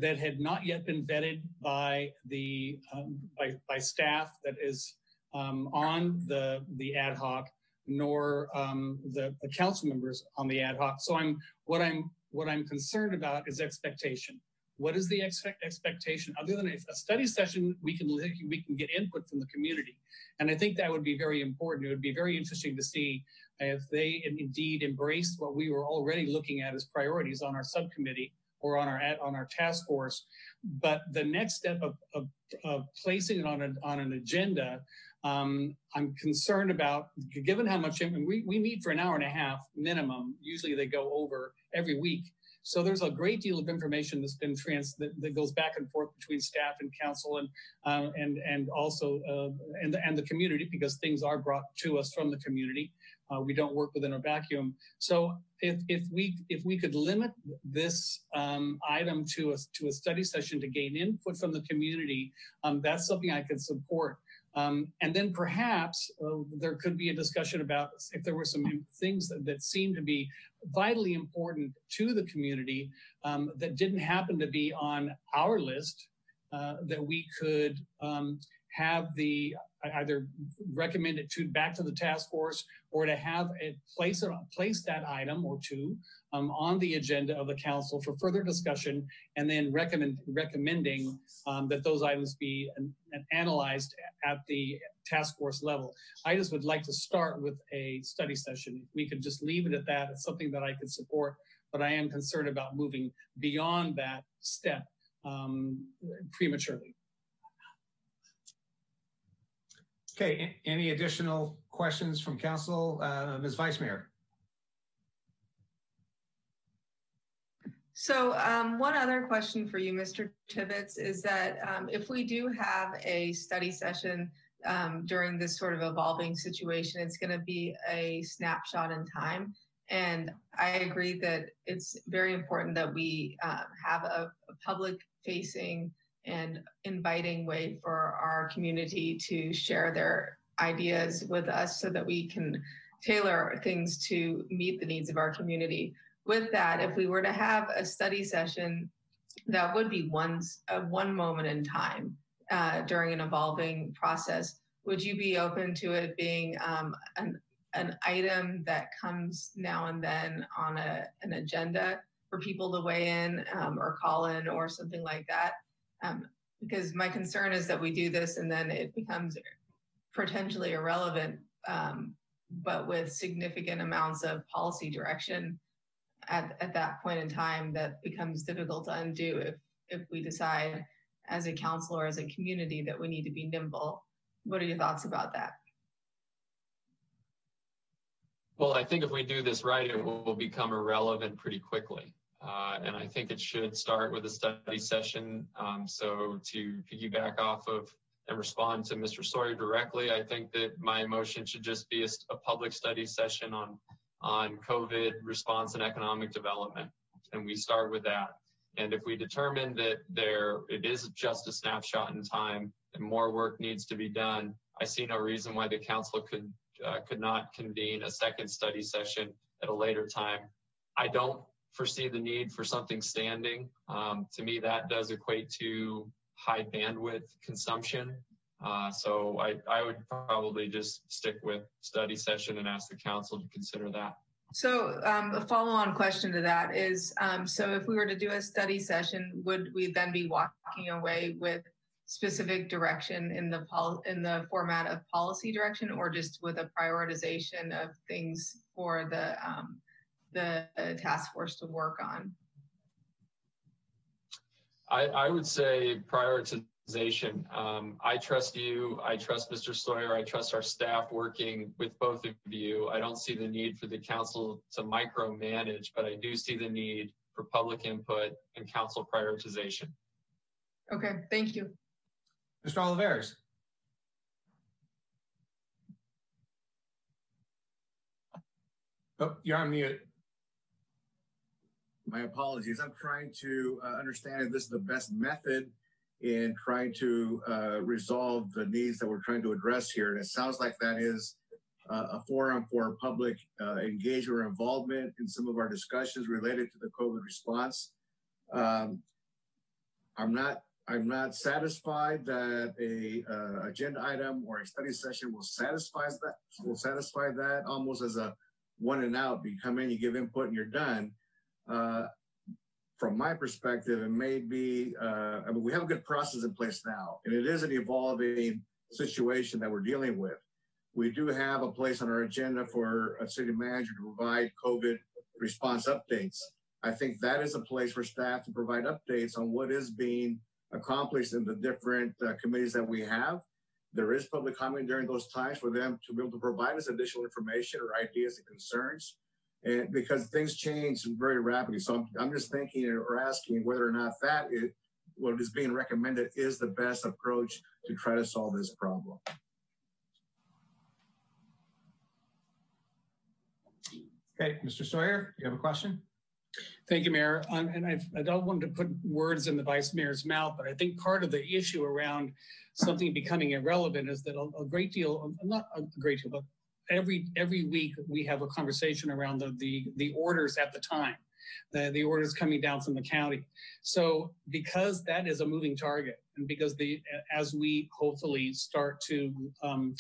that had not yet been vetted by the um, by, by staff that is um, on the the ad hoc, nor um, the, the council members on the ad hoc. So I'm what I'm what I'm concerned about is expectation. What is the expect expectation other than a study session? We can we can get input from the community, and I think that would be very important. It would be very interesting to see if they indeed embraced what we were already looking at as priorities on our subcommittee or on our on our task force. But the next step of, of, of placing it on, a, on an agenda, um, I'm concerned about, given how much, we, we meet for an hour and a half minimum. Usually they go over every week. So there's a great deal of information that's been trans that, that goes back and forth between staff and council and uh, and and also uh, and the, and the community because things are brought to us from the community. Uh, we don't work within a vacuum. So if, if we if we could limit this um, item to a to a study session to gain input from the community, um, that's something I could support. Um, and then perhaps uh, there could be a discussion about if there were some things that, that seem to be vitally important to the community um, that didn't happen to be on our list uh, that we could um, have the either recommend it to back to the task force or to have it place it place that item or two um, on the agenda of the council for further discussion and then recommend recommending um, that those items be an, an analyzed at the task force level. I just would like to start with a study session. We could just leave it at that, it's something that I could support, but I am concerned about moving beyond that step um, prematurely. Okay, any additional questions from council? Uh, Ms. Vice Mayor. So um, one other question for you, Mr. Tibbetts, is that um, if we do have a study session um, during this sort of evolving situation, it's going to be a snapshot in time. And I agree that it's very important that we uh, have a, a public facing and inviting way for our community to share their ideas with us so that we can tailor things to meet the needs of our community. With that, if we were to have a study session, that would be one, uh, one moment in time uh, during an evolving process. Would you be open to it being um, an, an item that comes now and then on a, an agenda for people to weigh in um, or call in or something like that? Um, because my concern is that we do this and then it becomes potentially irrelevant, um, but with significant amounts of policy direction at, at that point in time that becomes difficult to undo if, if we decide as a council or as a community that we need to be nimble. What are your thoughts about that? Well, I think if we do this right, it will become irrelevant pretty quickly. Uh, and I think it should start with a study session. Um, so to piggyback off of and respond to Mr. Sawyer directly, I think that my motion should just be a, a public study session on on COVID response and economic development. And we start with that. And if we determine that there it is just a snapshot in time and more work needs to be done, I see no reason why the council could uh, could not convene a second study session at a later time. I don't foresee the need for something standing. Um, to me, that does equate to high bandwidth consumption. Uh, so I, I would probably just stick with study session and ask the council to consider that. So um, a follow-on question to that is, um, so if we were to do a study session, would we then be walking away with specific direction in the pol- in the format of policy direction, or just with a prioritization of things for the um, the task force to work on? I, I would say prioritization um, I trust you. I trust Mr. Sawyer. I trust our staff working with both of you. I don't see the need for the council to micromanage, but I do see the need for public input and council prioritization. Okay, thank you. Mr. Olivares. Oh, you're on mute. My apologies. I'm trying to uh, understand if this is the best method in trying to uh, resolve the needs that we're trying to address here. And it sounds like that is uh, a forum for public uh, engagement or involvement in some of our discussions related to the COVID response. Um, I'm not I'm not satisfied that a uh, agenda item or a study session will satisfy that will satisfy that almost as a one and out. You come in, you give input, and you're done. Uh, from my perspective, it may be, uh, I mean, we have a good process in place now, and it is an evolving situation that we're dealing with. We do have a place on our agenda for a city manager to provide COVID response updates. I think that is a place for staff to provide updates on what is being accomplished in the different uh, committees that we have. There is public comment during those times for them to be able to provide us additional information or ideas and concerns and because things change very rapidly. So I'm, I'm just thinking or asking whether or not that is, what is being recommended is the best approach to try to solve this problem. Okay, Mr. Sawyer, you have a question? Thank you, Mayor. Um, and I've, I don't want to put words in the Vice Mayor's mouth, but I think part of the issue around something becoming irrelevant is that a, a great deal, not a great deal, but every every week we have a conversation around the the, the orders at the time, the, the orders coming down from the county. So because that is a moving target, and because the as we hopefully start to um,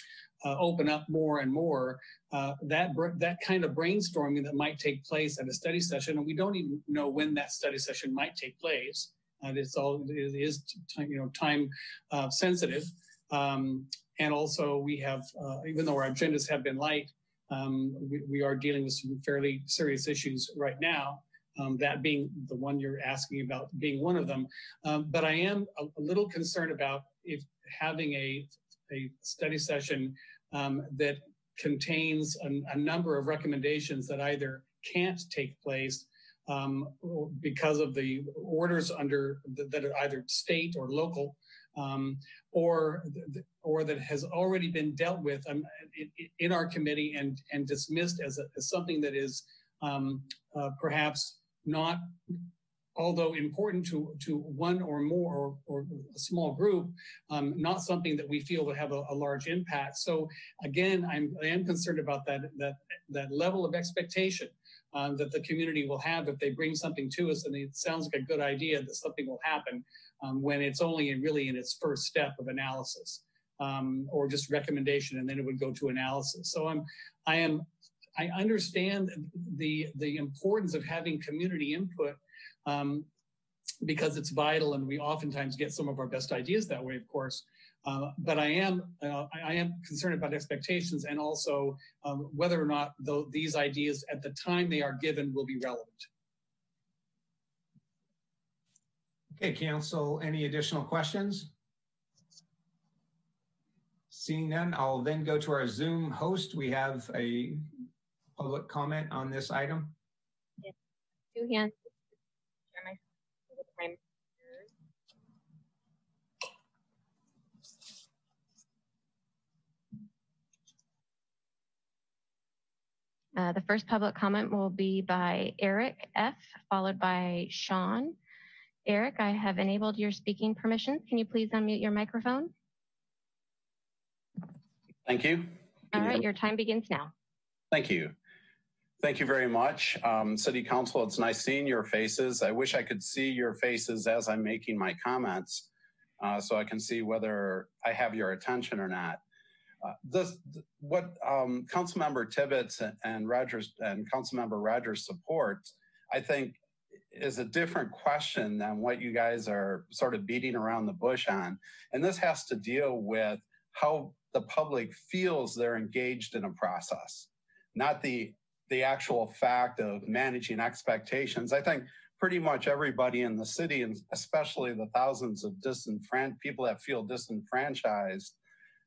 uh, open up more and more, uh, that that kind of brainstorming that might take place at a study session, and we don't even know when that study session might take place. It's all it is you know time uh, sensitive. Um, and also we have, uh, even though our agendas have been light, um, we, we, are dealing with some fairly serious issues right now. Um, that being the one you're asking about being one of them. Um, but I am a, a, little concerned about if having a, a study session um, that contains a, a, number of recommendations that either can't take place um, because of the orders under the, that are either state or local um, or or that has already been dealt with um, in our committee and and dismissed as, a, as something that is um, uh, perhaps not although important to, to one or more or, or a small group, um, not something that we feel would have a, a, large impact. So again, I'm, I am concerned about that, that, that level of expectation um, that the community will have if they bring something to us and it sounds like a good idea that something will happen um, when it's only in, really in its first step of analysis um, or just recommendation, and then it would go to analysis. So I'm, I am, I understand the the importance of having community input um, because it's vital, and we oftentimes get some of our best ideas that way, of course. Uh, but I am uh, I am concerned about expectations and also um, whether or not these ideas at the time they are given will be relevant. Okay, Council, any additional questions? Seeing none, I'll then go to our Zoom host. We have a public comment on this item. Yes. Two hands. Uh, the first public comment will be by Eric F., followed by Sean. Eric, I have enabled your speaking permissions. Can you please unmute your microphone? Thank you. All right, your time begins now. Thank you. Thank you very much. Um, City Council, it's nice seeing your faces. I wish I could see your faces as I'm making my comments uh, so I can see whether I have your attention or not. Uh, this, what um, Councilmember Tibbetts and, and Rogers and Councilmember Rogers support, I think, is a different question than what you guys are sort of beating around the bush on. And this has to deal with how the public feels they're engaged in a process, not the the actual fact of managing expectations. I think pretty much everybody in the city, and especially the thousands of disenfranchised people that feel disenfranchised,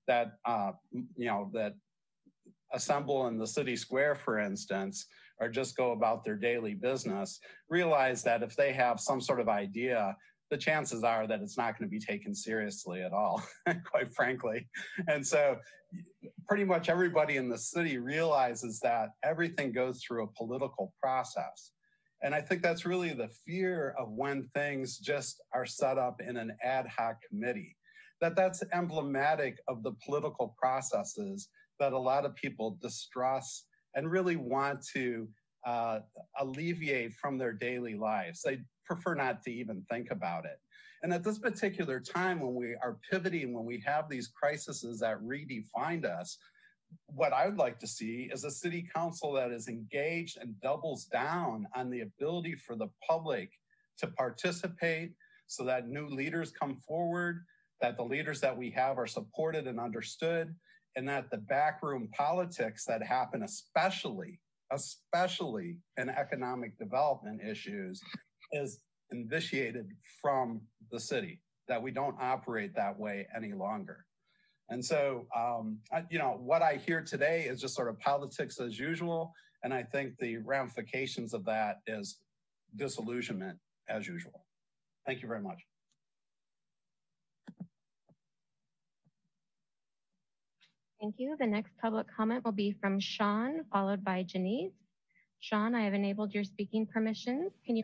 that uh, you know that assemble in the city square, for instance, or just go about their daily business, realize that if they have some sort of idea the chances are that it's not going to be taken seriously at all, [LAUGHS] quite frankly. And so, pretty much everybody in the city realizes that everything goes through a political process. And I think that's really the fear of when things just are set up in an ad hoc committee, that that's emblematic of the political processes that a lot of people distrust and really want to uh, alleviate from their daily lives. They prefer not to even think about it. And at this particular time, when we are pivoting, when we have these crises that redefine us, what I would like to see is a city council that is engaged and doubles down on the ability for the public to participate so that new leaders come forward, that the leaders that we have are supported and understood, and that the backroom politics that happen, especially, especially in economic development issues, is initiated from the city, that we don't operate that way any longer. And so, um, I, you know, what I hear today is just sort of politics as usual. And I think the ramifications of that is disillusionment as usual. Thank you very much. Thank you. The next public comment will be from Sean, followed by Janice. Sean, I have enabled your speaking permissions. Can you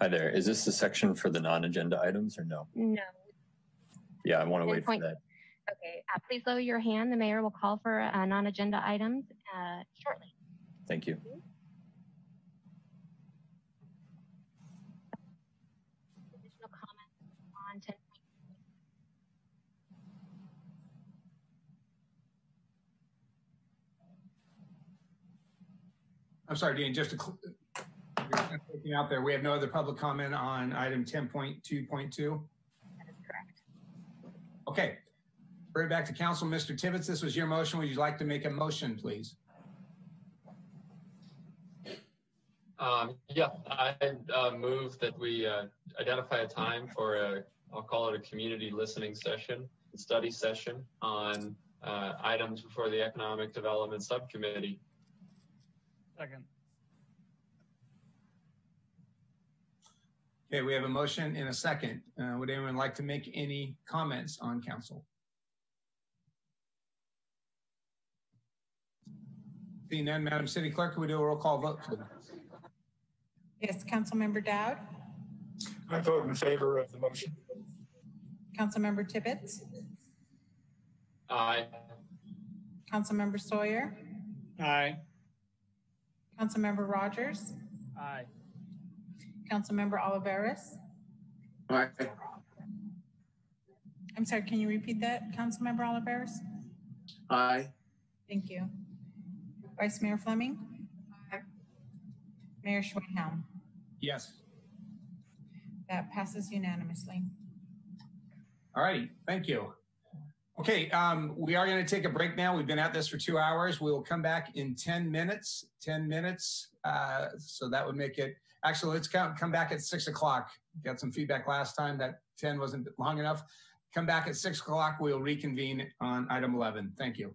Hi there. Is this the section for the non-agenda items or no? No. Yeah, I want to wait for that. Okay, uh, please lower your hand. The mayor will call for uh, non-agenda items uh, shortly. Thank you. Additional I'm sorry, Dean, just to, cl- looking out there, we have no other public comment on item 10.2.2? That is correct. Okay. Bring it back to council. Mr. Tibbetts, this was your motion. Would you like to make a motion, please? Um, yeah, I uh, move that we uh, identify a time for a, I'll call it a community listening session, study session on uh, items before the Economic Development Subcommittee. Second. Okay, we have a motion and a second. Uh, would anyone like to make any comments on council? Seeing none, Madam City Clerk, can we do a roll call vote, please? Yes, Councilmember Dowd, I vote in favor of the motion. Councilmember Tibbetts, Aye. Councilmember Sawyer, Aye. Councilmember Rogers, Aye. Councilmember Olivares. Aye. I'm sorry, can you repeat that, Councilmember Olivares? Aye. Thank you. Vice Mayor Fleming? Aye. Mayor Schwedhelm? Yes. That passes unanimously. All righty, thank you. Okay, um, we are going to take a break now. We've been at this for two hours. We will come back in 10 minutes, 10 minutes. Uh, so that would make it, actually, let's come, come back at six o'clock. Got some feedback last time that 10 wasn't long enough. Come back at six o'clock. We'll reconvene on item 11. Thank you.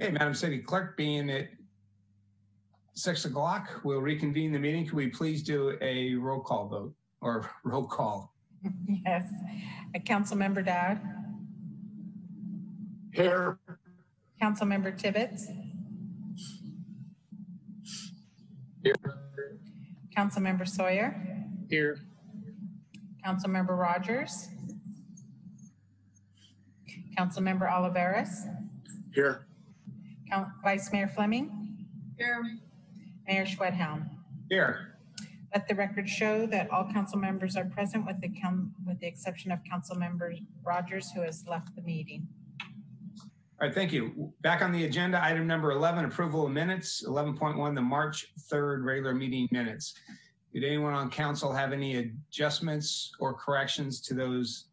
Hey, Madam City Clerk, being at six o'clock, we'll reconvene the meeting. Can we please do a roll call vote or [LAUGHS] roll call? Yes. Uh, Councilmember Dowd, Here. Councilmember Tibbetts, Here. Councilmember Sawyer, Here. Councilmember Rogers, Councilmember Olivares, Here. Count- Vice Mayor Fleming, Here. Mayor Schwedhelm. Here. Let the record show that all council members are present with the coun, with the exception of Councilmember Rogers, who has left the meeting. All right, thank you. Back on the agenda, item number 11, approval of minutes, 11.1, the March 3rd regular meeting minutes. Did anyone on council have any adjustments or corrections to those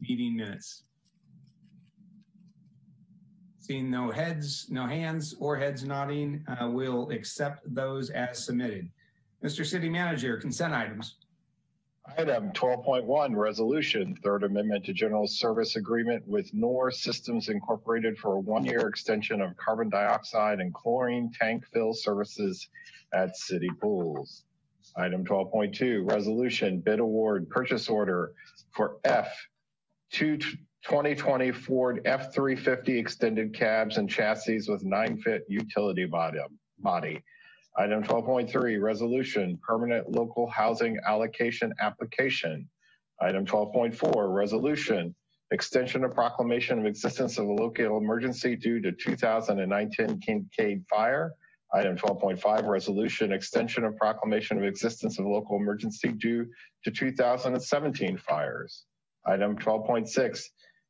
meeting minutes? Seeing no heads, no hands or heads nodding, uh, we'll accept those as submitted. Mr. City Manager, consent items. Item 12.1, resolution, third amendment to general service agreement with NOR Systems Incorporated for a one-year extension of carbon dioxide and chlorine tank fill services at city pools. Item 12.2, resolution, bid award, purchase order for F 2 2020 Ford F350 extended cabs and chassis with nine-fit utility body. body. Item 12.3, resolution, permanent local housing allocation application. Item 12.4, resolution, extension of proclamation of existence of a local emergency due to 2019 Kincade fire. Item 12.5, resolution, extension of proclamation of existence of local emergency due to 2017 fires. Item 12.6,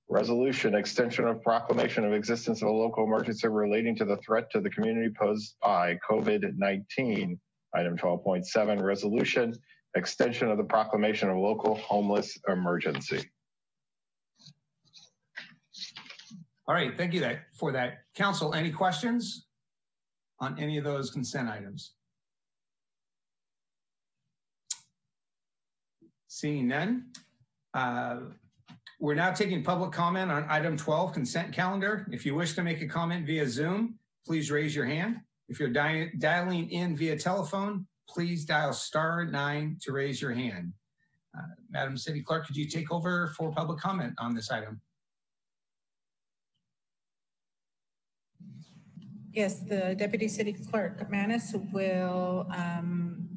resolution, extension of proclamation of existence of a local emergency relating to the threat to the community posed by COVID-19. Item 12.7, resolution, extension of the proclamation of local homeless emergency. All right, thank you that, for that. Council, any questions on any of those consent items? Seeing none, uh, we're now taking public comment on item 12, consent calendar. If you wish to make a comment via Zoom, please raise your hand. If you're di dialing in via telephone, please dial star nine to raise your hand. Uh, Madam City Clerk, could you take over for public comment on this item? Yes, the Deputy City Clerk, Manis, will um,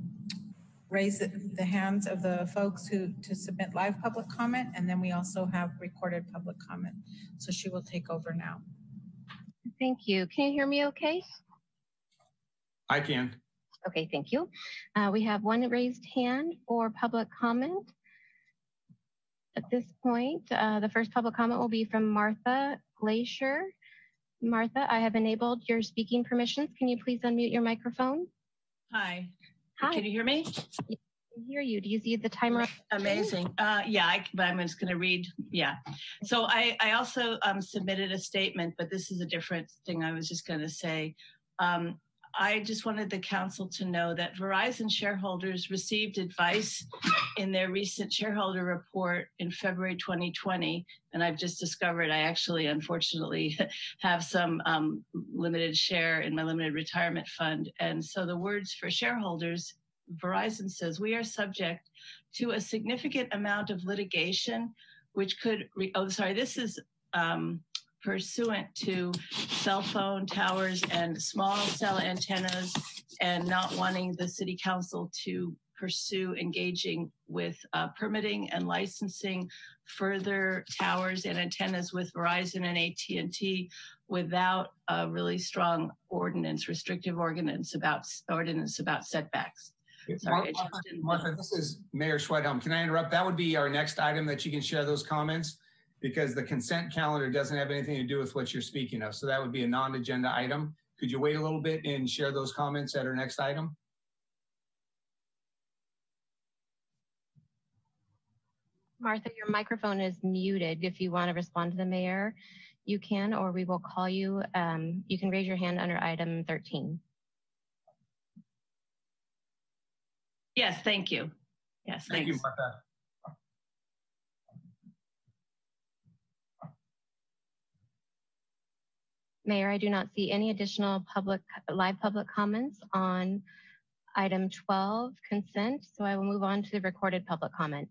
raise the- the hands of the folks who, to submit live public comment, and then we also have recorded public comment. So she will take over now. Thank you. Can you hear me okay? I can. Okay, thank you. Uh, we have one raised hand for public comment. At this point, uh, the first public comment will be from Martha Glacier. Martha, I have enabled your speaking permissions. Can you please unmute your microphone? Hi. Hi. Can you hear me? I can hear you. Do you see the timer? Amazing. Uh, yeah, I, but I'm just going to read. Yeah. So I, I also um, submitted a statement, but this is a different thing I was just going to say. Um, I just wanted the council to know that Verizon shareholders received advice in their recent shareholder report in February 2020. And I've just discovered I actually, unfortunately, [LAUGHS] have some um, limited share in my limited retirement fund. And so the words for shareholders Verizon says we are subject to a significant amount of litigation, which could, re- oh, sorry, this is um, pursuant to cell phone towers and small cell antennas and not wanting the city council to pursue engaging with uh, permitting and licensing further towers and antennas with Verizon and AT&T without a really strong ordinance, restrictive ordinance about ordinance about setbacks. Sorry, I Martha, just didn't- Martha, this is Mayor Schwedhelm. Can I interrupt? That would be our next item that you can share those comments because the consent calendar doesn't have anything to do with what you're speaking of. So that would be a non-agenda item. Could you wait a little bit and share those comments at our next item? Martha, your microphone is muted. If you want to respond to the mayor, you can, or we will call you. Um, you can raise your hand under item 13. Yes, thank you. Yes, Thank you. Martha. Mayor, I do not see any additional public live public comments on item 12 consent, so I will move on to the recorded public comment.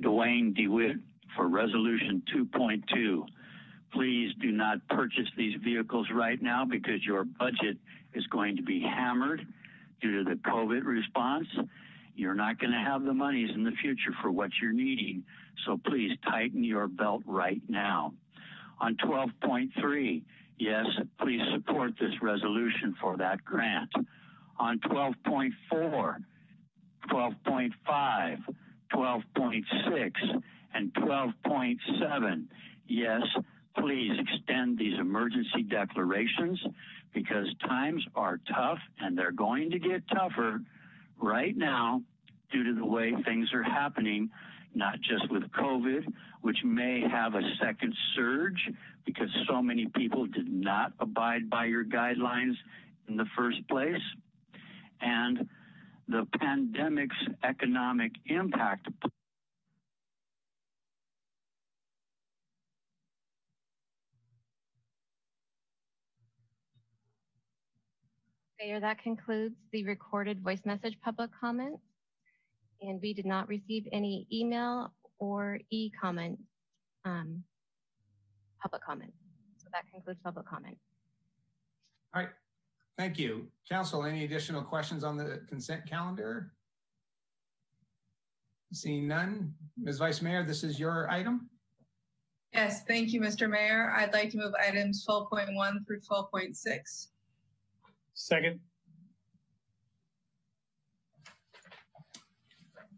Duane DeWitt for Resolution 2.2. Please do not purchase these vehicles right now because your budget is going to be hammered due to the COVID response. You're not going to have the monies in the future for what you're needing. So please tighten your belt right now. On 12.3, yes, please support this resolution for that grant. On 12.4, 12.5, 12.6, and 12.7, yes, please extend these emergency declarations because times are tough and they're going to get tougher right now due to the way things are happening, not just with COVID, which may have a second surge because so many people did not abide by your guidelines in the first place, and the pandemic's economic impact Mayor, that concludes the recorded voice message public comments. And we did not receive any email or e-comment um, public comment. So that concludes public comment. All right. Thank you. Council, any additional questions on the consent calendar? Seeing none. Ms. Vice Mayor, this is your item. Yes, thank you, Mr. Mayor. I'd like to move items 12.1 through 12.6. Second.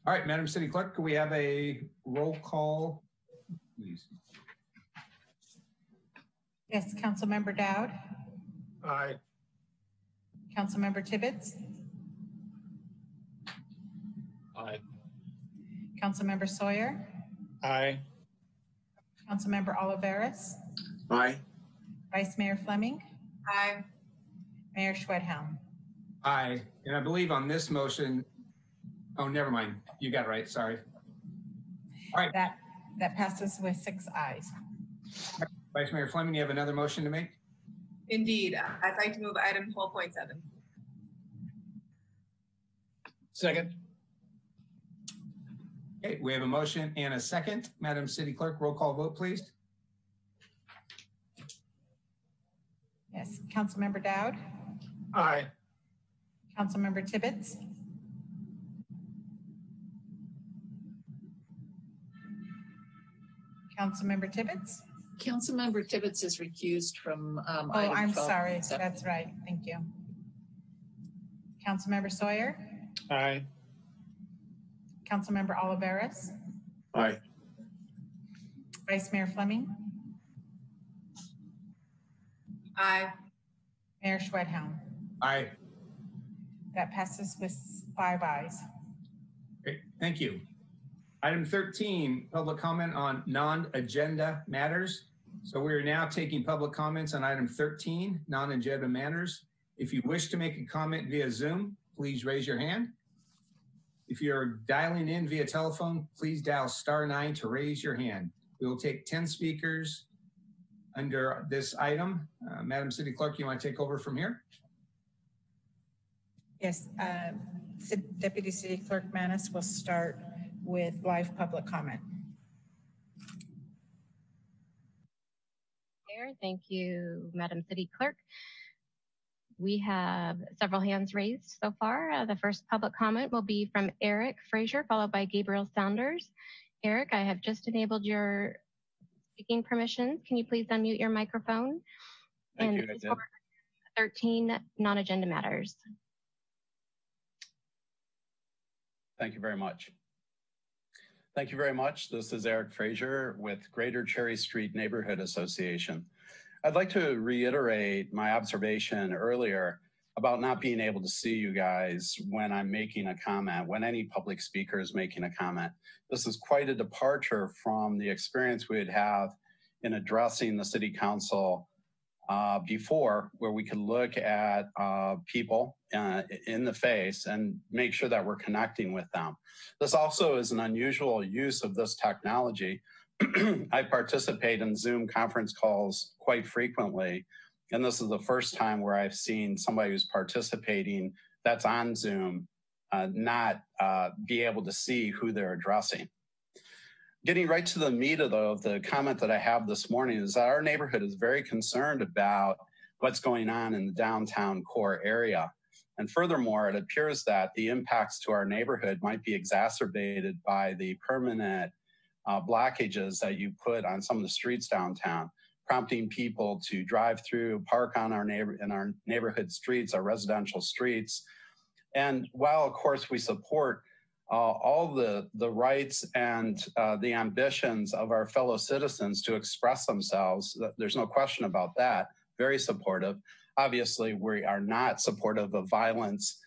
All right, Madam City Clerk, could we have a roll call, please? Yes, Councilmember Dowd, Aye. Councilmember Tibbetts, Aye. Councilmember Sawyer, Aye. Councilmember Olivares, Aye. Vice Mayor Fleming, Aye. Mayor Schwedhelm. Aye. And I believe on this motion, oh, never mind. You got it right. Sorry. All right. That, that passes with six ayes. Vice Mayor Fleming, you have another motion to make? Indeed, I'd like to move item 12.7. Second. Okay, we have a motion and a second. Madam City Clerk, roll call vote, please. Yes, Councilmember Dowd, Aye. Councilmember Tibbetts, Councilmember Tibbetts. Councilmember Tibbetts is recused from um, Oh, item I'm 12. sorry. That's right. Thank you. Councilmember Sawyer, Aye. Councilmember Olivares, Aye. Vice Mayor Fleming, Aye. Mayor Schwedhelm. Aye. That passes with five ayes. Great, thank you. Item 13, public comment on non-agenda matters. So we are now taking public comments on item 13, non-agenda matters. If you wish to make a comment via Zoom, please raise your hand. If you're dialing in via telephone, please dial star nine to raise your hand. We will take 10 speakers under this item. Uh, Madam City Clerk, you want to take over from here? Yes, uh, Deputy City Clerk Manis will start with live public comment. Mayor, thank you, Madam City Clerk. We have several hands raised so far. Uh, the first public comment will be from Eric Frazier, followed by Gabriel Saunders. Eric, I have just enabled your speaking permissions. Can you please unmute your microphone? Thank And you, I this is did. for 13 non-agenda matters. Thank you very much. Thank you very much. This is Eric Frazier with Greater Cherry Street Neighborhood Association. I'd like to reiterate my observation earlier about not being able to see you guys when I'm making a comment, when any public speaker is making a comment. This is quite a departure from the experience we'd have in addressing the city council uh, before where we could look at uh, people uh, in the face and make sure that we're connecting with them. This also is an unusual use of this technology. [CLEARS THROAT] I participate in Zoom conference calls quite frequently, and this is the first time where I've seen somebody who's participating that's on Zoom uh, not uh, be able to see who they're addressing. Getting right to the meat of the, of the comment that I have this morning is that our neighborhood is very concerned about what's going on in the downtown core area. And furthermore, it appears that the impacts to our neighborhood might be exacerbated by the permanent uh, blockages that you put on some of the streets downtown, prompting people to drive through, park on our neighbor in our neighborhood streets, our residential streets, and while, of course, we support all the, the rights and uh, the ambitions of our fellow citizens to express themselves, there's no question about that, very supportive. Obviously, we are not supportive of violence.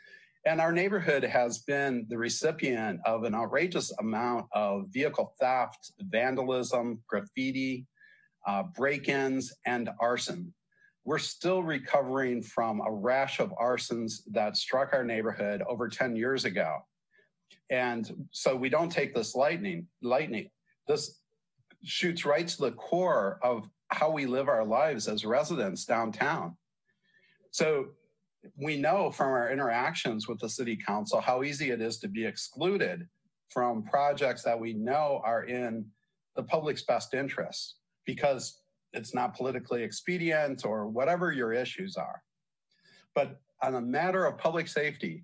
And our neighborhood has been the recipient of an outrageous amount of vehicle theft, vandalism, graffiti, uh, break ins, and arson we're still recovering from a rash of arsons that struck our neighborhood over 10 years ago. And so we don't take this lightning, lightning. This shoots right to the core of how we live our lives as residents downtown. So we know from our interactions with the city council how easy it is to be excluded from projects that we know are in the public's best interest because it's not politically expedient or whatever your issues are. But on a matter of public safety,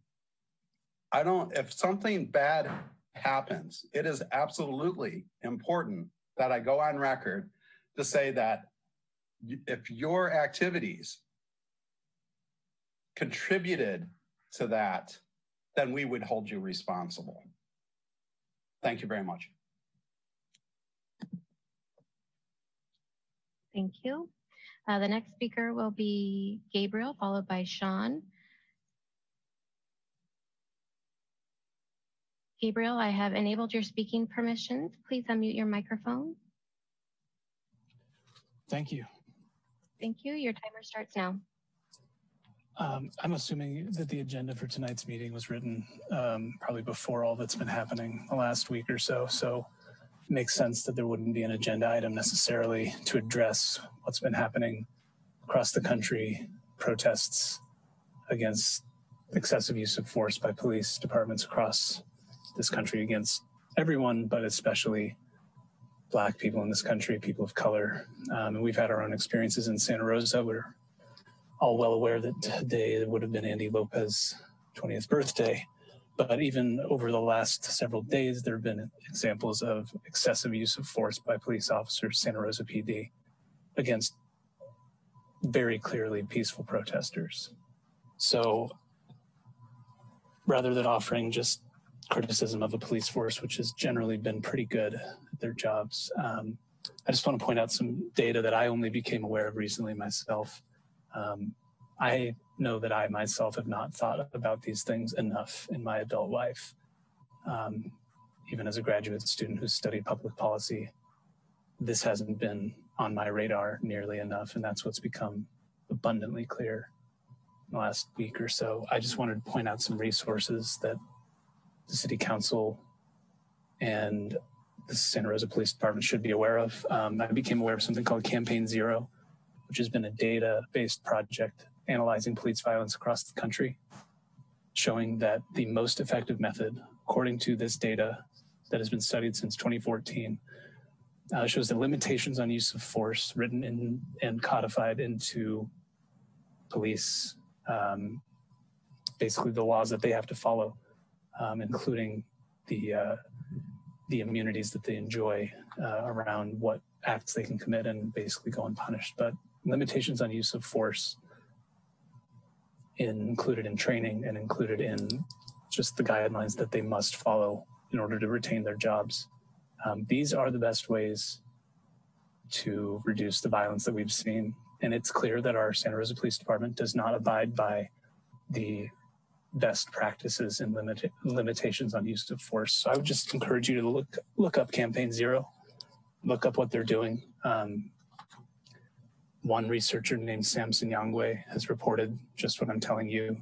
I don't, if something bad happens, it is absolutely important that I go on record to say that if your activities contributed to that, then we would hold you responsible. Thank you very much. Thank you. Uh, the next speaker will be Gabriel, followed by Sean. Gabriel, I have enabled your speaking permissions. Please unmute your microphone. Thank you. Thank you. Your timer starts now. Um, I'm assuming that the agenda for tonight's meeting was written um, probably before all that's been happening the last week or so. So it makes sense that there wouldn't be an agenda item necessarily to address what's been happening across the country, protests against excessive use of force by police departments across this country against everyone, but especially Black people in this country, people of color. Um, and we've had our own experiences in Santa Rosa. We're all well aware that today would have been Andy Lopez's 20th birthday. But even over the last several days, there have been examples of excessive use of force by police officers, Santa Rosa PD, against very clearly peaceful protesters. So rather than offering just criticism of a police force, which has generally been pretty good at their jobs, um, I just want to point out some data that I only became aware of recently myself. Um, I know that I myself have not thought about these things enough in my adult life. Um, even as a graduate student who studied public policy, this hasn't been on my radar nearly enough. And that's what's become abundantly clear in the last week or so. I just wanted to point out some resources that the city council and the Santa Rosa Police Department should be aware of. Um, I became aware of something called Campaign Zero, which has been a data based project analyzing police violence across the country, showing that the most effective method, according to this data that has been studied since 2014, uh, shows the limitations on use of force written in and codified into police, um, basically the laws that they have to follow, um, including the uh, the immunities that they enjoy uh, around what acts they can commit and basically go unpunished. But limitations on use of force in, included in training and included in just the guidelines that they must follow in order to retain their jobs. Um, these are the best ways to reduce the violence that we've seen. And it's clear that our Santa Rosa Police Department does not abide by the best practices and limit, limitations on use of force. So I would just encourage you to look look up Campaign Zero, look up what they're doing. Um, one researcher named Samuel Sinyangwe has reported just what I'm telling you.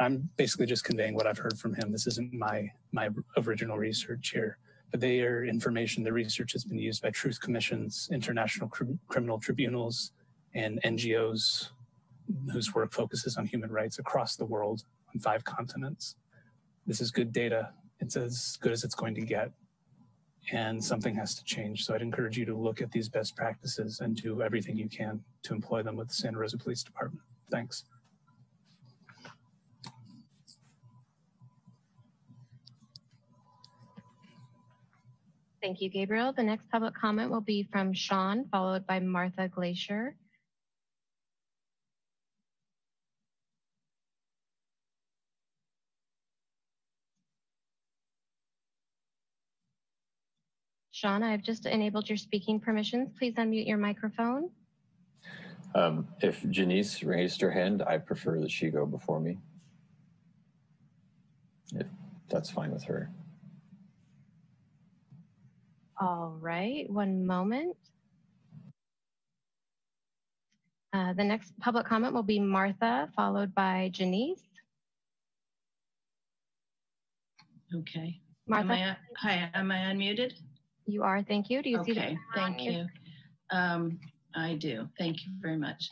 I'm basically just conveying what I've heard from him. This isn't my my original research here, but they are information. The research has been used by truth commissions, international cr criminal tribunals, and NGOs whose work focuses on human rights across the world on five continents. This is good data. It's as good as it's going to get. And something has to change. So I'd encourage you to look at these best practices and do everything you can to employ them with the Santa Rosa Police Department. Thanks. Thank you, Gabriel. The next public comment will be from Sean, followed by Martha Glacier. Sean, I've just enabled your speaking permissions. Please unmute your microphone. Um, if Janice raised her hand, I prefer that she go before me. If that's fine with her. All right, one moment. Uh, the next public comment will be Martha, followed by Janice. Okay. Martha? Am I, hi, am I unmuted? You are, thank you. Do you see Okay, timer on thank you. Um, I do. Thank you very much.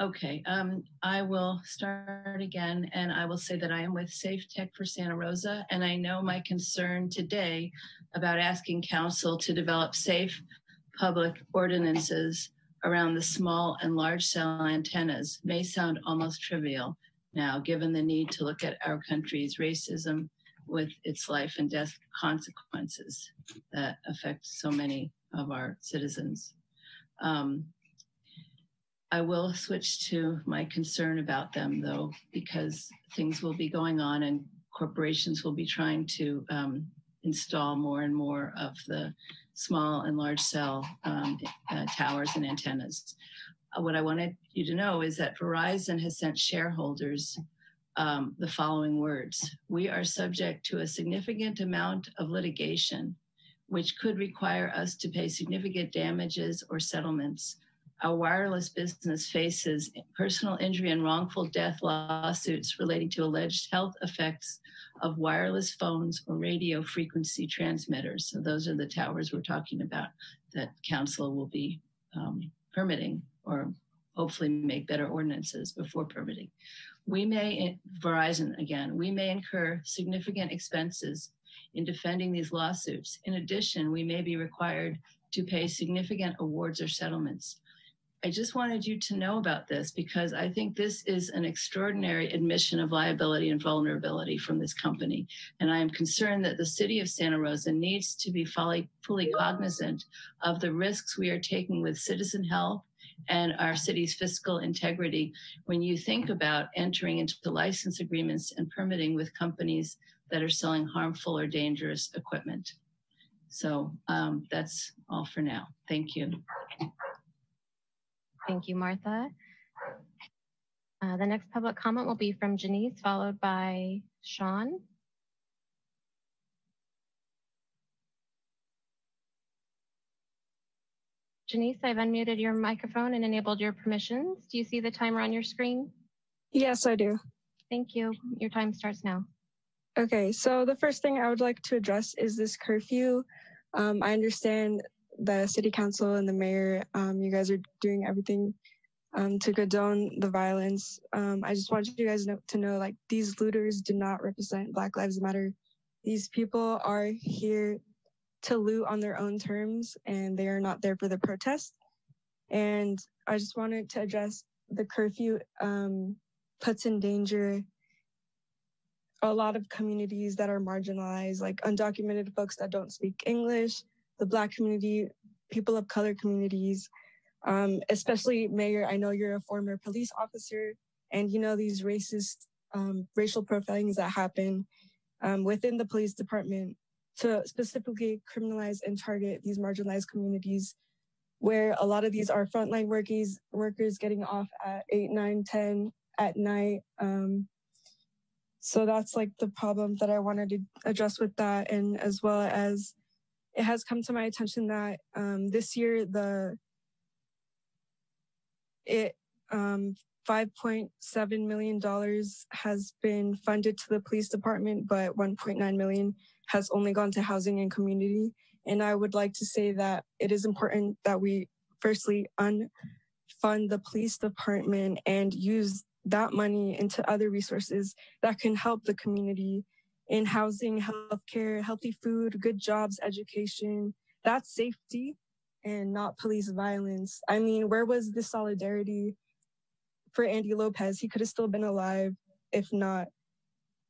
Okay, um, I will start again and I will say that I am with Safe Tech for Santa Rosa and I know my concern today about asking council to develop safe public ordinances around the small and large cell antennas may sound almost trivial now, given the need to look at our country's racism with its life and death consequences that affect so many of our citizens. Um, I will switch to my concern about them, though, because things will be going on and corporations will be trying to um, install more and more of the small and large cell um, uh, towers and antennas. Uh, what I wanted you to know is that Verizon has sent shareholders um, the following words We are subject to a significant amount of litigation, which could require us to pay significant damages or settlements. Our wireless business faces personal injury and wrongful death lawsuits relating to alleged health effects of wireless phones or radio frequency transmitters. So, those are the towers we're talking about that council will be um, permitting or hopefully make better ordinances before permitting. We may, Verizon again, we may incur significant expenses in defending these lawsuits. In addition, we may be required to pay significant awards or settlements. I just wanted you to know about this because I think this is an extraordinary admission of liability and vulnerability from this company. And I am concerned that the city of Santa Rosa needs to be fully, fully cognizant of the risks we are taking with citizen health and our city's fiscal integrity when you think about entering into the license agreements and permitting with companies that are selling harmful or dangerous equipment. So um, that's all for now. Thank you. Thank you, Martha. Uh, the next public comment will be from Janice, followed by Sean. Janice, I've unmuted your microphone and enabled your permissions. Do you see the timer on your screen? Yes, I do. Thank you. Your time starts now. Okay, so the first thing I would like to address is this curfew. Um, I understand the city council and the mayor, um, you guys are doing everything um, to condone the violence. Um, I just want you guys know, to know like these looters do not represent Black Lives Matter. These people are here to loot on their own terms and they are not there for the protest. And I just wanted to address the curfew um, puts in danger a lot of communities that are marginalized, like undocumented folks that don't speak English, the Black community, people of color communities, um, especially Mayor. I know you're a former police officer, and you know these racist, um, racial profilings that happen um, within the police department to specifically criminalize and target these marginalized communities where a lot of these are frontline workers workers getting off at 8 9 10 at night. Um, so that's like the problem that i wanted to address with that. And as well as it has come to my attention that um, this year the it um, 5.7 million dollars has been funded to the police department, but 1.9 million has only gone to housing and community. And I would like to say that it is important that we firstly unfund the police department and use that money into other resources that can help the community in housing, healthcare, healthy food, good jobs, education. That's safety and not police violence. I mean, where was the solidarity for Andy Lopez? He could have still been alive if not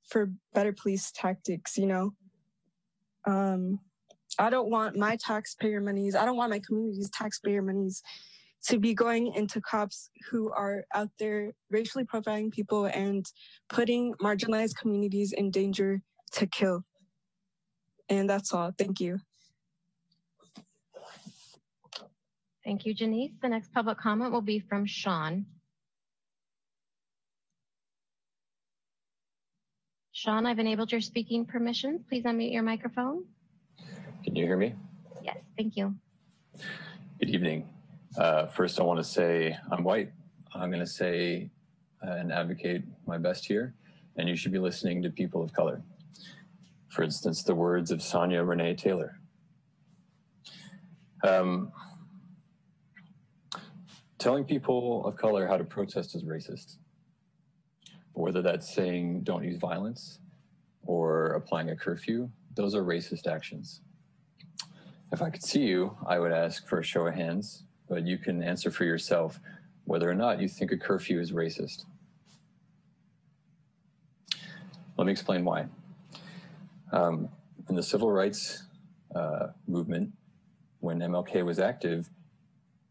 for better police tactics, you know? Um, I don't want my taxpayer monies, I don't want my community's taxpayer monies to be going into cops who are out there racially profiling people and putting marginalized communities in danger to kill. And that's all. Thank you. Thank you, Janice. The next public comment will be from Sean. Sean, I've enabled your speaking permissions. Please unmute your microphone. Can you hear me? Yes, thank you. Good evening. Uh, first, I want to say I'm white. I'm going to say uh, and advocate my best here, and you should be listening to people of color. For instance, the words of Sonya Renee Taylor. Um, telling people of color how to protest is racist. Whether that's saying don't use violence or applying a curfew, those are racist actions. If I could see you, I would ask for a show of hands but you can answer for yourself whether or not you think a curfew is racist. Let me explain why. Um, in the civil rights uh, movement, when MLK was active,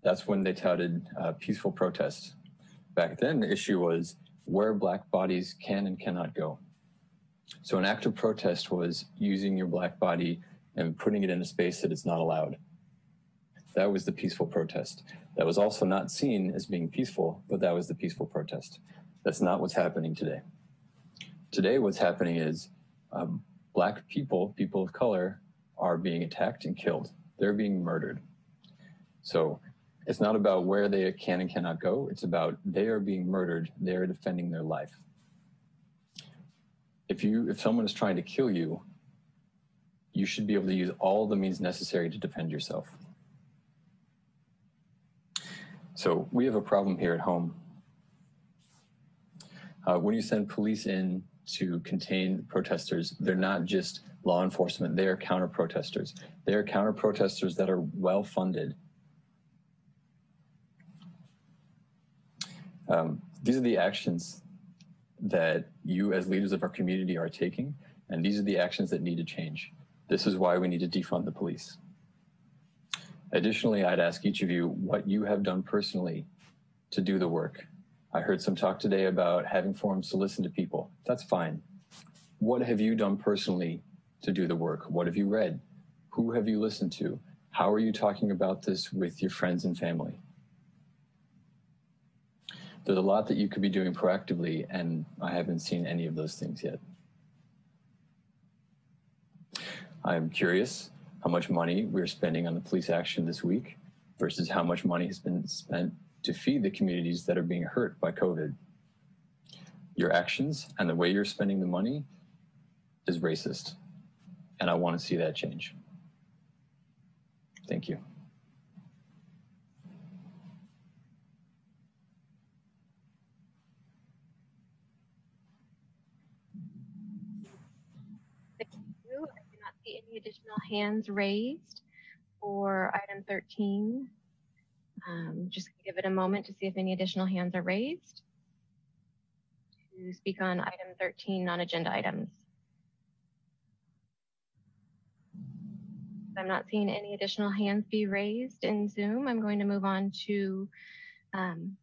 that's when they touted uh, peaceful protests. Back then, the issue was where black bodies can and cannot go. So an act of protest was using your black body and putting it in a space that it's not allowed. That was the peaceful protest. That was also not seen as being peaceful, but that was the peaceful protest. That's not what's happening today. Today, what's happening is um, Black people, people of color, are being attacked and killed. They're being murdered. So it's not about where they can and cannot go. It's about they are being murdered. They are defending their life. If you, if someone is trying to kill you, you should be able to use all the means necessary to defend yourself. So we have a problem here at home. Uh, when you send police in to contain protesters, they're not just law enforcement, they are counter protesters. They are counter protesters that are well funded. Um, these are the actions that you as leaders of our community are taking, and these are the actions that need to change. This is why we need to defund the police. Additionally, I'd ask each of you what you have done personally to do the work. I heard some talk today about having forums to listen to people. That's fine. What have you done personally to do the work? What have you read? Who have you listened to? How are you talking about this with your friends and family? There's a lot that you could be doing proactively, and I haven't seen any of those things yet. I'm curious how much money we're spending on the police action this week versus how much money has been spent to feed the communities that are being hurt by COVID. Your actions and the way you're spending the money is racist. And I want to see that change. Thank you. See any additional hands raised for item 13. Um, just give it a moment to see if any additional hands are raised to speak on item 13 non-agenda items. I'm not seeing any additional hands be raised in Zoom. I'm going to move on to um,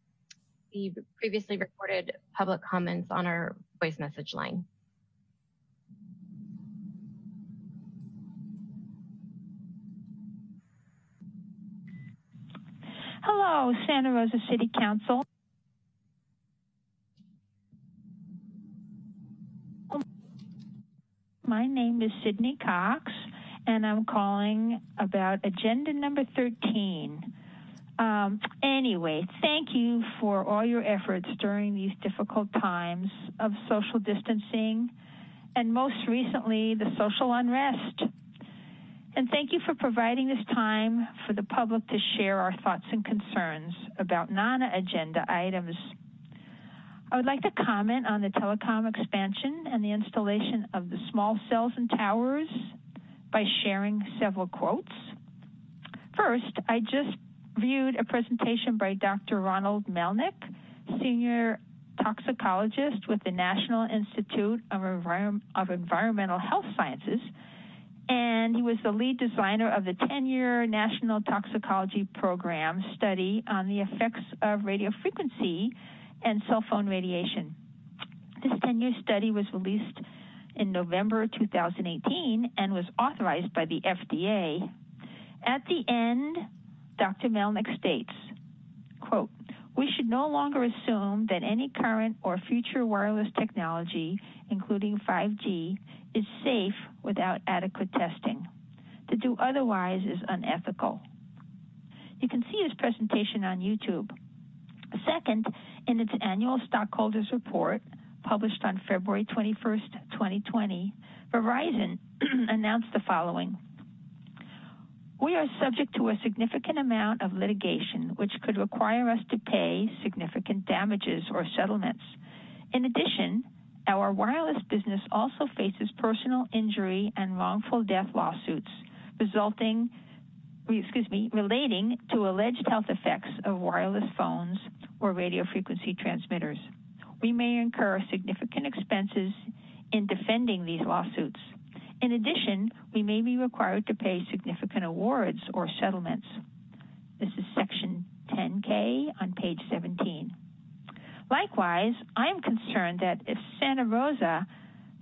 the previously recorded public comments on our voice message line. Hello, Santa Rosa City Council. My name is Sydney Cox, and I'm calling about agenda number 13. Um, anyway, thank you for all your efforts during these difficult times of social distancing and most recently, the social unrest. And thank you for providing this time for the public to share our thoughts and concerns about non agenda items. I would like to comment on the telecom expansion and the installation of the small cells and towers by sharing several quotes. First, I just viewed a presentation by Dr. Ronald Melnick, Senior Toxicologist with the National Institute of, Envir of Environmental Health Sciences, and he was the lead designer of the 10 year National Toxicology Program study on the effects of radio frequency and cell phone radiation. This 10 year study was released in November 2018 and was authorized by the FDA. At the end, Dr. Melnick states, quote, we should no longer assume that any current or future wireless technology, including 5G, is safe without adequate testing. To do otherwise is unethical. You can see his presentation on YouTube. Second, in its annual stockholders report, published on February 21st, 2020, Verizon [CLEARS THROAT] announced the following. We are subject to a significant amount of litigation, which could require us to pay significant damages or settlements. In addition, our wireless business also faces personal injury and wrongful death lawsuits, resulting, excuse me, relating to alleged health effects of wireless phones or radio frequency transmitters. We may incur significant expenses in defending these lawsuits. In addition, we may be required to pay significant awards or settlements. This is section 10K on page 17. Likewise, I am concerned that if Santa Rosa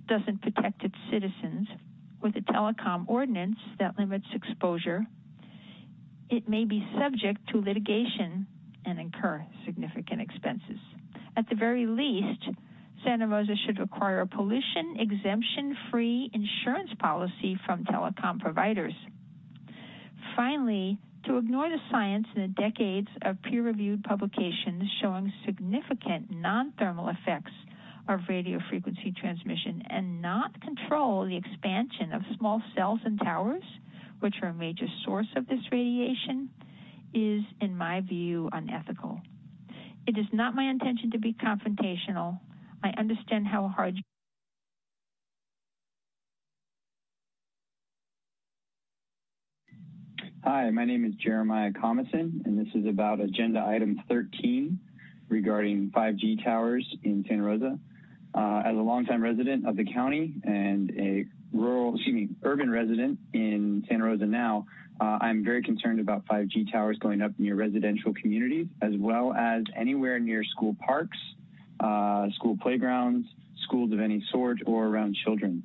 doesn't protect its citizens with a telecom ordinance that limits exposure, it may be subject to litigation and incur significant expenses. At the very least, Santa Rosa should require a pollution exemption free insurance policy from telecom providers. Finally, to ignore the science and the decades of peer reviewed publications showing significant non thermal effects of radio frequency transmission and not control the expansion of small cells and towers, which are a major source of this radiation, is, in my view, unethical. It is not my intention to be confrontational. I understand how hard Hi, my name is Jeremiah Comison, and this is about agenda item 13 regarding 5G towers in Santa Rosa. Uh, as a longtime resident of the county and a rural, excuse me, urban resident in Santa Rosa now, uh, I'm very concerned about 5G towers going up near residential communities, as well as anywhere near school parks, uh, school playgrounds, schools of any sort, or around children.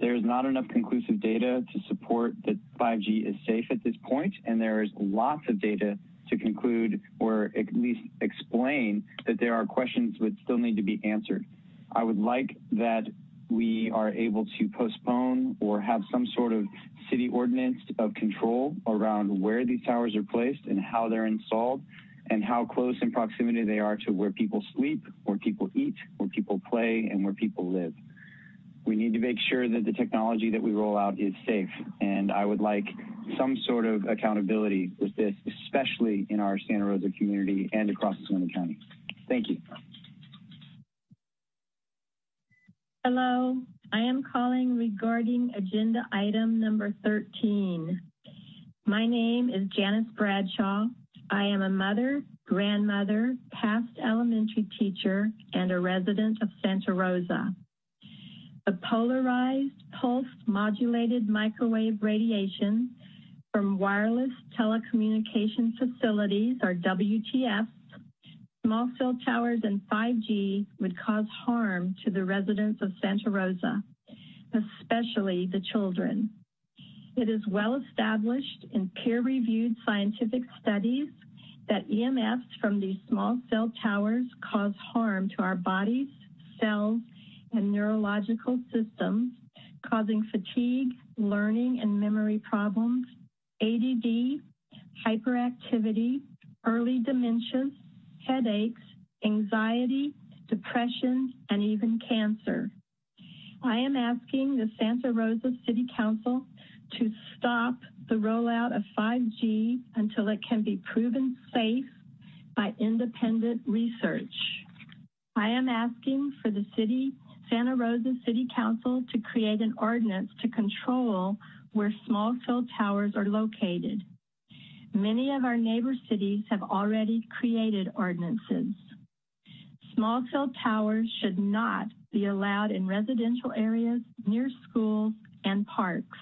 There's not enough conclusive data to support that 5G is safe at this point, and there is lots of data to conclude or at least explain that there are questions that still need to be answered. I would like that we are able to postpone or have some sort of city ordinance of control around where these towers are placed and how they're installed and how close in proximity they are to where people sleep, where people eat, where people play, and where people live. We need to make sure that the technology that we roll out is safe. And I would like some sort of accountability with this, especially in our Santa Rosa community and across Sonoma County. Thank you. Hello, I am calling regarding agenda item number 13. My name is Janice Bradshaw. I am a mother, grandmother, past elementary teacher, and a resident of Santa Rosa. The polarized pulse modulated microwave radiation from wireless telecommunication facilities, or WTFs, small cell towers and 5G would cause harm to the residents of Santa Rosa, especially the children. It is well established in peer reviewed scientific studies that EMFs from these small cell towers cause harm to our bodies, cells, and neurological systems, causing fatigue, learning and memory problems, ADD, hyperactivity, early dementias, headaches, anxiety, depression, and even cancer. I am asking the Santa Rosa City Council to stop the rollout of 5G until it can be proven safe by independent research. I am asking for the city, Santa Rosa City Council to create an ordinance to control where small cell towers are located. Many of our neighbor cities have already created ordinances. Small cell towers should not be allowed in residential areas, near schools, and parks.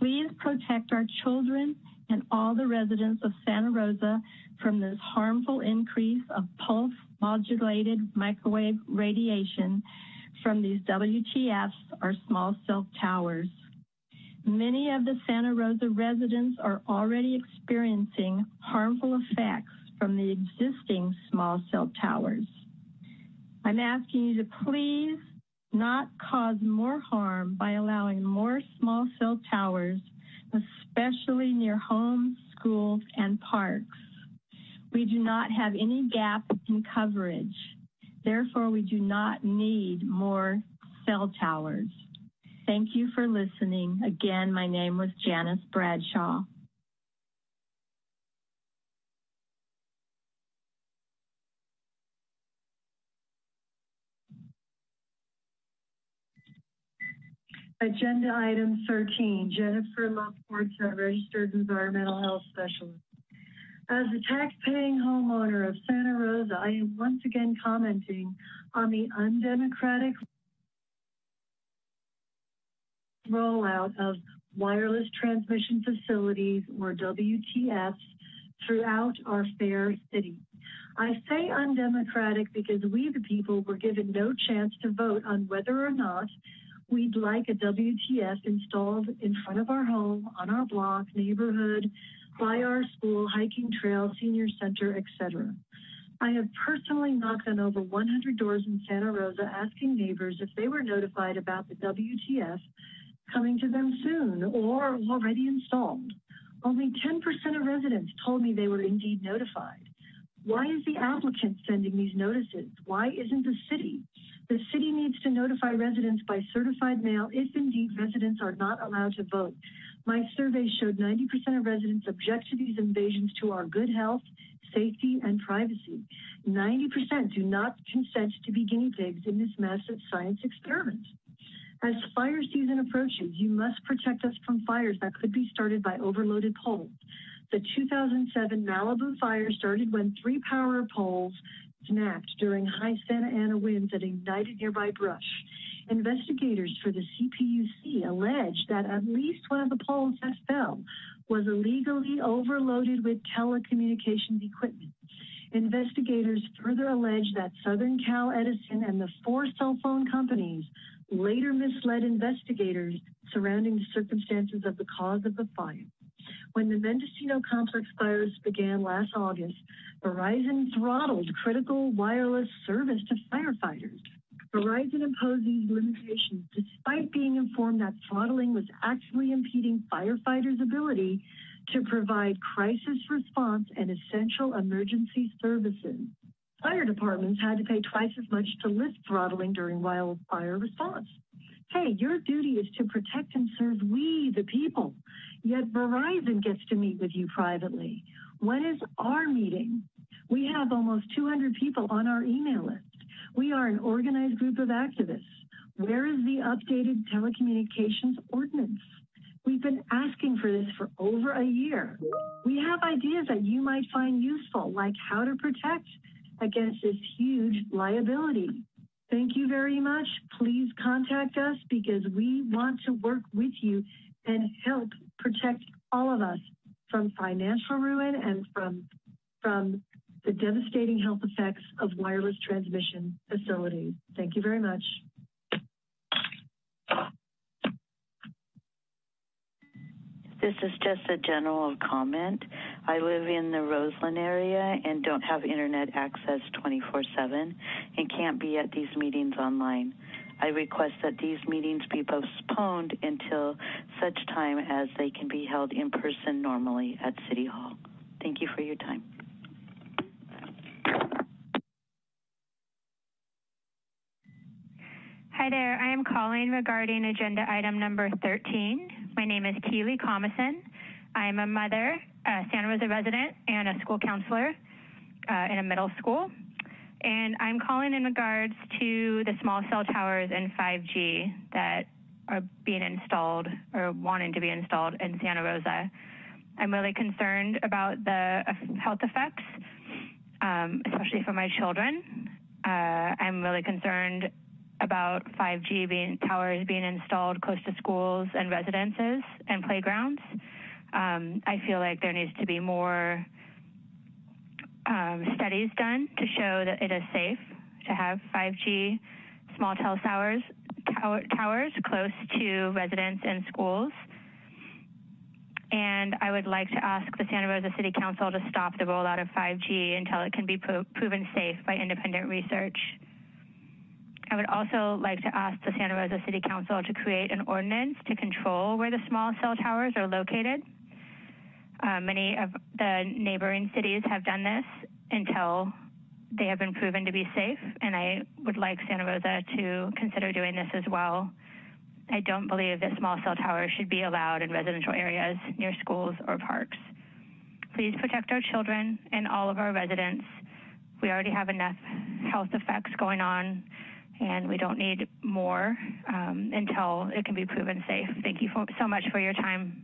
Please protect our children and all the residents of Santa Rosa from this harmful increase of pulse modulated microwave radiation from these WTFs or small cell towers. Many of the Santa Rosa residents are already experiencing harmful effects from the existing small cell towers. I'm asking you to please not cause more harm by allowing more small cell towers, especially near homes, schools, and parks. We do not have any gap in coverage. Therefore, we do not need more cell towers. Thank you for listening. Again, my name was Janice Bradshaw. Agenda item 13, Jennifer Laporta, uh, registered environmental health specialist. As a tax-paying homeowner of Santa Rosa, I am once again commenting on the undemocratic rollout of wireless transmission facilities, or WTFs, throughout our fair city. I say undemocratic because we, the people, were given no chance to vote on whether or not we'd like a WTF installed in front of our home, on our block, neighborhood, by our school, hiking trail, senior center, etc. I have personally knocked on over 100 doors in Santa Rosa asking neighbors if they were notified about the WTF coming to them soon or already installed. Only 10% of residents told me they were indeed notified. Why is the applicant sending these notices? Why isn't the city? The city needs to notify residents by certified mail if indeed residents are not allowed to vote. My survey showed 90% of residents object to these invasions to our good health, safety, and privacy. 90% do not consent to be guinea pigs in this massive science experiment. As fire season approaches, you must protect us from fires that could be started by overloaded poles. The 2007 Malibu fire started when three power poles snapped during high Santa Ana winds that ignited nearby brush. Investigators for the CPUC alleged that at least one of the poles that fell was illegally overloaded with telecommunications equipment. Investigators further alleged that Southern Cal Edison and the four cell phone companies later misled investigators surrounding the circumstances of the cause of the fire. When the Mendocino complex fires began last August, Verizon throttled critical wireless service to firefighters. Verizon imposed these limitations despite being informed that throttling was actually impeding firefighters' ability to provide crisis response and essential emergency services. Fire departments had to pay twice as much to lift throttling during wildfire response. Hey, your duty is to protect and serve we, the people. Yet Verizon gets to meet with you privately. When is our meeting? We have almost 200 people on our email list. We are an organized group of activists. Where is the updated telecommunications ordinance? We've been asking for this for over a year. We have ideas that you might find useful, like how to protect against this huge liability. Thank you very much. Please contact us because we want to work with you and help protect all of us from financial ruin and from, from the devastating health effects of wireless transmission facilities. Thank you very much. This is just a general comment. I live in the Roseland area and don't have internet access 24 7 and can't be at these meetings online. I request that these meetings be postponed until such time as they can be held in person normally at City Hall. Thank you for your time. Hi there. I am calling regarding agenda item number 13. My name is Keeley Comison. I am a mother, a Santa Rosa resident, and a school counselor uh, in a middle school. And I'm calling in regards to the small cell towers and 5G that are being installed or wanting to be installed in Santa Rosa. I'm really concerned about the health effects, um, especially for my children. Uh, I'm really concerned about 5G being towers being installed close to schools and residences and playgrounds. Um, I feel like there needs to be more um, studies done to show that it is safe to have 5G small cell towers, tower, towers close to residents and schools. And I would like to ask the Santa Rosa City Council to stop the rollout of 5G until it can be pro proven safe by independent research. I would also like to ask the Santa Rosa City Council to create an ordinance to control where the small cell towers are located. Uh, many of the neighboring cities have done this until they have been proven to be safe, and I would like Santa Rosa to consider doing this as well. I don't believe that small cell towers should be allowed in residential areas near schools or parks. Please protect our children and all of our residents. We already have enough health effects going on, and we don't need more um, until it can be proven safe. Thank you for, so much for your time.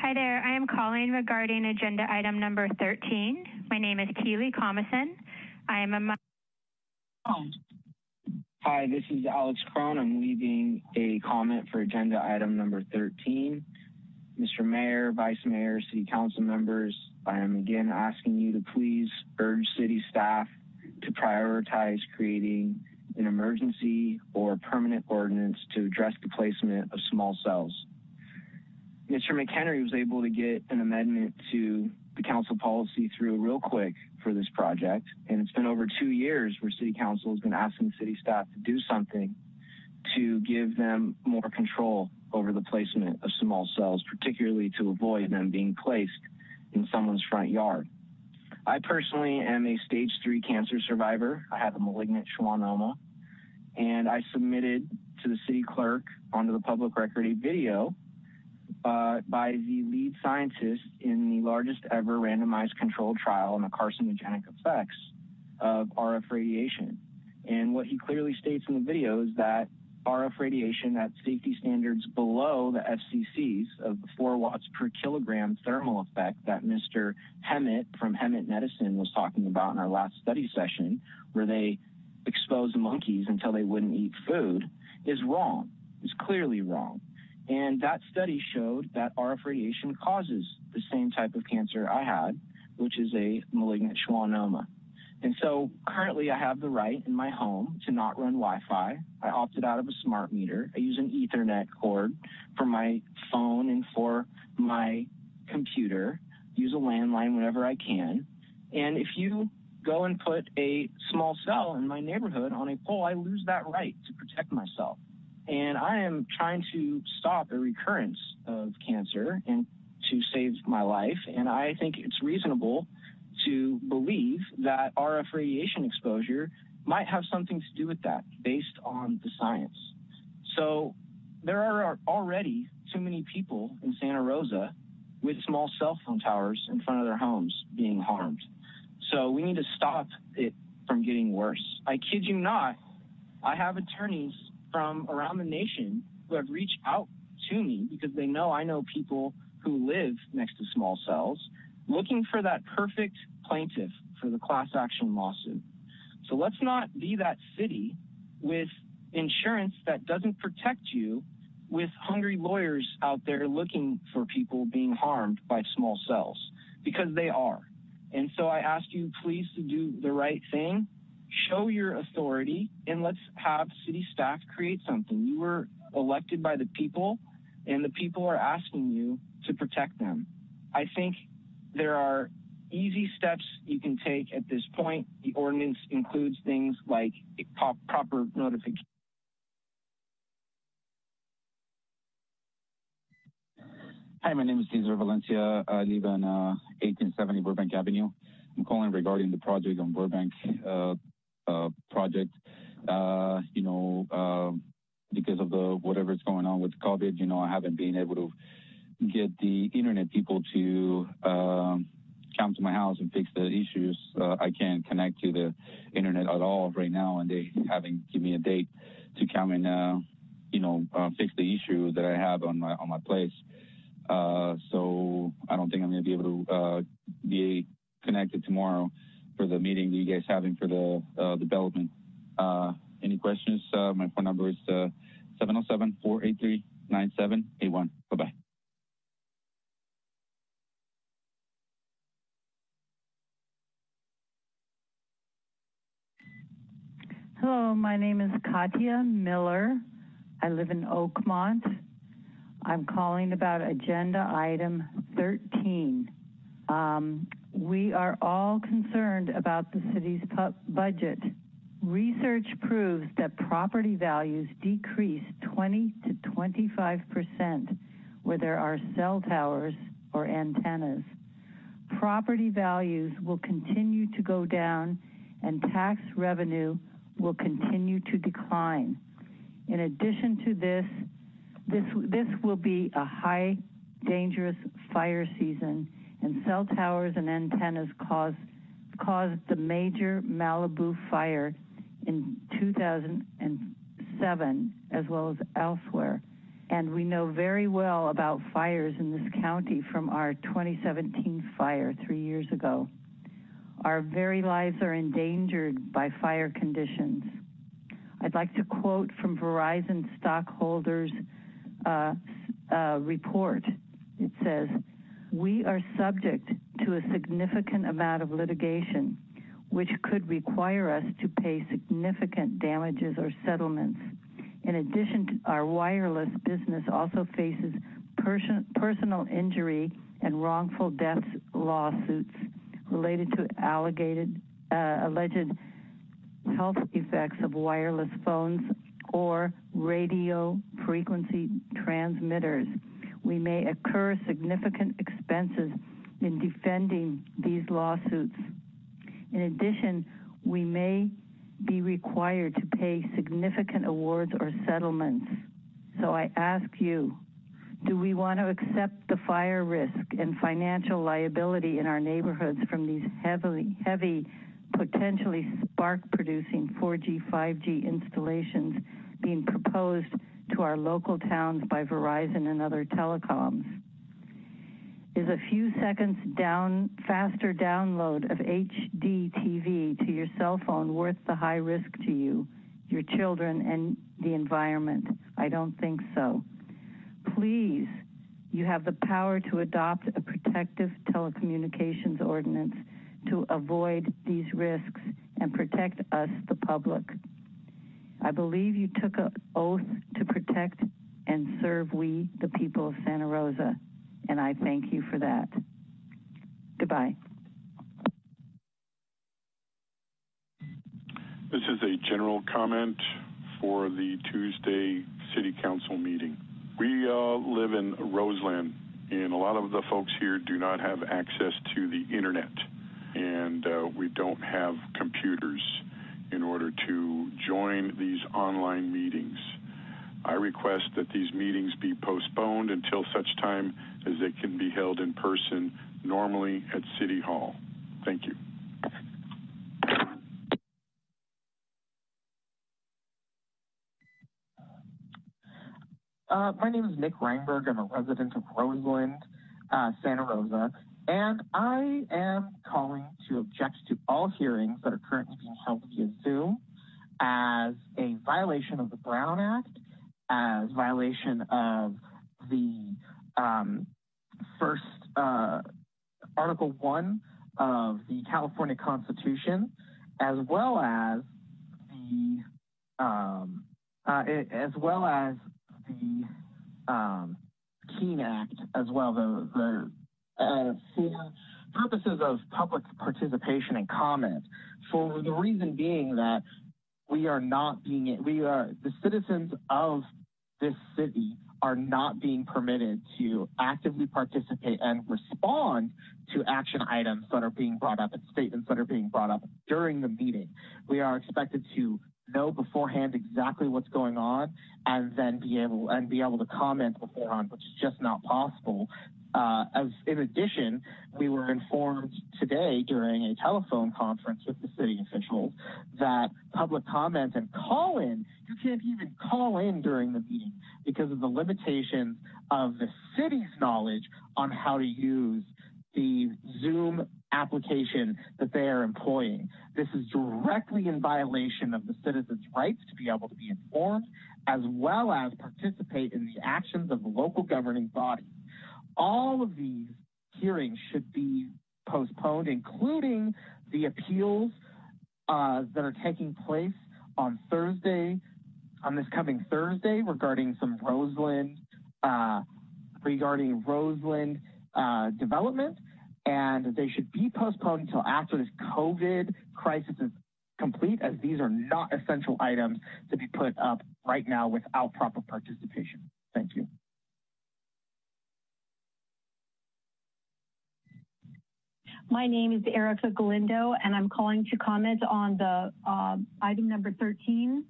Hi there. I am calling regarding agenda item number 13. My name is Keely Comison. I am a Hi, this is Alex Crone. I'm leaving a comment for agenda item number 13. Mr. Mayor, Vice Mayor, City Council members, I am again asking you to please urge city staff to prioritize creating an emergency or permanent ordinance to address the placement of small cells. Mr. McHenry was able to get an amendment to the council policy through real quick for this project. And it's been over two years where city council has been asking city staff to do something to give them more control over the placement of small cells, particularly to avoid them being placed in someone's front yard. I personally am a stage three cancer survivor. I have a malignant schwannoma, and I submitted to the city clerk onto the public record a video uh, by the lead scientist in the largest ever randomized controlled trial on the carcinogenic effects of RF radiation. And what he clearly states in the video is that RF radiation at safety standards below the FCCs of the 4 watts per kilogram thermal effect that Mr. Hammett from Hammett & Edison was talking about in our last study session, where they expose monkeys until they wouldn't eat food, is wrong. It's clearly wrong. And that study showed that RF radiation causes the same type of cancer I had, which is a malignant schwannoma. And so currently I have the right in my home to not run Wi-Fi. I opted out of a smart meter. I use an ethernet cord for my phone and for my computer, use a landline whenever I can. And if you go and put a small cell in my neighborhood on a pole, I lose that right to protect myself. And I am trying to stop a recurrence of cancer and to save my life. And I think it's reasonable to believe that RF radiation exposure might have something to do with that based on the science. So there are already too many people in Santa Rosa with small cell phone towers in front of their homes being harmed. So we need to stop it from getting worse. I kid you not, I have attorneys from around the nation who have reached out to me because they know I know people who live next to small cells looking for that perfect plaintiff for the class action lawsuit. So let's not be that city with insurance that doesn't protect you with hungry lawyers out there looking for people being harmed by small cells because they are. And so I ask you please to do the right thing show your authority and let's have city staff create something. You were elected by the people and the people are asking you to protect them. I think there are easy steps you can take at this point. The ordinance includes things like proper notification. Hi, my name is Cesar Valencia. I live on uh, 1870 Burbank Avenue. I'm calling regarding the project on Burbank uh, project. Uh, you know, uh, because of the whatever's going on with COVID, you know, I haven't been able to get the internet people to um, come to my house and fix the issues. Uh, I can't connect to the internet at all right now, and they haven't given me a date to come and uh, you know uh, fix the issue that I have on my on my place. Uh, so I don't think I'm going to be able to uh, be connected tomorrow for the meeting that you guys having for the uh, development. Uh, any questions? Uh, my phone number is 707-483-9781. Bye-bye. Hello, my name is Katya Miller. I live in Oakmont. I'm calling about agenda item 13. Um, we are all concerned about the city's budget. Research proves that property values decrease 20 to 25% where there are cell towers or antennas. Property values will continue to go down and tax revenue will continue to decline. In addition to this, this, this will be a high dangerous fire season and cell towers and antennas caused, caused the major Malibu fire in 2007 as well as elsewhere. And we know very well about fires in this county from our 2017 fire three years ago. Our very lives are endangered by fire conditions. I'd like to quote from Verizon stockholders' uh, uh, report. It says, we are subject to a significant amount of litigation, which could require us to pay significant damages or settlements. In addition, our wireless business also faces person, personal injury and wrongful death lawsuits related to uh, alleged health effects of wireless phones or radio frequency transmitters. We may incur significant expenses in defending these lawsuits. In addition, we may be required to pay significant awards or settlements. So I ask you, do we want to accept the fire risk and financial liability in our neighborhoods from these heavily, heavy, potentially spark producing 4G, 5G installations being proposed to our local towns by Verizon and other telecoms? Is a few seconds down, faster download of HD TV to your cell phone worth the high risk to you, your children, and the environment? I don't think so please, you have the power to adopt a protective telecommunications ordinance to avoid these risks and protect us, the public. I believe you took an oath to protect and serve we, the people of Santa Rosa, and I thank you for that. Goodbye. This is a general comment for the Tuesday City Council meeting. We uh, live in Roseland, and a lot of the folks here do not have access to the internet, and uh, we don't have computers in order to join these online meetings. I request that these meetings be postponed until such time as they can be held in person, normally at City Hall. Thank you. Uh, my name is Nick Reinberg. I'm a resident of Roseland, uh, Santa Rosa, and I am calling to object to all hearings that are currently being held via Zoom as a violation of the Brown Act, as violation of the um, first uh, Article 1 of the California Constitution, as well as the um, uh, as well as the um, Keene Act as well, the, the uh, for purposes of public participation and comment, for the reason being that we are not being, we are, the citizens of this city are not being permitted to actively participate and respond to action items that are being brought up and statements that are being brought up during the meeting. We are expected to know beforehand exactly what's going on and then be able and be able to comment beforehand, which is just not possible. Uh, as in addition, we were informed today during a telephone conference with the city officials that public comment and call in, you can't even call in during the meeting because of the limitations of the city's knowledge on how to use the Zoom application that they are employing. This is directly in violation of the citizens' rights to be able to be informed, as well as participate in the actions of the local governing body. All of these hearings should be postponed, including the appeals uh, that are taking place on Thursday, on this coming Thursday, regarding some Roseland, uh, regarding Roseland uh, development, and they should be postponed until after this COVID crisis is complete, as these are not essential items to be put up right now without proper participation. Thank you. My name is Erica Galindo, and I'm calling to comment on the uh, item number 13.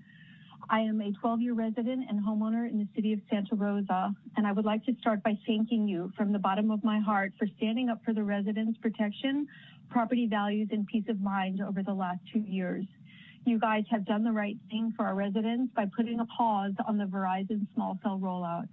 I am a 12-year resident and homeowner in the city of Santa Rosa, and I would like to start by thanking you from the bottom of my heart for standing up for the residents' protection, property values, and peace of mind over the last two years. You guys have done the right thing for our residents by putting a pause on the Verizon small cell rollout.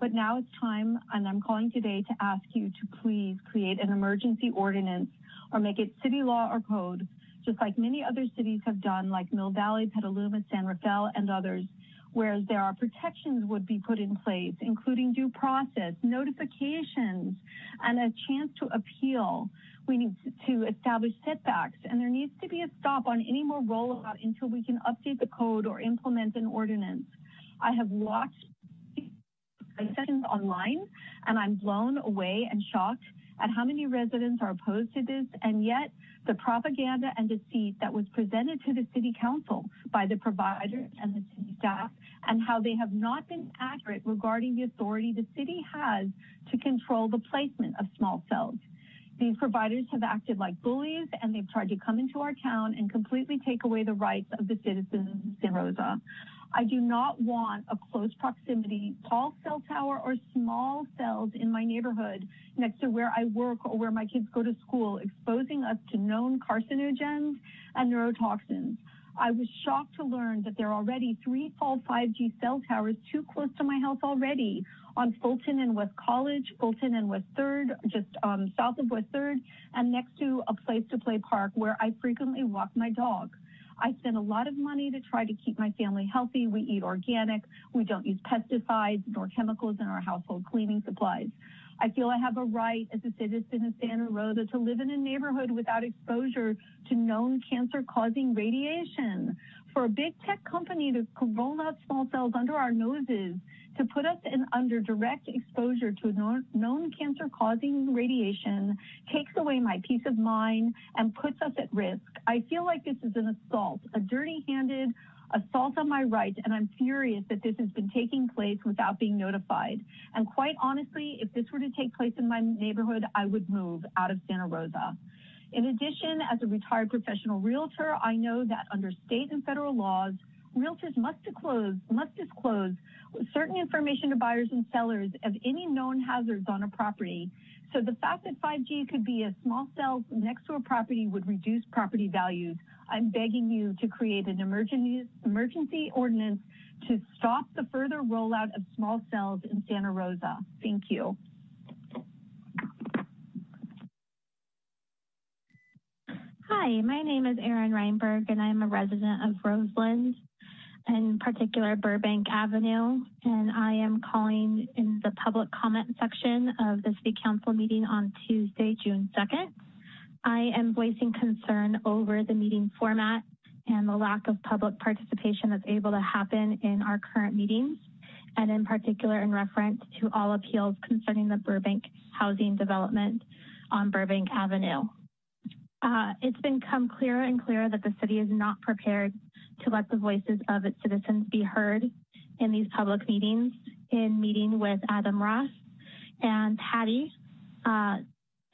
But now it's time, and I'm calling today to ask you to please create an emergency ordinance or make it city law or code, just like many other cities have done, like Mill Valley, Petaluma, San Rafael, and others, whereas there are protections would be put in place, including due process, notifications, and a chance to appeal. We need to establish setbacks, and there needs to be a stop on any more rollout until we can update the code or implement an ordinance. I have watched sessions online, and I'm blown away and shocked at how many residents are opposed to this, and yet the propaganda and deceit that was presented to the city council by the providers and the city staff, and how they have not been accurate regarding the authority the city has to control the placement of small cells. These providers have acted like bullies and they've tried to come into our town and completely take away the rights of the citizens of San Rosa. I do not want a close proximity tall cell tower or small cells in my neighborhood next to where I work or where my kids go to school, exposing us to known carcinogens and neurotoxins. I was shocked to learn that there are already three full 5G cell towers too close to my house already on Fulton and West College, Fulton and West 3rd, just um, south of West 3rd, and next to a place to play park where I frequently walk my dog. I spend a lot of money to try to keep my family healthy. We eat organic. We don't use pesticides nor chemicals in our household cleaning supplies. I feel I have a right as a citizen of Santa Rosa to live in a neighborhood without exposure to known cancer causing radiation. For a big tech company to roll out small cells under our noses to put us in under direct exposure to known, known cancer causing radiation takes away my peace of mind and puts us at risk. I feel like this is an assault, a dirty handed assault on my rights, and I'm furious that this has been taking place without being notified. And quite honestly, if this were to take place in my neighborhood, I would move out of Santa Rosa. In addition, as a retired professional realtor, I know that under state and federal laws, realtors must disclose, must disclose certain information to buyers and sellers of any known hazards on a property. So the fact that 5G could be a small cell next to a property would reduce property values. I'm begging you to create an emergency, emergency ordinance to stop the further rollout of small cells in Santa Rosa. Thank you. Hi, my name is Erin Reinberg, and I'm a resident of Roseland in particular Burbank Avenue, and I am calling in the public comment section of the City Council meeting on Tuesday, June 2nd. I am voicing concern over the meeting format and the lack of public participation that's able to happen in our current meetings, and in particular in reference to all appeals concerning the Burbank housing development on Burbank Avenue. Uh, it's become clearer and clearer that the city is not prepared to let the voices of its citizens be heard in these public meetings. in meeting with Adam Ross and Patty. Uh,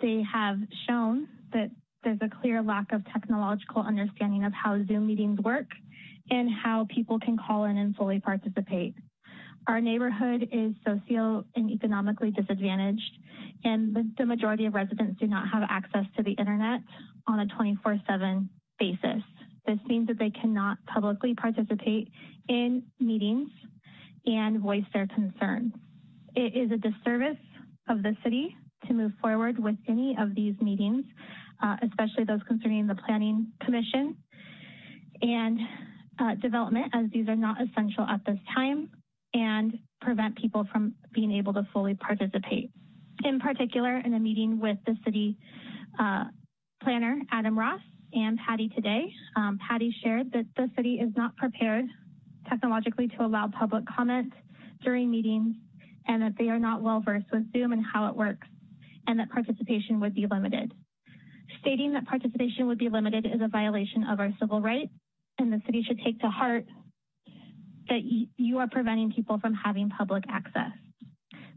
they have shown that there's a clear lack of technological understanding of how Zoom meetings work and how people can call in and fully participate. Our neighborhood is socio and economically disadvantaged, and the, majority of residents do not have access to the internet on a 24 7 basis. This means that they cannot publicly participate in meetings and voice their concerns. It is a disservice of the city to move forward with any of these meetings, uh, especially those concerning the Planning Commission and uh, development, as these are not essential at this time and prevent people from being able to fully participate. In particular, in a meeting with the city uh, planner, Adam Ross, and Patty today, um, Patty shared that the city is not prepared technologically to allow public comment during meetings and that they are not well versed with Zoom and how it works and that participation would be limited. Stating that participation would be limited is a violation of our civil rights and the city should take to heart that you are preventing people from having public access.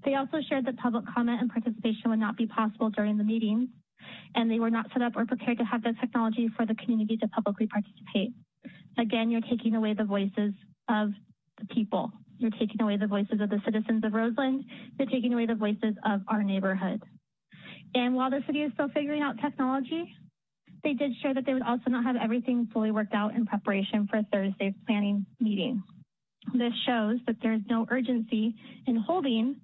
They also shared that public comment and participation would not be possible during the meetings, and they were not set up or prepared to have the technology for the community to publicly participate. Again, you're taking away the voices of the people. You're taking away the voices of the citizens of Roseland. You're taking away the voices of our neighborhood. And while the city is still figuring out technology, they did share that they would also not have everything fully worked out in preparation for Thursday's planning meeting. This shows that there is no urgency in holding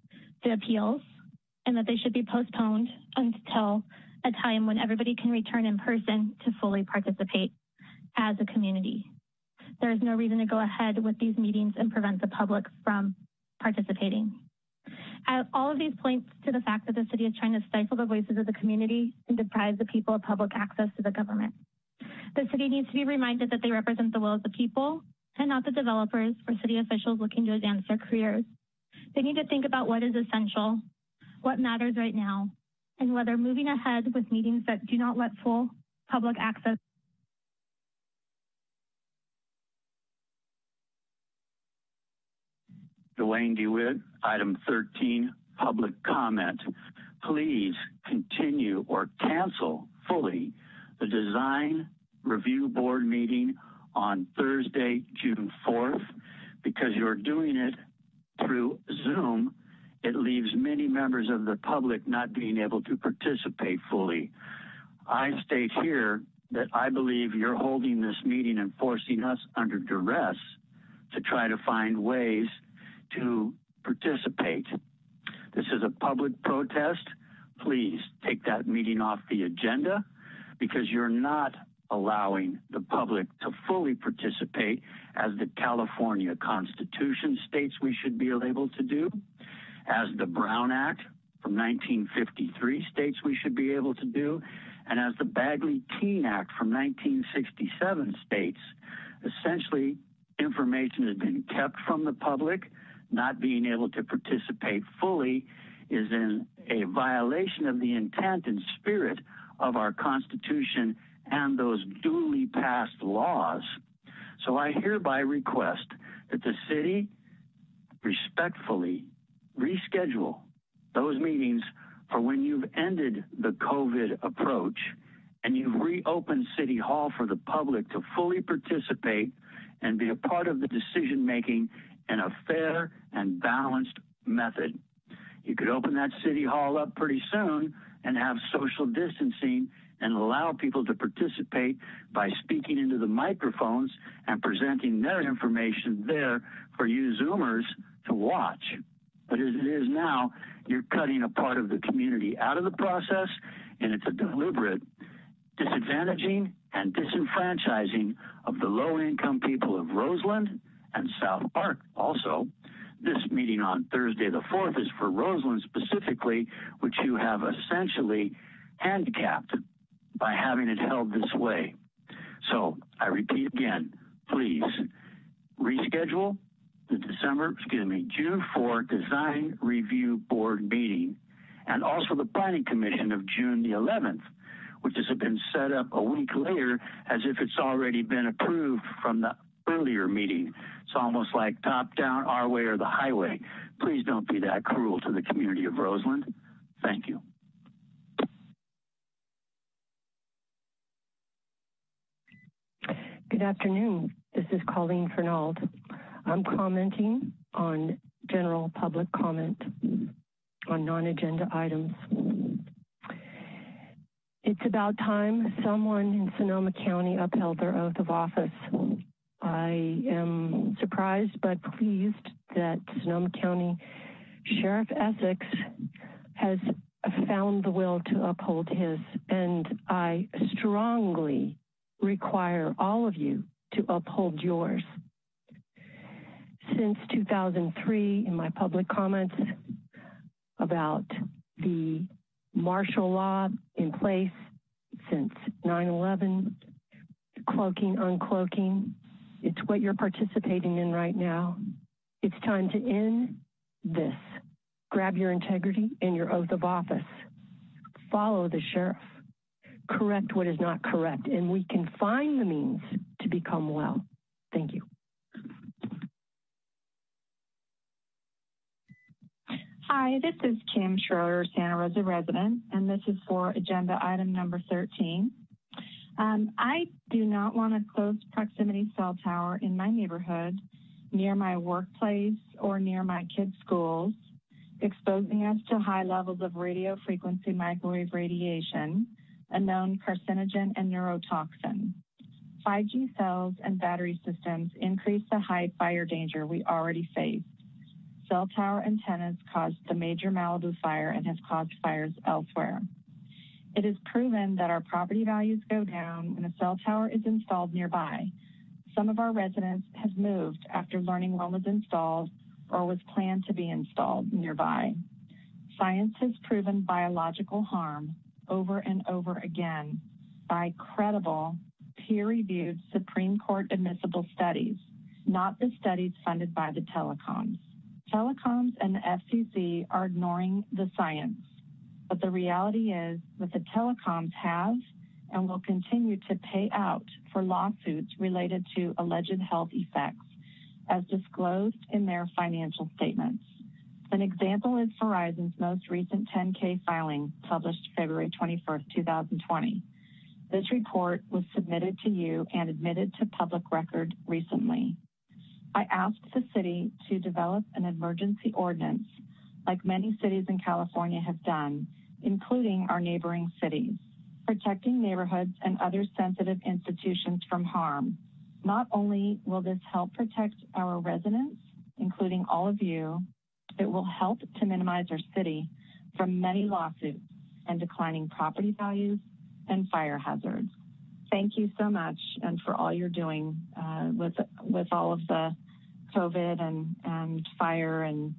the appeals and that they should be postponed until a time when everybody can return in person to fully participate as a community. There is no reason to go ahead with these meetings and prevent the public from participating. All of these points to the fact that the city is trying to stifle the voices of the community and deprive the people of public access to the government. The city needs to be reminded that they represent the will of the people and not the developers or city officials looking to advance their careers. They need to think about what is essential, what matters right now, and whether moving ahead with meetings that do not let full public access Duane DeWitt, item 13, public comment. Please continue or cancel fully the design review board meeting on Thursday, June 4th, because you're doing it through Zoom. It leaves many members of the public not being able to participate fully. I state here that I believe you're holding this meeting and forcing us under duress to try to find ways to participate. This is a public protest. Please take that meeting off the agenda because you're not allowing the public to fully participate as the California Constitution states we should be able to do, as the Brown Act from 1953 states we should be able to do, and as the Bagley-Keene Act from 1967 states. Essentially, information has been kept from the public. Not being able to participate fully is in a violation of the intent and spirit of our Constitution and those duly passed laws. So I hereby request that the city respectfully reschedule those meetings for when you've ended the COVID approach and you've reopened City Hall for the public to fully participate and be a part of the decision making in a fair and balanced method. You could open that City Hall up pretty soon and have social distancing and allow people to participate by speaking into the microphones and presenting their information there for you Zoomers to watch. But as it is now, you're cutting a part of the community out of the process, and it's a deliberate disadvantaging and disenfranchising of the low income people of Roseland and South Park also. This meeting on Thursday the 4th is for Roseland specifically, which you have essentially handicapped by having it held this way. So I repeat again, please reschedule the December, excuse me, June 4 Design Review Board meeting and also the Planning Commission of June the 11th, which has been set up a week later as if it's already been approved from the earlier meeting. It's almost like top down, our way or the highway. Please don't be that cruel to the community of Roseland. Thank you. Good afternoon. This is Colleen Fernald. I'm commenting on general public comment on non-agenda items. It's about time someone in Sonoma County upheld their oath of office. I am surprised but pleased that Sonoma County Sheriff Essick has found the will to uphold his, and I strongly require all of you to uphold yours. Since 2003, in my public comments about the martial law in place since 9-11, cloaking, uncloaking, it's what you're participating in right now. It's time to end this. Grab your integrity and your oath of office. Follow the sheriff. Correct what is not correct, and we can find the means to become well. Thank you. Hi, this is Kim Schroeder, Santa Rosa resident, and this is for agenda item number 13. Um, I do not want a close proximity cell tower in my neighborhood, near my workplace, or near my kids' schools, exposing us to high levels of radio frequency microwave radiation, a known carcinogen and neurotoxin. 5G cells and battery systems increase the high fire danger we already face. Cell tower antennas caused the major Malibu fire and have caused fires elsewhere. It is proven that our property values go down when a cell tower is installed nearby. Some of our residents have moved after learning one was installed or was planned to be installed nearby. Science has proven biological harm over and over again by credible, peer-reviewed Supreme Court admissible studies, not the studies funded by the telecoms. Telecoms and the FCC are ignoring the science. But the reality is that the telecoms have and will continue to pay out for lawsuits related to alleged health effects as disclosed in their financial statements. An example is Verizon's most recent 10K filing published February 21st, 2020. This report was submitted to you and admitted to public record recently. I asked the city to develop an emergency ordinance like many cities in California have done, including our neighboring cities, protecting neighborhoods and other sensitive institutions from harm. Not only will this help protect our residents, including all of you, it will help to minimize our city from many lawsuits and declining property values and fire hazards. Thank you so much and for all you're doing uh, with with all of the COVID and, and fire and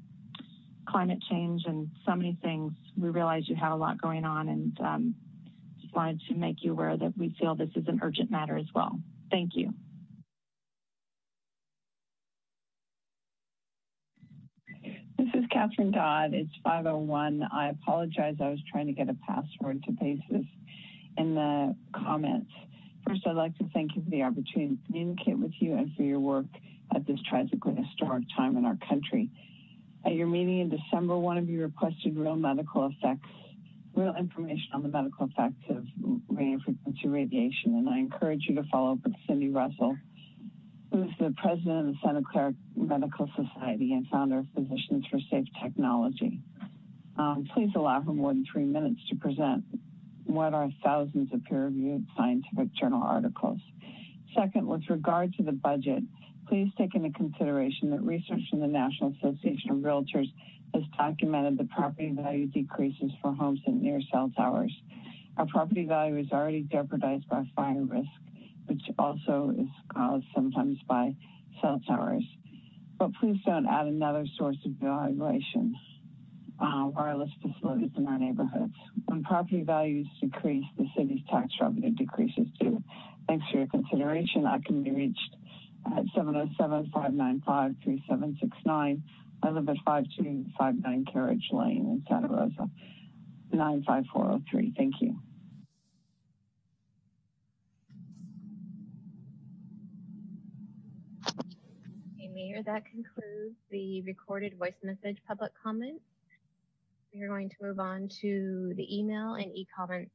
climate change and so many things. We realize you have a lot going on and um, just wanted to make you aware that we feel this is an urgent matter as well. Thank you. This is Catherine Dodd. It's 501. I apologize. I was trying to get a password to paste this in the comments. First, I'd like to thank you for the opportunity to communicate with you and for your work at this tragically historic time in our country. At your meeting in December, one of you requested real medical effects, real information on the medical effects of radio frequency radiation. And I encourage you to follow up with Cindy Russell, who's the president of the Santa Clara Medical Society and founder of Physicians for Safe Technology. Um, please allow her more than three minutes to present what are thousands of peer-reviewed scientific journal articles. Second, with regard to the budget, please take into consideration that research from the National Association of Realtors has documented the property value decreases for homes near cell towers. Our property value is already jeopardized by fire risk, which also is caused sometimes by cell towers. But please don't add another source of valuation, uh, wireless facilities in our neighborhoods. When property values decrease, the city's tax revenue decreases too. Thanks for your consideration. I can be reached at 707-595-3769. I live at 5259 Carriage Lane in Santa Rosa, 95403. Thank you. Mayor, that concludes the recorded voice message public comment. We are going to move on to the email and e-comment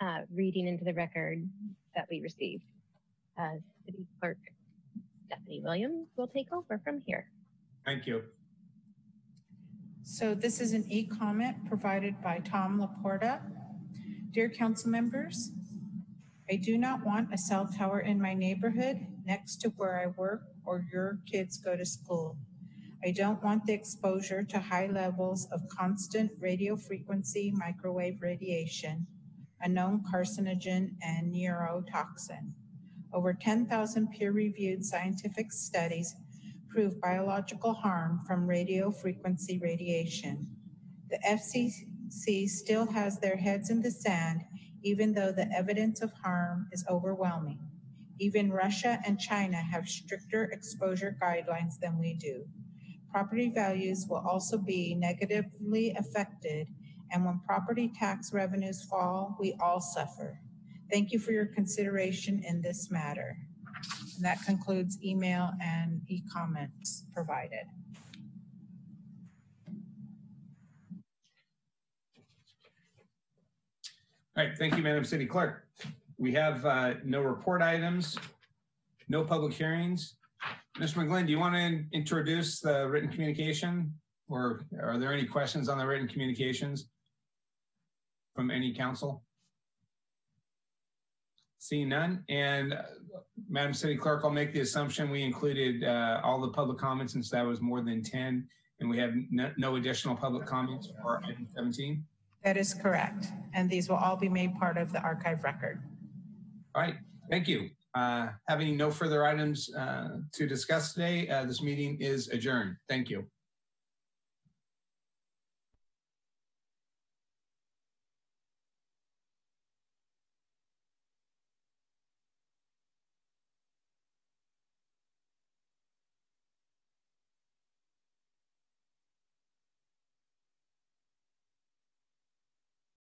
uh, reading into the record that we received. Uh, City Clerk Stephanie Williams will take over from here. Thank you. So this is an e-comment provided by Tom Laporta. Dear council members, I do not want a cell tower in my neighborhood next to where I work or your kids go to school. I don't want the exposure to high levels of constant radio frequency microwave radiation, a known carcinogen and neurotoxin. Over 10,000 peer-reviewed scientific studies prove biological harm from radio frequency radiation. The FCC still has their heads in the sand, even though the evidence of harm is overwhelming. Even Russia and China have stricter exposure guidelines than we do. Property values will also be negatively affected, and when property tax revenues fall, we all suffer. Thank you for your consideration in this matter. And that concludes email and e-comments provided. All right, thank you, Madam City Clerk. We have uh, no report items, no public hearings. Mr. McGlynn, do you want to introduce the written communication or are there any questions on the written communications from any council? Seeing none. And uh, Madam City Clerk, I'll make the assumption we included uh, all the public comments since that was more than 10 and we have no, no additional public comments for item 17. That is correct. And these will all be made part of the archive record. All right, thank you. Uh, having no further items uh, to discuss today, uh, this meeting is adjourned. Thank you.